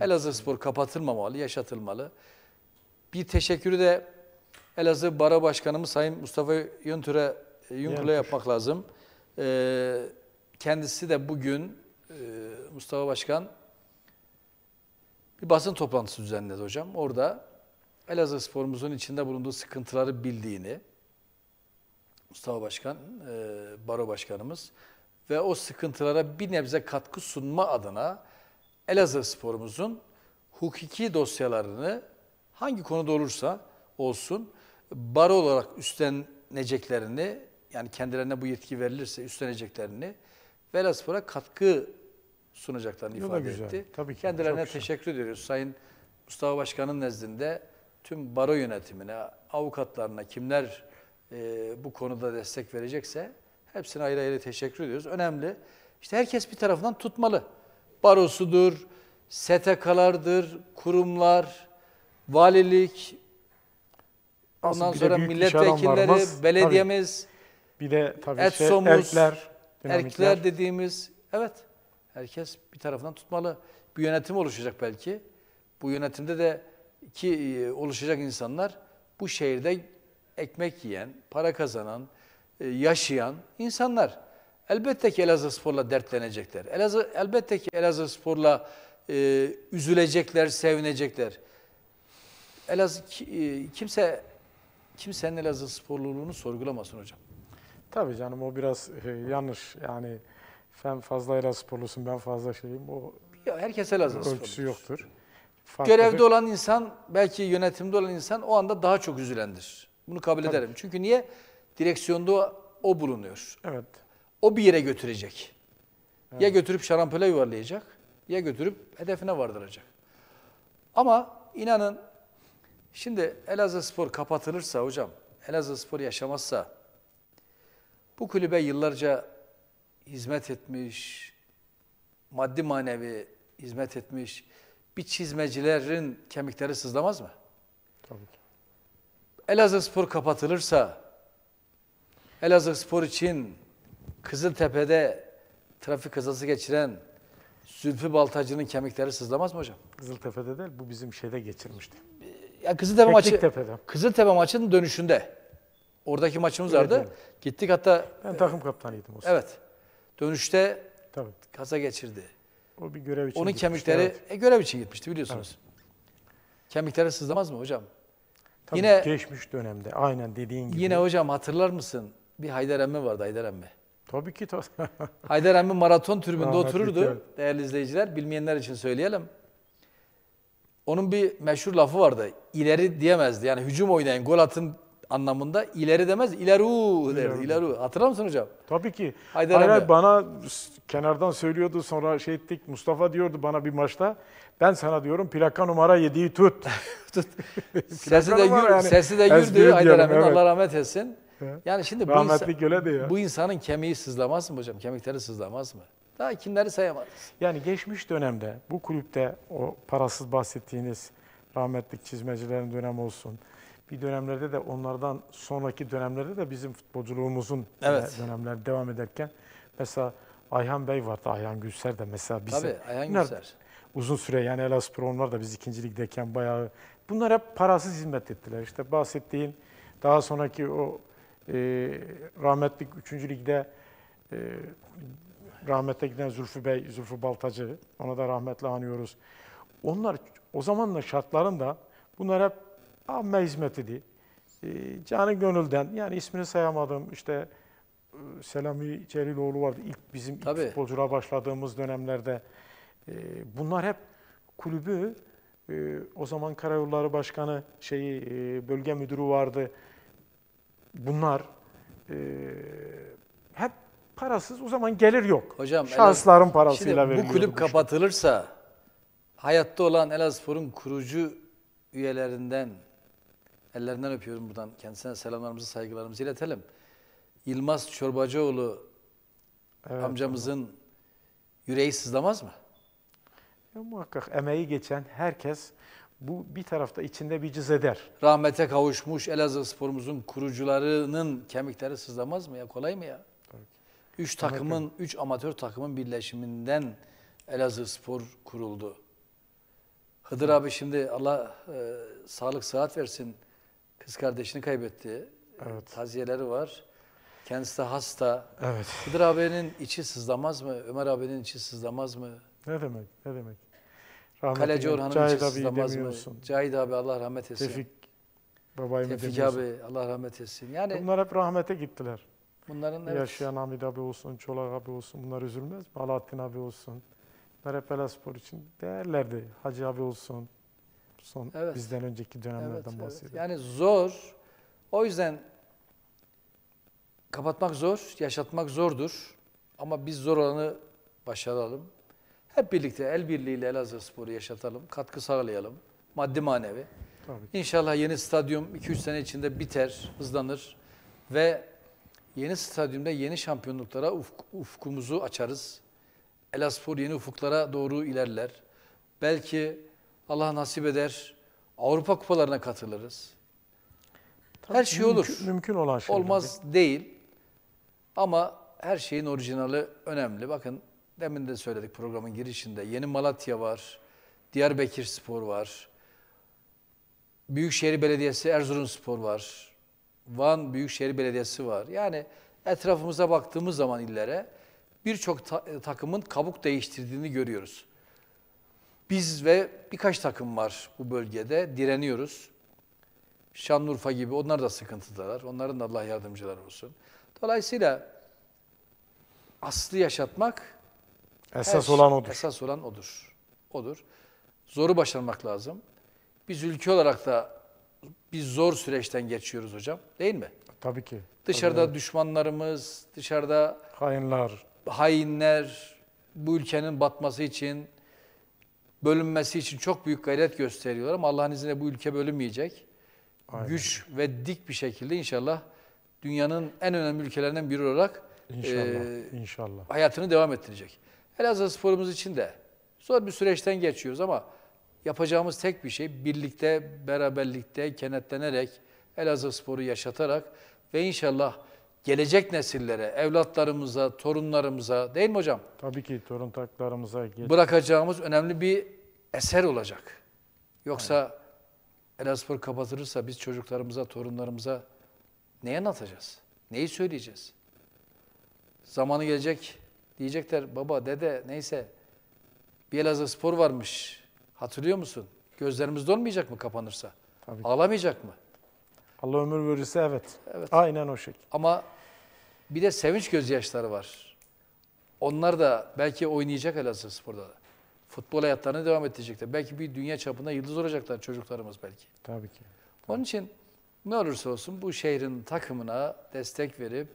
[SPEAKER 1] Elazığ Spor kapatılmamalı, yaşatılmalı. Bir teşekkürü de Elazığ Baro Başkanımız Sayın Mustafa Yuntür'e e,
[SPEAKER 2] Yuntur.
[SPEAKER 1] yapmak lazım. Ee, kendisi de bugün e, Mustafa Başkan bir basın toplantısı düzenledi hocam. Orada Elazığ Spor'umuzun içinde bulunduğu sıkıntıları bildiğini, Mustafa Başkan, e, Baro Başkanımız ve o sıkıntılara bir nebze katkı sunma adına Elazığ sporumuzun hukuki dosyalarını hangi konuda olursa olsun baro olarak üstleneceklerini yani kendilerine bu yetki verilirse üstleneceklerini ve Elazığ Spor'a katkı sunacaklarını ifade
[SPEAKER 2] güzel.
[SPEAKER 1] etti.
[SPEAKER 2] Tabii ki,
[SPEAKER 1] Kendilerine
[SPEAKER 2] çok güzel.
[SPEAKER 1] teşekkür ediyoruz. Sayın Mustafa Başkan'ın nezdinde tüm baro yönetimine, avukatlarına kimler e, bu konuda destek verecekse hepsine ayrı ayrı teşekkür ediyoruz. Önemli. İşte herkes bir tarafından tutmalı. Barosudur, STK'lardır, kurumlar, valilik, ondan sonra milletvekilleri, belediyemiz,
[SPEAKER 2] Bir de tabii
[SPEAKER 1] Et
[SPEAKER 2] şey, erkler, dinamikler.
[SPEAKER 1] erkekler dediğimiz, evet herkes bir tarafından tutmalı. Bir yönetim oluşacak belki. Bu yönetimde de ki e, oluşacak insanlar bu şehirde ekmek yiyen, para kazanan, yaşayan insanlar. Elbette ki Elazığ Spor'la dertlenecekler. Elazığ, elbette ki Elazığ Spor'la e, üzülecekler, sevinecekler. Elazığ, e, kimse kimsenin Elazığ sporluluğunu sorgulamasın hocam.
[SPEAKER 2] Tabii canım o biraz e, yanlış. Yani sen fazla Elazığ sporlusun ben fazla şeyim. O
[SPEAKER 1] Ya herkes Elazığ
[SPEAKER 2] ölçüsü
[SPEAKER 1] sporludur.
[SPEAKER 2] yoktur. Farklıdır.
[SPEAKER 1] Görevde olan insan, belki yönetimde olan insan o anda daha çok üzülendir. Bunu kabul ederim. Çünkü niye? Direksiyonda o bulunuyor.
[SPEAKER 2] Evet.
[SPEAKER 1] O bir yere götürecek. Ya götürüp şarampole yuvarlayacak, ya götürüp hedefine vardıracak. Ama inanın, şimdi Elazığ Spor kapatılırsa hocam, Elazığ Spor yaşamazsa, bu kulübe yıllarca hizmet etmiş, maddi manevi hizmet etmiş bir çizmecilerin kemikleri sızlamaz mı?
[SPEAKER 2] Tabii ki.
[SPEAKER 1] Elazığ Spor kapatılırsa, Elazığ Spor için Kızıltepe'de trafik kazası geçiren Zülfü Baltacı'nın kemikleri sızlamaz mı hocam?
[SPEAKER 2] Kızıltepe'de değil bu bizim şeyde geçirmişti.
[SPEAKER 1] Ya Kızıltepe maçı,
[SPEAKER 2] Tekniktepe'de.
[SPEAKER 1] Kızıltepe maçının dönüşünde. Oradaki maçımız
[SPEAKER 2] Evet,
[SPEAKER 1] vardı.
[SPEAKER 2] evet.
[SPEAKER 1] Gittik hatta,
[SPEAKER 2] Ben takım kaptanıydım o sırada.
[SPEAKER 1] evet, dönüşte
[SPEAKER 2] Tabii.
[SPEAKER 1] kaza geçirdi.
[SPEAKER 2] O bir görev için
[SPEAKER 1] Onun
[SPEAKER 2] gitmişti,
[SPEAKER 1] kemikleri
[SPEAKER 2] evet.
[SPEAKER 1] e, görev için gitmişti biliyorsunuz. Kemikleri sızlamaz mı hocam?
[SPEAKER 2] Tabii
[SPEAKER 1] Yine-
[SPEAKER 2] geçmiş dönemde aynen dediğin gibi.
[SPEAKER 1] Yine hocam hatırlar mısın? Bir Haydar emmi vardı Haydar emmi.
[SPEAKER 2] Tabii ki.
[SPEAKER 1] Haydar emmi maraton tribünde otururdu. Değerli izleyiciler, bilmeyenler için söyleyelim. Onun bir meşhur lafı vardı. İleri diyemezdi. Yani hücum oynayın, gol atın anlamında ileri demez, ileru derdi.
[SPEAKER 2] İleru.
[SPEAKER 1] Hatırlar mısın hocam?
[SPEAKER 2] Tabii ki.
[SPEAKER 1] Haydar
[SPEAKER 2] Hayır, bana kenardan söylüyordu sonra şey ettik. Mustafa diyordu bana bir maçta. Ben sana diyorum plaka numara 7'yi tut.
[SPEAKER 1] Sesi de, gür,
[SPEAKER 2] yani.
[SPEAKER 1] sesi de gürdü Haydar emmi.
[SPEAKER 2] evet.
[SPEAKER 1] Allah rahmet etsin. Yani şimdi bu, insan,
[SPEAKER 2] de ya.
[SPEAKER 1] bu insanın kemiği sızlamaz mı hocam? Kemikleri sızlamaz mı? Daha kimleri sayamaz.
[SPEAKER 2] Yani geçmiş dönemde bu kulüpte o parasız bahsettiğiniz rahmetlik çizmecilerin dönemi olsun. Bir dönemlerde de onlardan sonraki dönemlerde de bizim futbolculuğumuzun
[SPEAKER 1] Evet.
[SPEAKER 2] dönemler devam ederken mesela Ayhan Bey vardı, Ayhan Gülser de mesela bize.
[SPEAKER 1] Tabii Ayhan
[SPEAKER 2] Bunlar
[SPEAKER 1] Gülser.
[SPEAKER 2] Uzun süre yani Elazığ onlar da biz ikinci ligdeyken bayağı bunlar hep parasız hizmet ettiler. İşte bahsettiğin daha sonraki o e, rahmetlik 3. ligde e, rahmete giden Zülfü Bey, Zülfü Baltacı ona da rahmetle anıyoruz. Onlar o zamanın şartlarında bunlar hep amme hizmetiydi. E, canı gönülden yani ismini sayamadım işte e, Selami Celiloğlu vardı ilk bizim ilk
[SPEAKER 1] Tabii.
[SPEAKER 2] futbolculuğa başladığımız dönemlerde. E, bunlar hep kulübü e, o zaman Karayolları Başkanı şeyi e, bölge müdürü vardı. Bunlar e, hep parasız o zaman gelir yok.
[SPEAKER 1] Hocam,
[SPEAKER 2] Şahısların
[SPEAKER 1] Şimdi
[SPEAKER 2] parasıyla
[SPEAKER 1] bu
[SPEAKER 2] veriliyordu
[SPEAKER 1] kulüp
[SPEAKER 2] işler.
[SPEAKER 1] kapatılırsa hayatta olan Elazığspor'un kurucu üyelerinden ellerinden öpüyorum buradan. Kendisine selamlarımızı, saygılarımızı iletelim. Yılmaz Çorbacıoğlu
[SPEAKER 2] Evet,
[SPEAKER 1] amcamızın yüreği sızlamaz mı?
[SPEAKER 2] Ya muhakkak emeği geçen herkes bu bir tarafta içinde bir cız eder.
[SPEAKER 1] Rahmete kavuşmuş Elazığ sporumuzun kurucularının kemikleri sızlamaz mı ya? Kolay mı ya? Üç takımın, üç amatör takımın birleşiminden Elazığ Spor kuruldu. Hıdır abi şimdi Allah e, sağlık sıhhat versin. Kız kardeşini kaybetti.
[SPEAKER 2] Evet.
[SPEAKER 1] Taziyeleri var. Kendisi de hasta.
[SPEAKER 2] Evet.
[SPEAKER 1] Hıdır abinin içi sızlamaz mı? Ömer abinin içi sızlamaz mı?
[SPEAKER 2] Ne demek? Ne demek? Rahmetli
[SPEAKER 1] Kaleci Orhan'ın
[SPEAKER 2] Cahit abi
[SPEAKER 1] mı?
[SPEAKER 2] demiyorsun.
[SPEAKER 1] Cahit abi Allah rahmet etsin.
[SPEAKER 2] Tevfik babayı mı
[SPEAKER 1] Tevfik
[SPEAKER 2] demiyorsun?
[SPEAKER 1] abi Allah rahmet etsin. Yani
[SPEAKER 2] Bunlar hep rahmete gittiler.
[SPEAKER 1] bunların evet,
[SPEAKER 2] Yaşayan Hamid abi olsun, Çolak abi olsun bunlar üzülmez mi? Alaaddin abi olsun. Bunlar hep Elazığspor için değerlerdi. Hacı abi olsun. Son
[SPEAKER 1] Evet.
[SPEAKER 2] bizden önceki dönemlerden
[SPEAKER 1] Evet, evet.
[SPEAKER 2] bahsediyorum.
[SPEAKER 1] Yani zor. O yüzden kapatmak zor, yaşatmak zordur. Ama biz zor olanı başaralım. Hep birlikte el birliğiyle Elazığ Spor'u yaşatalım, katkı sağlayalım. Maddi manevi.
[SPEAKER 2] Tabii.
[SPEAKER 1] İnşallah yeni stadyum 2-3 sene içinde biter, hızlanır ve yeni stadyumda yeni şampiyonluklara ufk- ufkumuzu açarız. Elazığspor yeni ufuklara doğru ilerler. Belki Allah nasip eder Avrupa kupalarına katılırız.
[SPEAKER 2] Tabii
[SPEAKER 1] Her şey olur.
[SPEAKER 2] Mümkün olan şeyler.
[SPEAKER 1] Olmaz değil. Ama her şeyin orijinali önemli. Bakın demin de söyledik programın girişinde. Yeni Malatya var. Diyarbakır Spor var. Büyükşehir Belediyesi Erzurumspor var. Van Büyükşehir Belediyesi var. Yani etrafımıza baktığımız zaman illere birçok ta- takımın kabuk değiştirdiğini görüyoruz. Biz ve birkaç takım var bu bölgede direniyoruz. Şanlıurfa gibi onlar da sıkıntıdalar. Onların da Allah yardımcıları olsun. Dolayısıyla aslı yaşatmak
[SPEAKER 2] Esas
[SPEAKER 1] şey-
[SPEAKER 2] olan odur.
[SPEAKER 1] Esas olan odur. Odur. Zoru başarmak lazım. Biz ülke olarak da biz zor süreçten geçiyoruz hocam. Değil mi?
[SPEAKER 2] Tabii ki.
[SPEAKER 1] Dışarıda düşmanlarımız, dışarıda
[SPEAKER 2] Hainler.
[SPEAKER 1] hainler bu ülkenin batması için, bölünmesi için çok büyük gayret gösteriyorlar ama Allah'ın izniyle bu ülke bölünmeyecek.
[SPEAKER 2] Aynen.
[SPEAKER 1] Güç ve dik bir şekilde inşallah dünyanın en önemli ülkelerinden biri olarak
[SPEAKER 2] İnşallah.
[SPEAKER 1] eee,
[SPEAKER 2] İnşallah.
[SPEAKER 1] hayatını devam ettirecek. Elazığ sporumuz için de zor bir süreçten geçiyoruz ama yapacağımız tek bir şey birlikte, beraberlikte, kenetlenerek Elazığ sporu yaşatarak ve inşallah gelecek nesillere, evlatlarımıza, torunlarımıza değil mi hocam?
[SPEAKER 2] Tabii ki torun taklarımıza.
[SPEAKER 1] Bırakacağımız önemli bir eser olacak. Yoksa Elazığspor kapatılırsa biz çocuklarımıza, torunlarımıza ne anlatacağız? Neyi söyleyeceğiz? Zamanı gelecek diyecekler baba, dede neyse Bir Elazığ Spor varmış. Hatırlıyor musun? Gözlerimiz dolmayacak mı kapanırsa?
[SPEAKER 2] Tabii.
[SPEAKER 1] Ağlamayacak mı?
[SPEAKER 2] Allah ömür verirse evet.
[SPEAKER 1] Evet.
[SPEAKER 2] Aynen o şekilde.
[SPEAKER 1] Ama bir de sevinç gözyaşları var. Onlar da belki oynayacak Elazığ Spor'da. da. Futbol hayatlarını devam ettirecekler. Belki bir dünya çapında yıldız olacaklar çocuklarımız belki.
[SPEAKER 2] Tabii ki.
[SPEAKER 1] Onun için ne olursa olsun bu şehrin takımına destek verip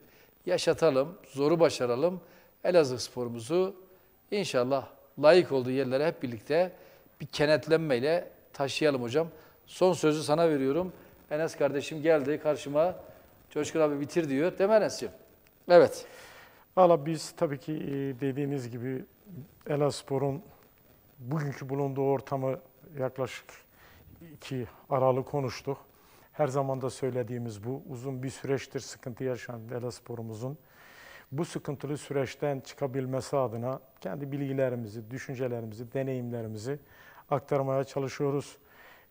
[SPEAKER 1] yaşatalım, zoru başaralım. Elazığ sporumuzu inşallah layık olduğu yerlere hep birlikte bir kenetlenmeyle taşıyalım hocam. Son sözü sana veriyorum. Enes kardeşim geldi karşıma. Coşkun abi bitir diyor. Değil mi Enes'ciğim? Evet.
[SPEAKER 2] Valla biz tabii ki e, dediğiniz gibi Elaspor'un bugünkü bulunduğu ortamı yaklaşık iki aralık konuştuk. Her zaman da söylediğimiz bu. Uzun bir süreçtir sıkıntı yaşayan Elaspor'umuzun. Bu sıkıntılı süreçten çıkabilmesi adına kendi bilgilerimizi, düşüncelerimizi, deneyimlerimizi aktarmaya çalışıyoruz.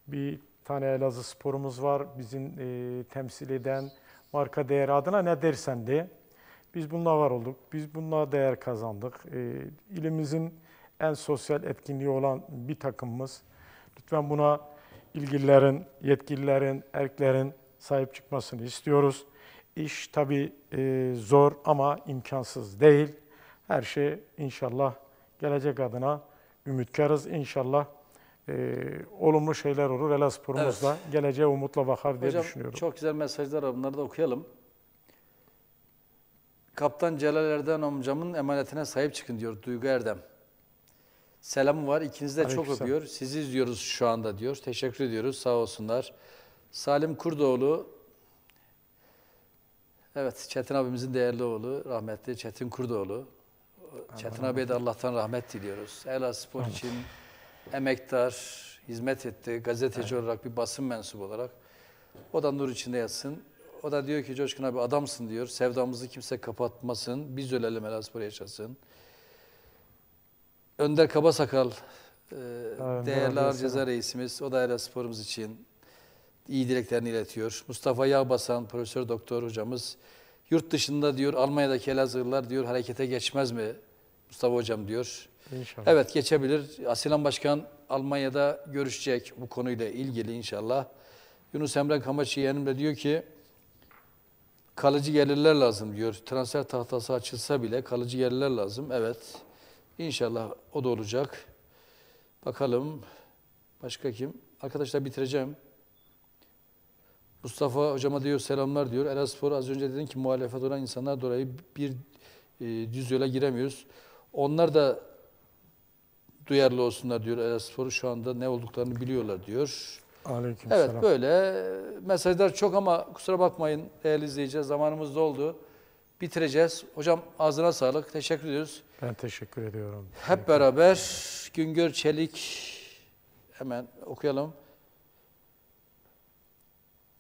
[SPEAKER 2] Bir tane Elazığ sporumuz var. Bizim e, temsil eden marka değeri adına ne dersen de. Biz bununla var olduk. Biz bununla değer kazandık. E, ilimizin en sosyal etkinliği olan bir takımımız. Lütfen buna ilgililerin, yetkililerin, erklerin sahip çıkmasını istiyoruz. İş tabii e, zor ama imkansız değil. Her şey inşallah gelecek adına ümitkarız. İnşallah e, olumlu şeyler olur. Elazığsporumuz da geleceğe umutla bakar diye
[SPEAKER 1] Hocam
[SPEAKER 2] düşünüyorum.
[SPEAKER 1] çok güzel mesajlar var. Bunları da okuyalım. Kaptan Celal Erdem amcamın emanetine sahip çıkın diyor Duygu Erdem. Selamı var. İkinizi de çok öpüyor. Sizi izliyoruz şu anda diyor. Teşekkür ediyoruz. Sağ olsunlar. Salim Kurdoğlu. Evet Çetin abimizin değerli oğlu. Rahmetli Çetin Kurdoğlu. Çetin abiye de Allah'tan rahmet diliyoruz. Elazığ Spor için emektar, hizmet etti. Gazeteci olarak, bir basın mensubu olarak. O da nur içinde yatsın. O da diyor ki Coşkun abi adamsın diyor. Sevdamızı kimse kapatmasın. Biz ölelim Elazığspor yaşasın. Önder Kabasakal, e, değerli Arceza reisimiz. O da Elazığsporumuz için iyi dileklerini iletiyor. Mustafa Yağbasan, Profesör Doktor hocamız. Yurt dışında diyor Almanya'daki Elazığlılar diyor harekete geçmez mi Mustafa hocam diyor.
[SPEAKER 2] İnşallah.
[SPEAKER 1] Evet geçebilir. Asilan Başkan Almanya'da görüşecek bu konuyla ilgili inşallah. Yunus Emre Kamaçı yeğenim diyor ki kalıcı gelirler lazım diyor. Transfer tahtası açılsa bile kalıcı gelirler lazım. Evet. İnşallah o da olacak. Bakalım başka kim? Arkadaşlar bitireceğim. Mustafa hocama diyor selamlar diyor. Elazığspor az önce dedin ki muhalefet olan insanlar dolayı bir e, düz yola giremiyoruz. Onlar da duyarlı olsunlar diyor Elazığspor'u şu anda ne olduklarını biliyorlar diyor.
[SPEAKER 2] Aleykümselam.
[SPEAKER 1] Evet böyle mesajlar çok ama kusura bakmayın değerli izleyiciler zamanımız doldu. Bitireceğiz. Hocam ağzına sağlık. Teşekkür ediyoruz.
[SPEAKER 2] Ben teşekkür ediyorum.
[SPEAKER 1] Hep beraber Güngör Çelik hemen okuyalım.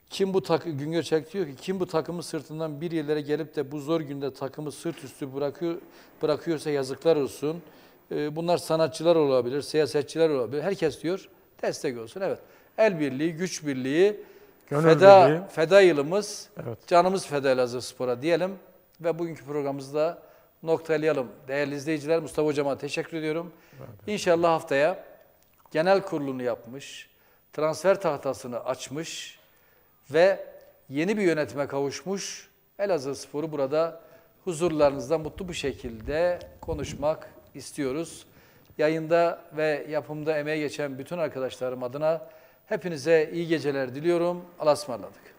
[SPEAKER 1] Kim bu takı Güngör Çelik diyor ki kim bu takımı sırtından bir yerlere gelip de bu zor günde takımı sırt üstü bırakıyor bırakıyorsa yazıklar olsun. Ee, bunlar sanatçılar olabilir, siyasetçiler olabilir. Herkes diyor destek olsun. Evet. El birliği, güç birliği,
[SPEAKER 2] Gönül
[SPEAKER 1] feda
[SPEAKER 2] birliği.
[SPEAKER 1] feda yılımız.
[SPEAKER 2] Evet.
[SPEAKER 1] Canımız feda Elazığ Spor'a diyelim ve bugünkü programımızı da noktalayalım. Değerli izleyiciler Mustafa Hocam'a teşekkür ediyorum. İnşallah haftaya genel kurulunu yapmış, transfer tahtasını açmış ve yeni bir yönetime kavuşmuş Elazığ Spor'u burada huzurlarınızda mutlu bir şekilde konuşmak istiyoruz. Yayında ve yapımda emeğe geçen bütün arkadaşlarım adına hepinize iyi geceler diliyorum. Allah'a ısmarladık.